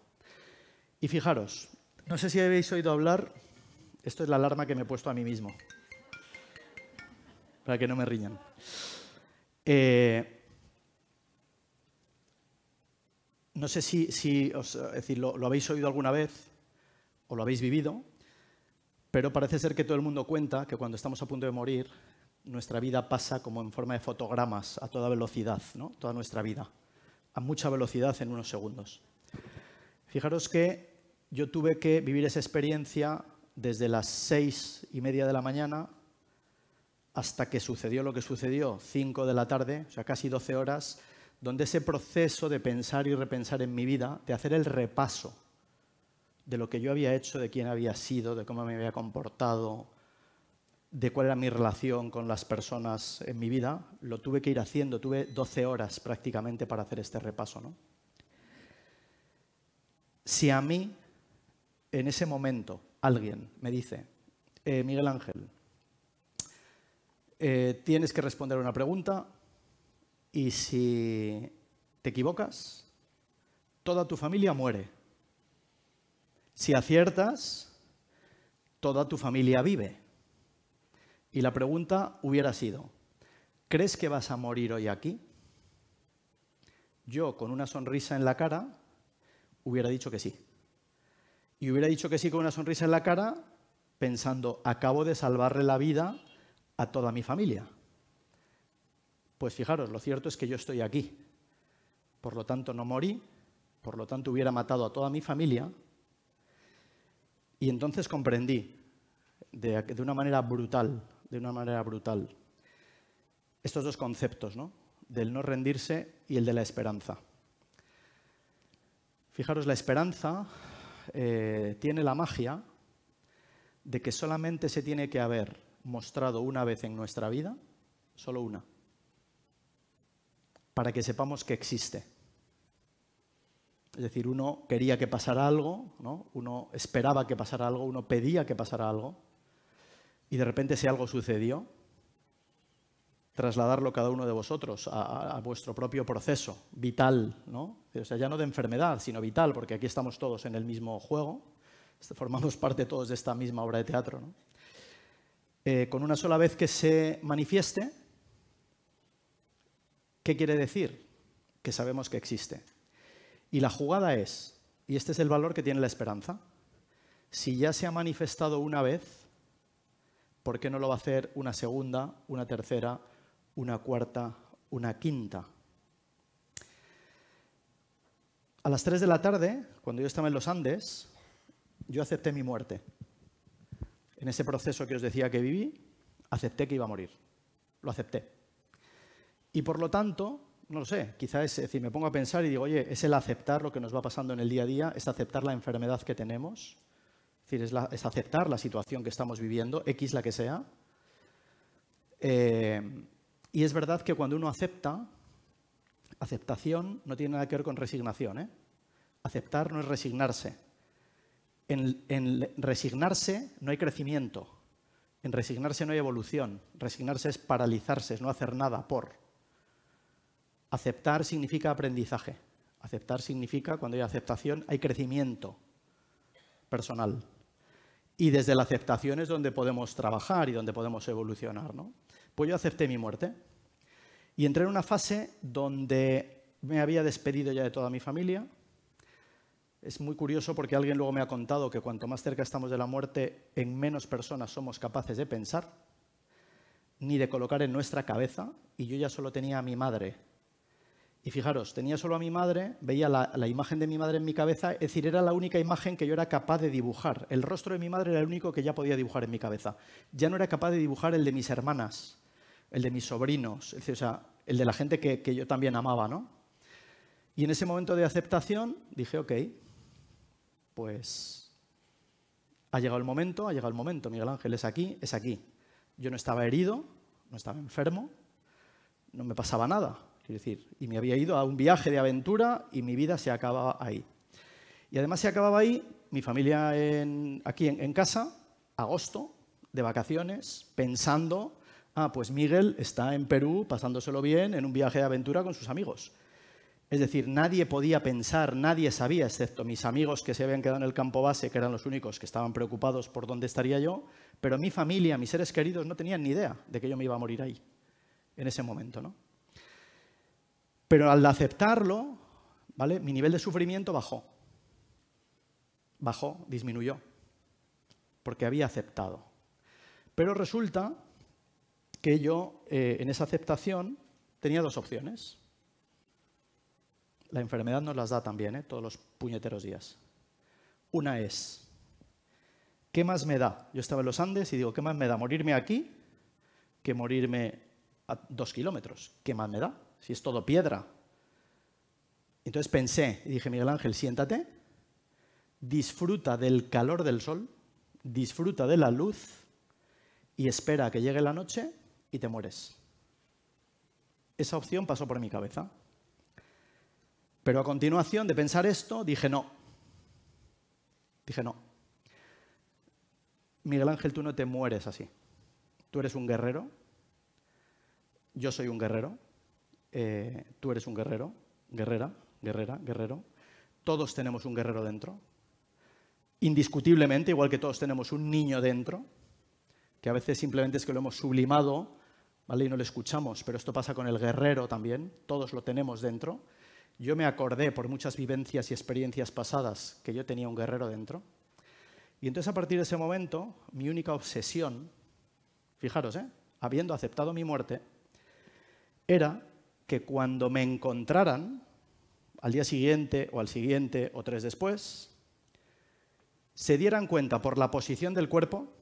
Y fijaros, no sé si habéis oído hablar, esto es la alarma que me he puesto a mí mismo, para que no me riñan. Eh, no sé si, os, decir, lo, lo habéis oído alguna vez o lo habéis vivido, pero parece ser que todo el mundo cuenta que cuando estamos a punto de morir, nuestra vida pasa como en forma de fotogramas a toda velocidad, ¿no? toda nuestra vida, a mucha velocidad en unos segundos. Fijaros que yo tuve que vivir esa experiencia desde las seis y media de la mañana hasta que sucedió lo que sucedió, cinco de la tarde, o sea, casi doce horas, donde ese proceso de pensar y repensar en mi vida, de hacer el repaso de lo que yo había hecho, de quién había sido, de cómo me había comportado, de cuál era mi relación con las personas en mi vida, lo tuve que ir haciendo. Tuve 12 horas prácticamente para hacer este repaso. ¿no? Si a mí en ese momento alguien me dice, eh, Miguel Ángel, eh, tienes que responder una pregunta y si te equivocas, toda tu familia muere. Si aciertas, toda tu familia vive. Y la pregunta hubiera sido, ¿crees que vas a morir hoy aquí? yo con una sonrisa en la cara hubiera dicho que sí. Y hubiera dicho que sí con una sonrisa en la cara pensando, acabo de salvarle la vida a toda mi familia. Pues fijaros, lo cierto es que yo estoy aquí. Por lo tanto, no morí, por lo tanto hubiera matado a toda mi familia. Y entonces comprendí de, una manera brutal, de una manera brutal, estos dos conceptos, ¿no? del no rendirse y el de la esperanza. Fijaros, la esperanza eh, tiene la magia de que solamente se tiene que haber mostrado una vez en nuestra vida, solo una, para que sepamos que existe. Es decir, uno quería que pasara algo, ¿no? uno esperaba que pasara algo, uno pedía que pasara algo, y de repente ese algo sucedió, trasladarlo cada uno de vosotros a, vuestro propio proceso vital, ¿no? O sea, ya no de enfermedad, sino vital, porque aquí estamos todos en el mismo juego, este, formamos parte todos de esta misma obra de teatro. Eh, con una sola vez que se manifieste, ¿qué quiere decir? Que sabemos que existe. Y la jugada es, y este es el valor que tiene la esperanza, si ya se ha manifestado una vez, ¿por qué no lo va a hacer una segunda, una tercera, una cuarta, una quinta. A las 3 de la tarde, cuando yo estaba en los Andes, yo acepté mi muerte. En ese proceso que os decía que viví, acepté que iba a morir. Lo acepté. Y por lo tanto, no lo sé, quizás es, decir, me pongo a pensar y digo, oye, es el aceptar lo que nos va pasando en el día a día, es aceptar la enfermedad que tenemos, decir, es, es aceptar la situación que estamos viviendo, X la que sea. Eh, y es verdad que cuando uno acepta, aceptación no tiene nada que ver con resignación. ¿eh? Aceptar no es resignarse. En, en, resignarse no hay crecimiento. En resignarse no hay evolución. Resignarse es paralizarse, es no hacer nada por. Aceptar significa aprendizaje. Aceptar significa, cuando hay aceptación, hay crecimiento personal. Y desde la aceptación es donde podemos trabajar y donde podemos evolucionar. ¿no? Pues yo acepté mi muerte y entré en una fase donde me había despedido ya de toda mi familia. Es muy curioso porque alguien luego me ha contado que cuanto más cerca estamos de la muerte, en menos personas somos capaces de pensar, ni de colocar en nuestra cabeza, y yo ya solo tenía a mi madre. Y fijaros, tenía solo a mi madre, veía la, imagen de mi madre en mi cabeza, es decir, era la única imagen que yo era capaz de dibujar. El rostro de mi madre era el único que ya podía dibujar en mi cabeza. Ya no era capaz de dibujar el de mis hermanas, el de mis sobrinos, o sea, el de la gente que, que yo también amaba, ¿no? Y en ese momento de aceptación dije, ok, pues ha llegado el momento, ha llegado el momento, Miguel Ángel es aquí, es aquí. Yo no estaba herido, no estaba enfermo, no me pasaba nada, quiero decir, y me había ido a un viaje de aventura y mi vida se acababa ahí. Y además se acababa ahí, mi familia aquí en casa, agosto, de vacaciones, pensando Ah, pues Miguel está en Perú pasándoselo bien en un viaje de aventura con sus amigos. Es decir, nadie podía pensar, nadie sabía, excepto mis amigos que se habían quedado en el campo base, que eran los únicos que estaban preocupados por dónde estaría yo, pero mi familia, mis seres queridos no tenían ni idea de que yo me iba a morir ahí, en ese momento, ¿no? Pero al aceptarlo, ¿vale? Mi nivel de sufrimiento bajó. Bajó, disminuyó, porque había aceptado. Pero resulta que yo eh, en esa aceptación tenía dos opciones. La enfermedad nos las da también, ¿eh? todos los puñeteros días. Una es, ¿qué más me da? Yo estaba en los Andes y digo, ¿qué más me da morirme aquí que morirme a dos kilómetros? ¿Qué más me da? Si es todo piedra. Entonces pensé y dije, Miguel Ángel, siéntate, disfruta del calor del sol, disfruta de la luz y espera a que llegue la noche y te mueres. Esa opción pasó por mi cabeza. Pero a continuación de pensar esto, dije no. Dije no. Miguel Ángel, tú no te mueres así. Tú eres un guerrero. Yo soy un guerrero. Eh, tú eres un guerrero. Guerrera, guerrera, guerrero. Todos tenemos un guerrero dentro. Indiscutiblemente, igual que todos tenemos un niño dentro, que a veces simplemente es que lo hemos sublimado ¿vale? Y no le escuchamos, pero esto pasa con el guerrero también, todos lo tenemos dentro. yo me acordé por muchas vivencias y experiencias pasadas que yo tenía un guerrero dentro. Y entonces a partir de ese momento, mi única obsesión, fijaros, ¿eh? habiendo aceptado mi muerte, era que cuando me encontraran, al día siguiente o al siguiente o tres después, se dieran cuenta por la posición del cuerpo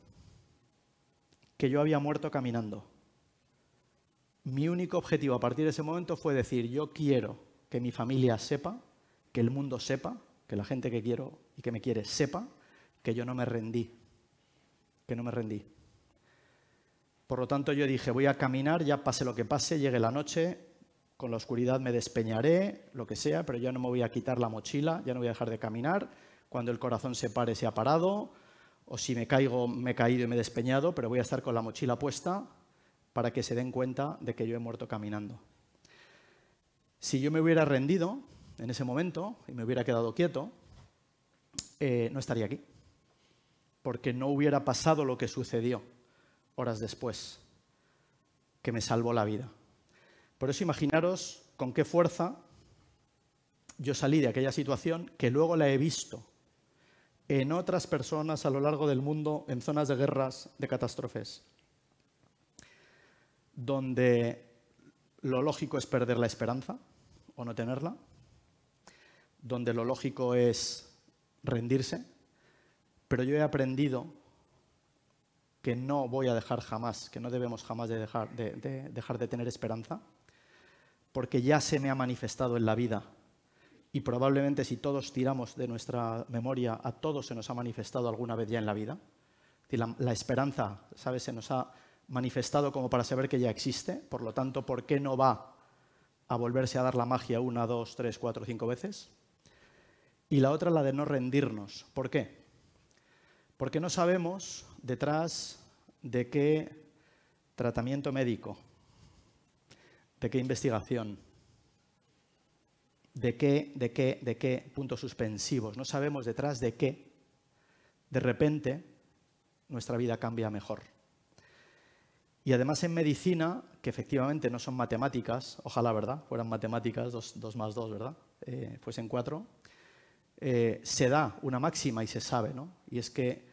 que yo había muerto caminando. Mi único objetivo a partir de ese momento fue decir, yo quiero que mi familia sepa, que el mundo sepa, que la gente que quiero y que me quiere sepa, que yo no me rendí, que no me rendí. Por lo tanto, yo dije, voy a caminar, ya pase lo que pase, llegue la noche, con la oscuridad me despeñaré, lo que sea, pero ya no me voy a quitar la mochila, ya no voy a dejar de caminar. Cuando el corazón se pare, se ha parado, o si me caigo, me he caído y me he despeñado, pero voy a estar con la mochila puesta para que se den cuenta de que yo he muerto caminando. Si yo me hubiera rendido en ese momento y me hubiera quedado quieto, eh, no estaría aquí, porque no hubiera pasado lo que sucedió horas después, que me salvó la vida. Por eso imaginaros con qué fuerza yo salí de aquella situación que luego la he visto en otras personas a lo largo del mundo, en zonas de guerras, de catástrofes, donde lo lógico es perder la esperanza o no tenerla, donde lo lógico es rendirse, pero yo he aprendido que no voy a dejar jamás, que no debemos jamás de dejar de, dejar de tener esperanza, porque ya se me ha manifestado en la vida y probablemente si todos tiramos de nuestra memoria, a todos se nos ha manifestado alguna vez ya en la vida. La, esperanza, ¿sabes? Se nos ha manifestado como para saber que ya existe, por lo tanto, ¿por qué no va a volverse a dar la magia una, dos, tres, cuatro, cinco veces? Y la otra, la de no rendirnos. ¿Por qué? Porque no sabemos detrás de qué tratamiento médico, de qué investigación, de qué, de qué, de qué puntos suspensivos. No sabemos detrás de qué, de repente, nuestra vida cambia mejor. Y además en medicina, que efectivamente no son matemáticas, ojalá, ¿verdad? Fueran matemáticas, dos, más dos, ¿verdad? Eh, fuesen cuatro, eh, se da una máxima y se sabe, ¿no? Y es que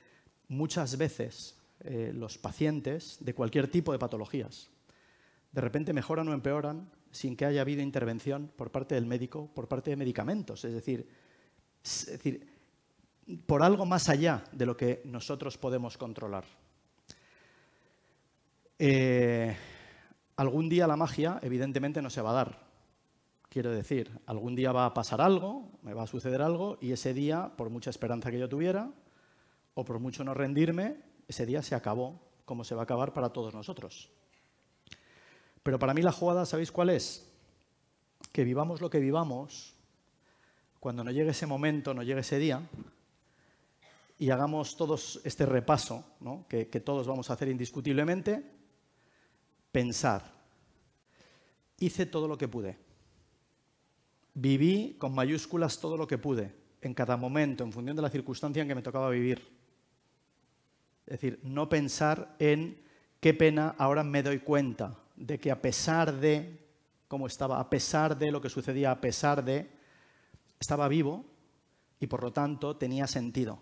muchas veces eh, los pacientes de cualquier tipo de patologías de repente mejoran o empeoran sin que haya habido intervención por parte del médico, por parte de medicamentos. Es decir, por algo más allá de lo que nosotros podemos controlar. Eh, algún día la magia, evidentemente, no se va a dar. Quiero decir, algún día va a pasar algo, me va a suceder algo, y ese día, por mucha esperanza que yo tuviera, o por mucho no rendirme, ese día se acabó, como se va a acabar para todos nosotros. Pero para mí la jugada, ¿sabéis cuál es? Que vivamos lo que vivamos, cuando no llegue ese momento, no llegue ese día, y hagamos todos este repaso, que, que todos vamos a hacer indiscutiblemente, pensar, hice todo lo que pude, viví con mayúsculas todo lo que pude, en cada momento, en función de la circunstancia en que me tocaba vivir. Es decir, no pensar en qué pena ahora me doy cuenta de que a pesar de cómo estaba, a pesar de lo que sucedía, a pesar de, estaba vivo y por lo tanto tenía sentido.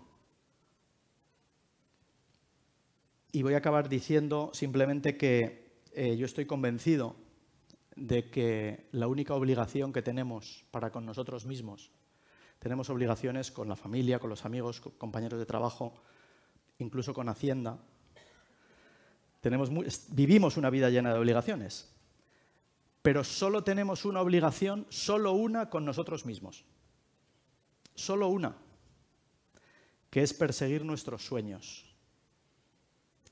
Y voy a acabar diciendo simplemente que eh, yo estoy convencido de que la única obligación que tenemos para con nosotros mismos, tenemos obligaciones con la familia, con los amigos, con compañeros de trabajo, incluso con Hacienda, tenemos vivimos una vida llena de obligaciones, pero solo tenemos una obligación, solo una con nosotros mismos. Solo una, que es perseguir nuestros sueños.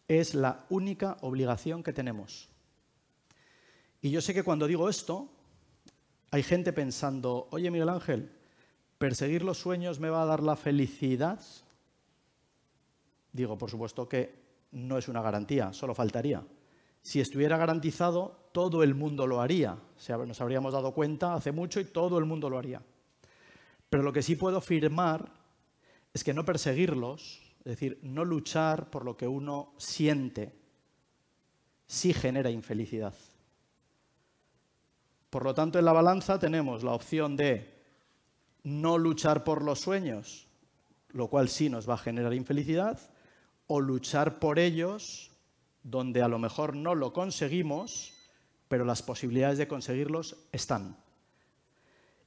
Es la única obligación que tenemos. Y yo sé que cuando digo esto, hay gente pensando, oye Miguel Ángel, ¿perseguir los sueños me va a dar la felicidad? Digo, por supuesto que no es una garantía, solo faltaría. Si estuviera garantizado, todo el mundo lo haría. Nos habríamos dado cuenta hace mucho y todo el mundo lo haría. Pero lo que sí puedo afirmar es que no perseguirlos, es decir, no luchar por lo que uno siente, sí genera infelicidad. Por lo tanto, en la balanza tenemos la opción de no luchar por los sueños, lo cual sí nos va a generar infelicidad, o luchar por ellos, donde a lo mejor no lo conseguimos, pero las posibilidades de conseguirlos están.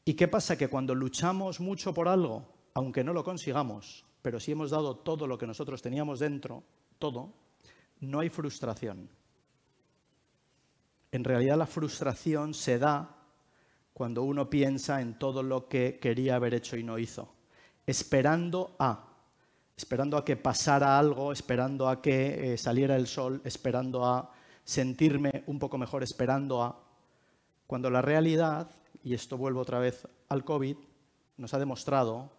¿Y qué pasa? Que cuando luchamos mucho por algo, aunque no lo consigamos, pero si hemos dado todo lo que nosotros teníamos dentro, todo, no hay frustración. En realidad la frustración se da cuando uno piensa en todo lo que quería haber hecho y no hizo, esperando a, esperando a que pasara algo, esperando a que eh, saliera el sol, esperando a sentirme un poco mejor, esperando a, cuando la realidad, y esto vuelvo otra vez al COVID, nos ha demostrado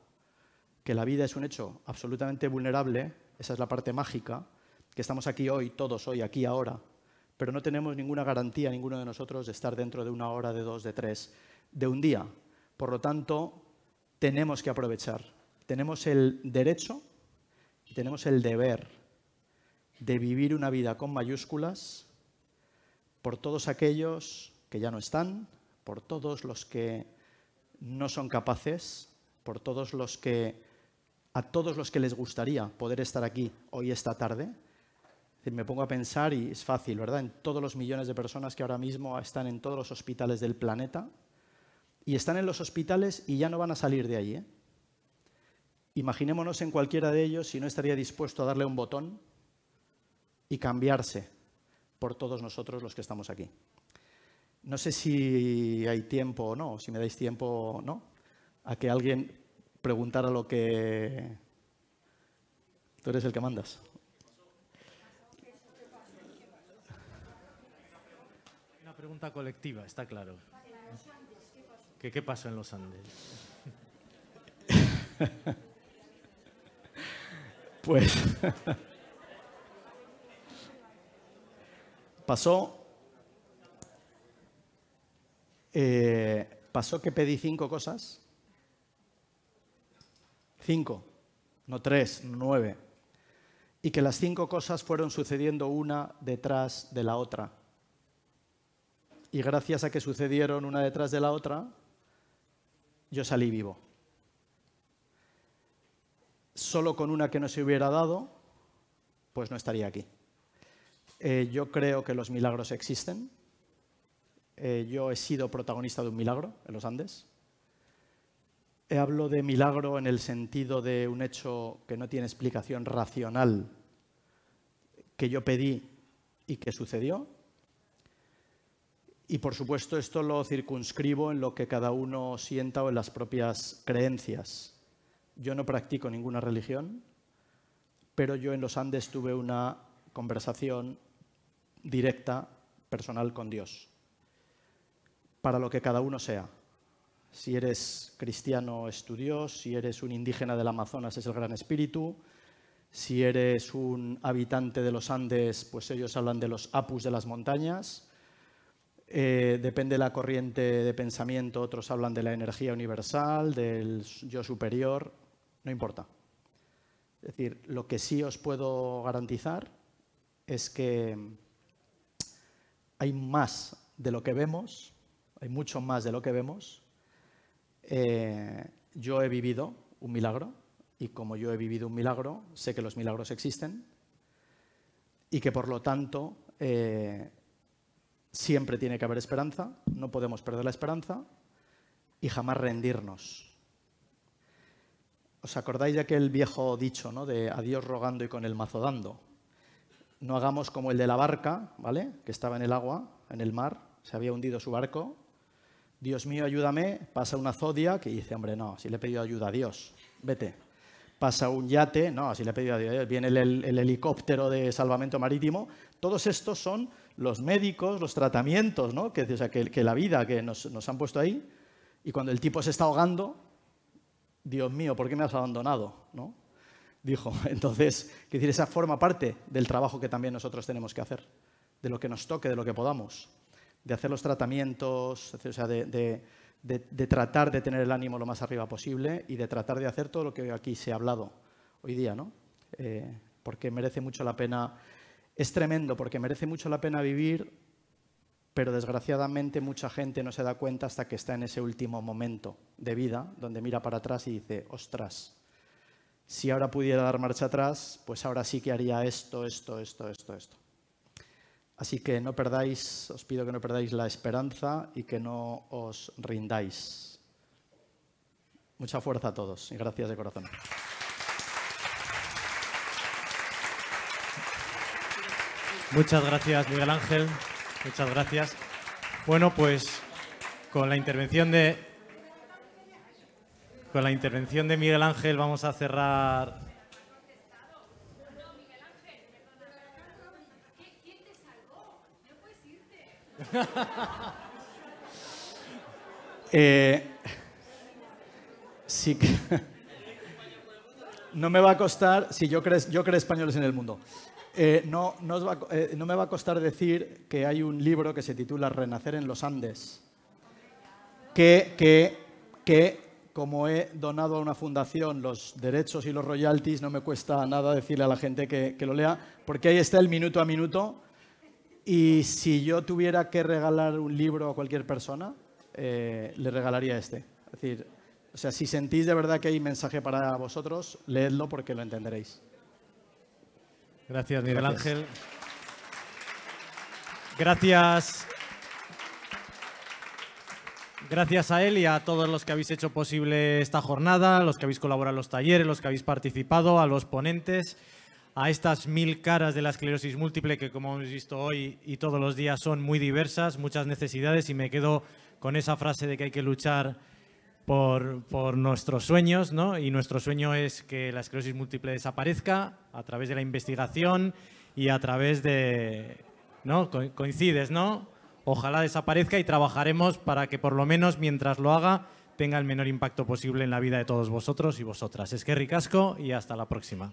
que la vida es un hecho absolutamente vulnerable, esa es la parte mágica, que estamos aquí hoy, todos hoy, aquí, ahora, pero no tenemos ninguna garantía, ninguno de nosotros, de estar dentro de una hora, de dos, de tres, de un día. Por lo tanto, tenemos que aprovechar. Tenemos el derecho tenemos el deber de vivir una vida con mayúsculas por todos aquellos que ya no están, por todos los que no son capaces, por todos los que a todos los que les gustaría poder estar aquí hoy esta tarde. Me pongo a pensar y es fácil, ¿verdad? En todos los millones de personas que ahora mismo están en todos los hospitales del planeta y están en los hospitales y ya no van a salir de ahí. ¿eh? Imaginémonos en cualquiera de ellos si no estaría dispuesto a darle un botón y cambiarse por todos nosotros los que estamos aquí. No sé si hay tiempo o no, si me dais tiempo o no, a que alguien preguntara lo que... Tú eres el que mandas. Una pregunta colectiva, está claro. ¿Qué, qué pasó en los Andes? pues pasó, eh, pasó que pedí cinco cosas Cinco, no tres, nueve. Y que las cinco cosas fueron sucediendo una detrás de la otra. Y gracias a que sucedieron una detrás de la otra, yo salí vivo. Solo con una que no se hubiera dado, pues no estaría aquí. Eh, yo creo que los milagros existen. Eh, yo he sido protagonista de un milagro en los Andes. Hablo de milagro en el sentido de un hecho que no tiene explicación racional, que yo pedí y que sucedió. Y por supuesto esto lo circunscribo en lo que cada uno sienta o en las propias creencias. Yo no practico ninguna religión, pero yo en los Andes tuve una conversación directa, personal con Dios, para lo que cada uno sea. Si eres cristiano es tu Dios, si eres un indígena del Amazonas es el Gran Espíritu, si eres un habitante de los Andes, pues ellos hablan de los apus de las montañas. Eh, depende de la corriente de pensamiento, otros hablan de la energía universal, del yo superior, no importa. Es decir, lo que sí os puedo garantizar es que hay más de lo que vemos, hay mucho más de lo que vemos, eh, yo he vivido un milagro y como yo he vivido un milagro, sé que los milagros existen y que por lo tanto eh, siempre tiene que haber esperanza, no podemos perder la esperanza y jamás rendirnos. ¿Os acordáis de aquel viejo dicho, ¿no? de adiós rogando y con el mazo dando? No hagamos como el de la barca, ¿vale? Que estaba en el agua, en el mar, se había hundido su barco Dios mío, ayúdame, pasa una zodia que dice, hombre, no, si le he pedido ayuda a Dios, vete. Pasa un yate, no, si le he pedido a Dios, viene el, helicóptero de salvamento marítimo. Todos estos son los médicos, los tratamientos, ¿no? que, que, la vida que nos, nos, han puesto ahí. Y cuando el tipo se está ahogando, Dios mío, ¿por qué me has abandonado? ¿no? Dijo. Entonces, decir, esa forma parte del trabajo que también nosotros tenemos que hacer, de lo que nos toque, de lo que podamos de hacer los tratamientos, o sea, de, tratar de tener el ánimo lo más arriba posible y de tratar de hacer todo lo que aquí se ha hablado hoy día, ¿no? Eh, porque merece mucho la pena, es tremendo, porque merece mucho la pena vivir pero desgraciadamente mucha gente no se da cuenta hasta que está en ese último momento de vida, donde mira para atrás y dice, ostras, si ahora pudiera dar marcha atrás, pues ahora sí que haría esto, esto, esto, esto, esto. Así que no perdáis, os pido que no perdáis la esperanza y que no os rindáis. Mucha fuerza a todos y gracias de corazón. Muchas gracias, Miguel Ángel. Muchas gracias. Bueno, pues con la intervención de con la intervención de Miguel Ángel vamos a cerrar. Eh, sí que no me va a costar, si yo creo, yo creo españoles en el mundo. Eh, no, eh, no, me va a costar decir que hay un libro que se titula Renacer en los Andes, que como he donado a una fundación los derechos y los royalties, no me cuesta nada decirle a la gente que, lo lea, porque ahí está el minuto a minuto. Y si yo tuviera que regalar un libro a cualquier persona, eh, le regalaría este. Es decir, o sea, si sentís de verdad que hay mensaje para vosotros, leedlo porque lo entenderéis. Gracias, Miguel Ángel. Gracias. Gracias a él y a todos los que habéis hecho posible esta jornada, los que habéis colaborado en los talleres, los que habéis participado, a los ponentes, a estas mil caras de la esclerosis múltiple que como hemos visto hoy y todos los días son muy diversas, muchas necesidades y me quedo con esa frase de que hay que luchar por, nuestros sueños, ¿no? Y nuestro sueño es que la esclerosis múltiple desaparezca a través de la investigación y a través de, ¿no? coincides, ¿no? Ojalá desaparezca y trabajaremos para que por lo menos mientras lo haga tenga el menor impacto posible en la vida de todos vosotros y vosotras. Es que ricasco y hasta la próxima.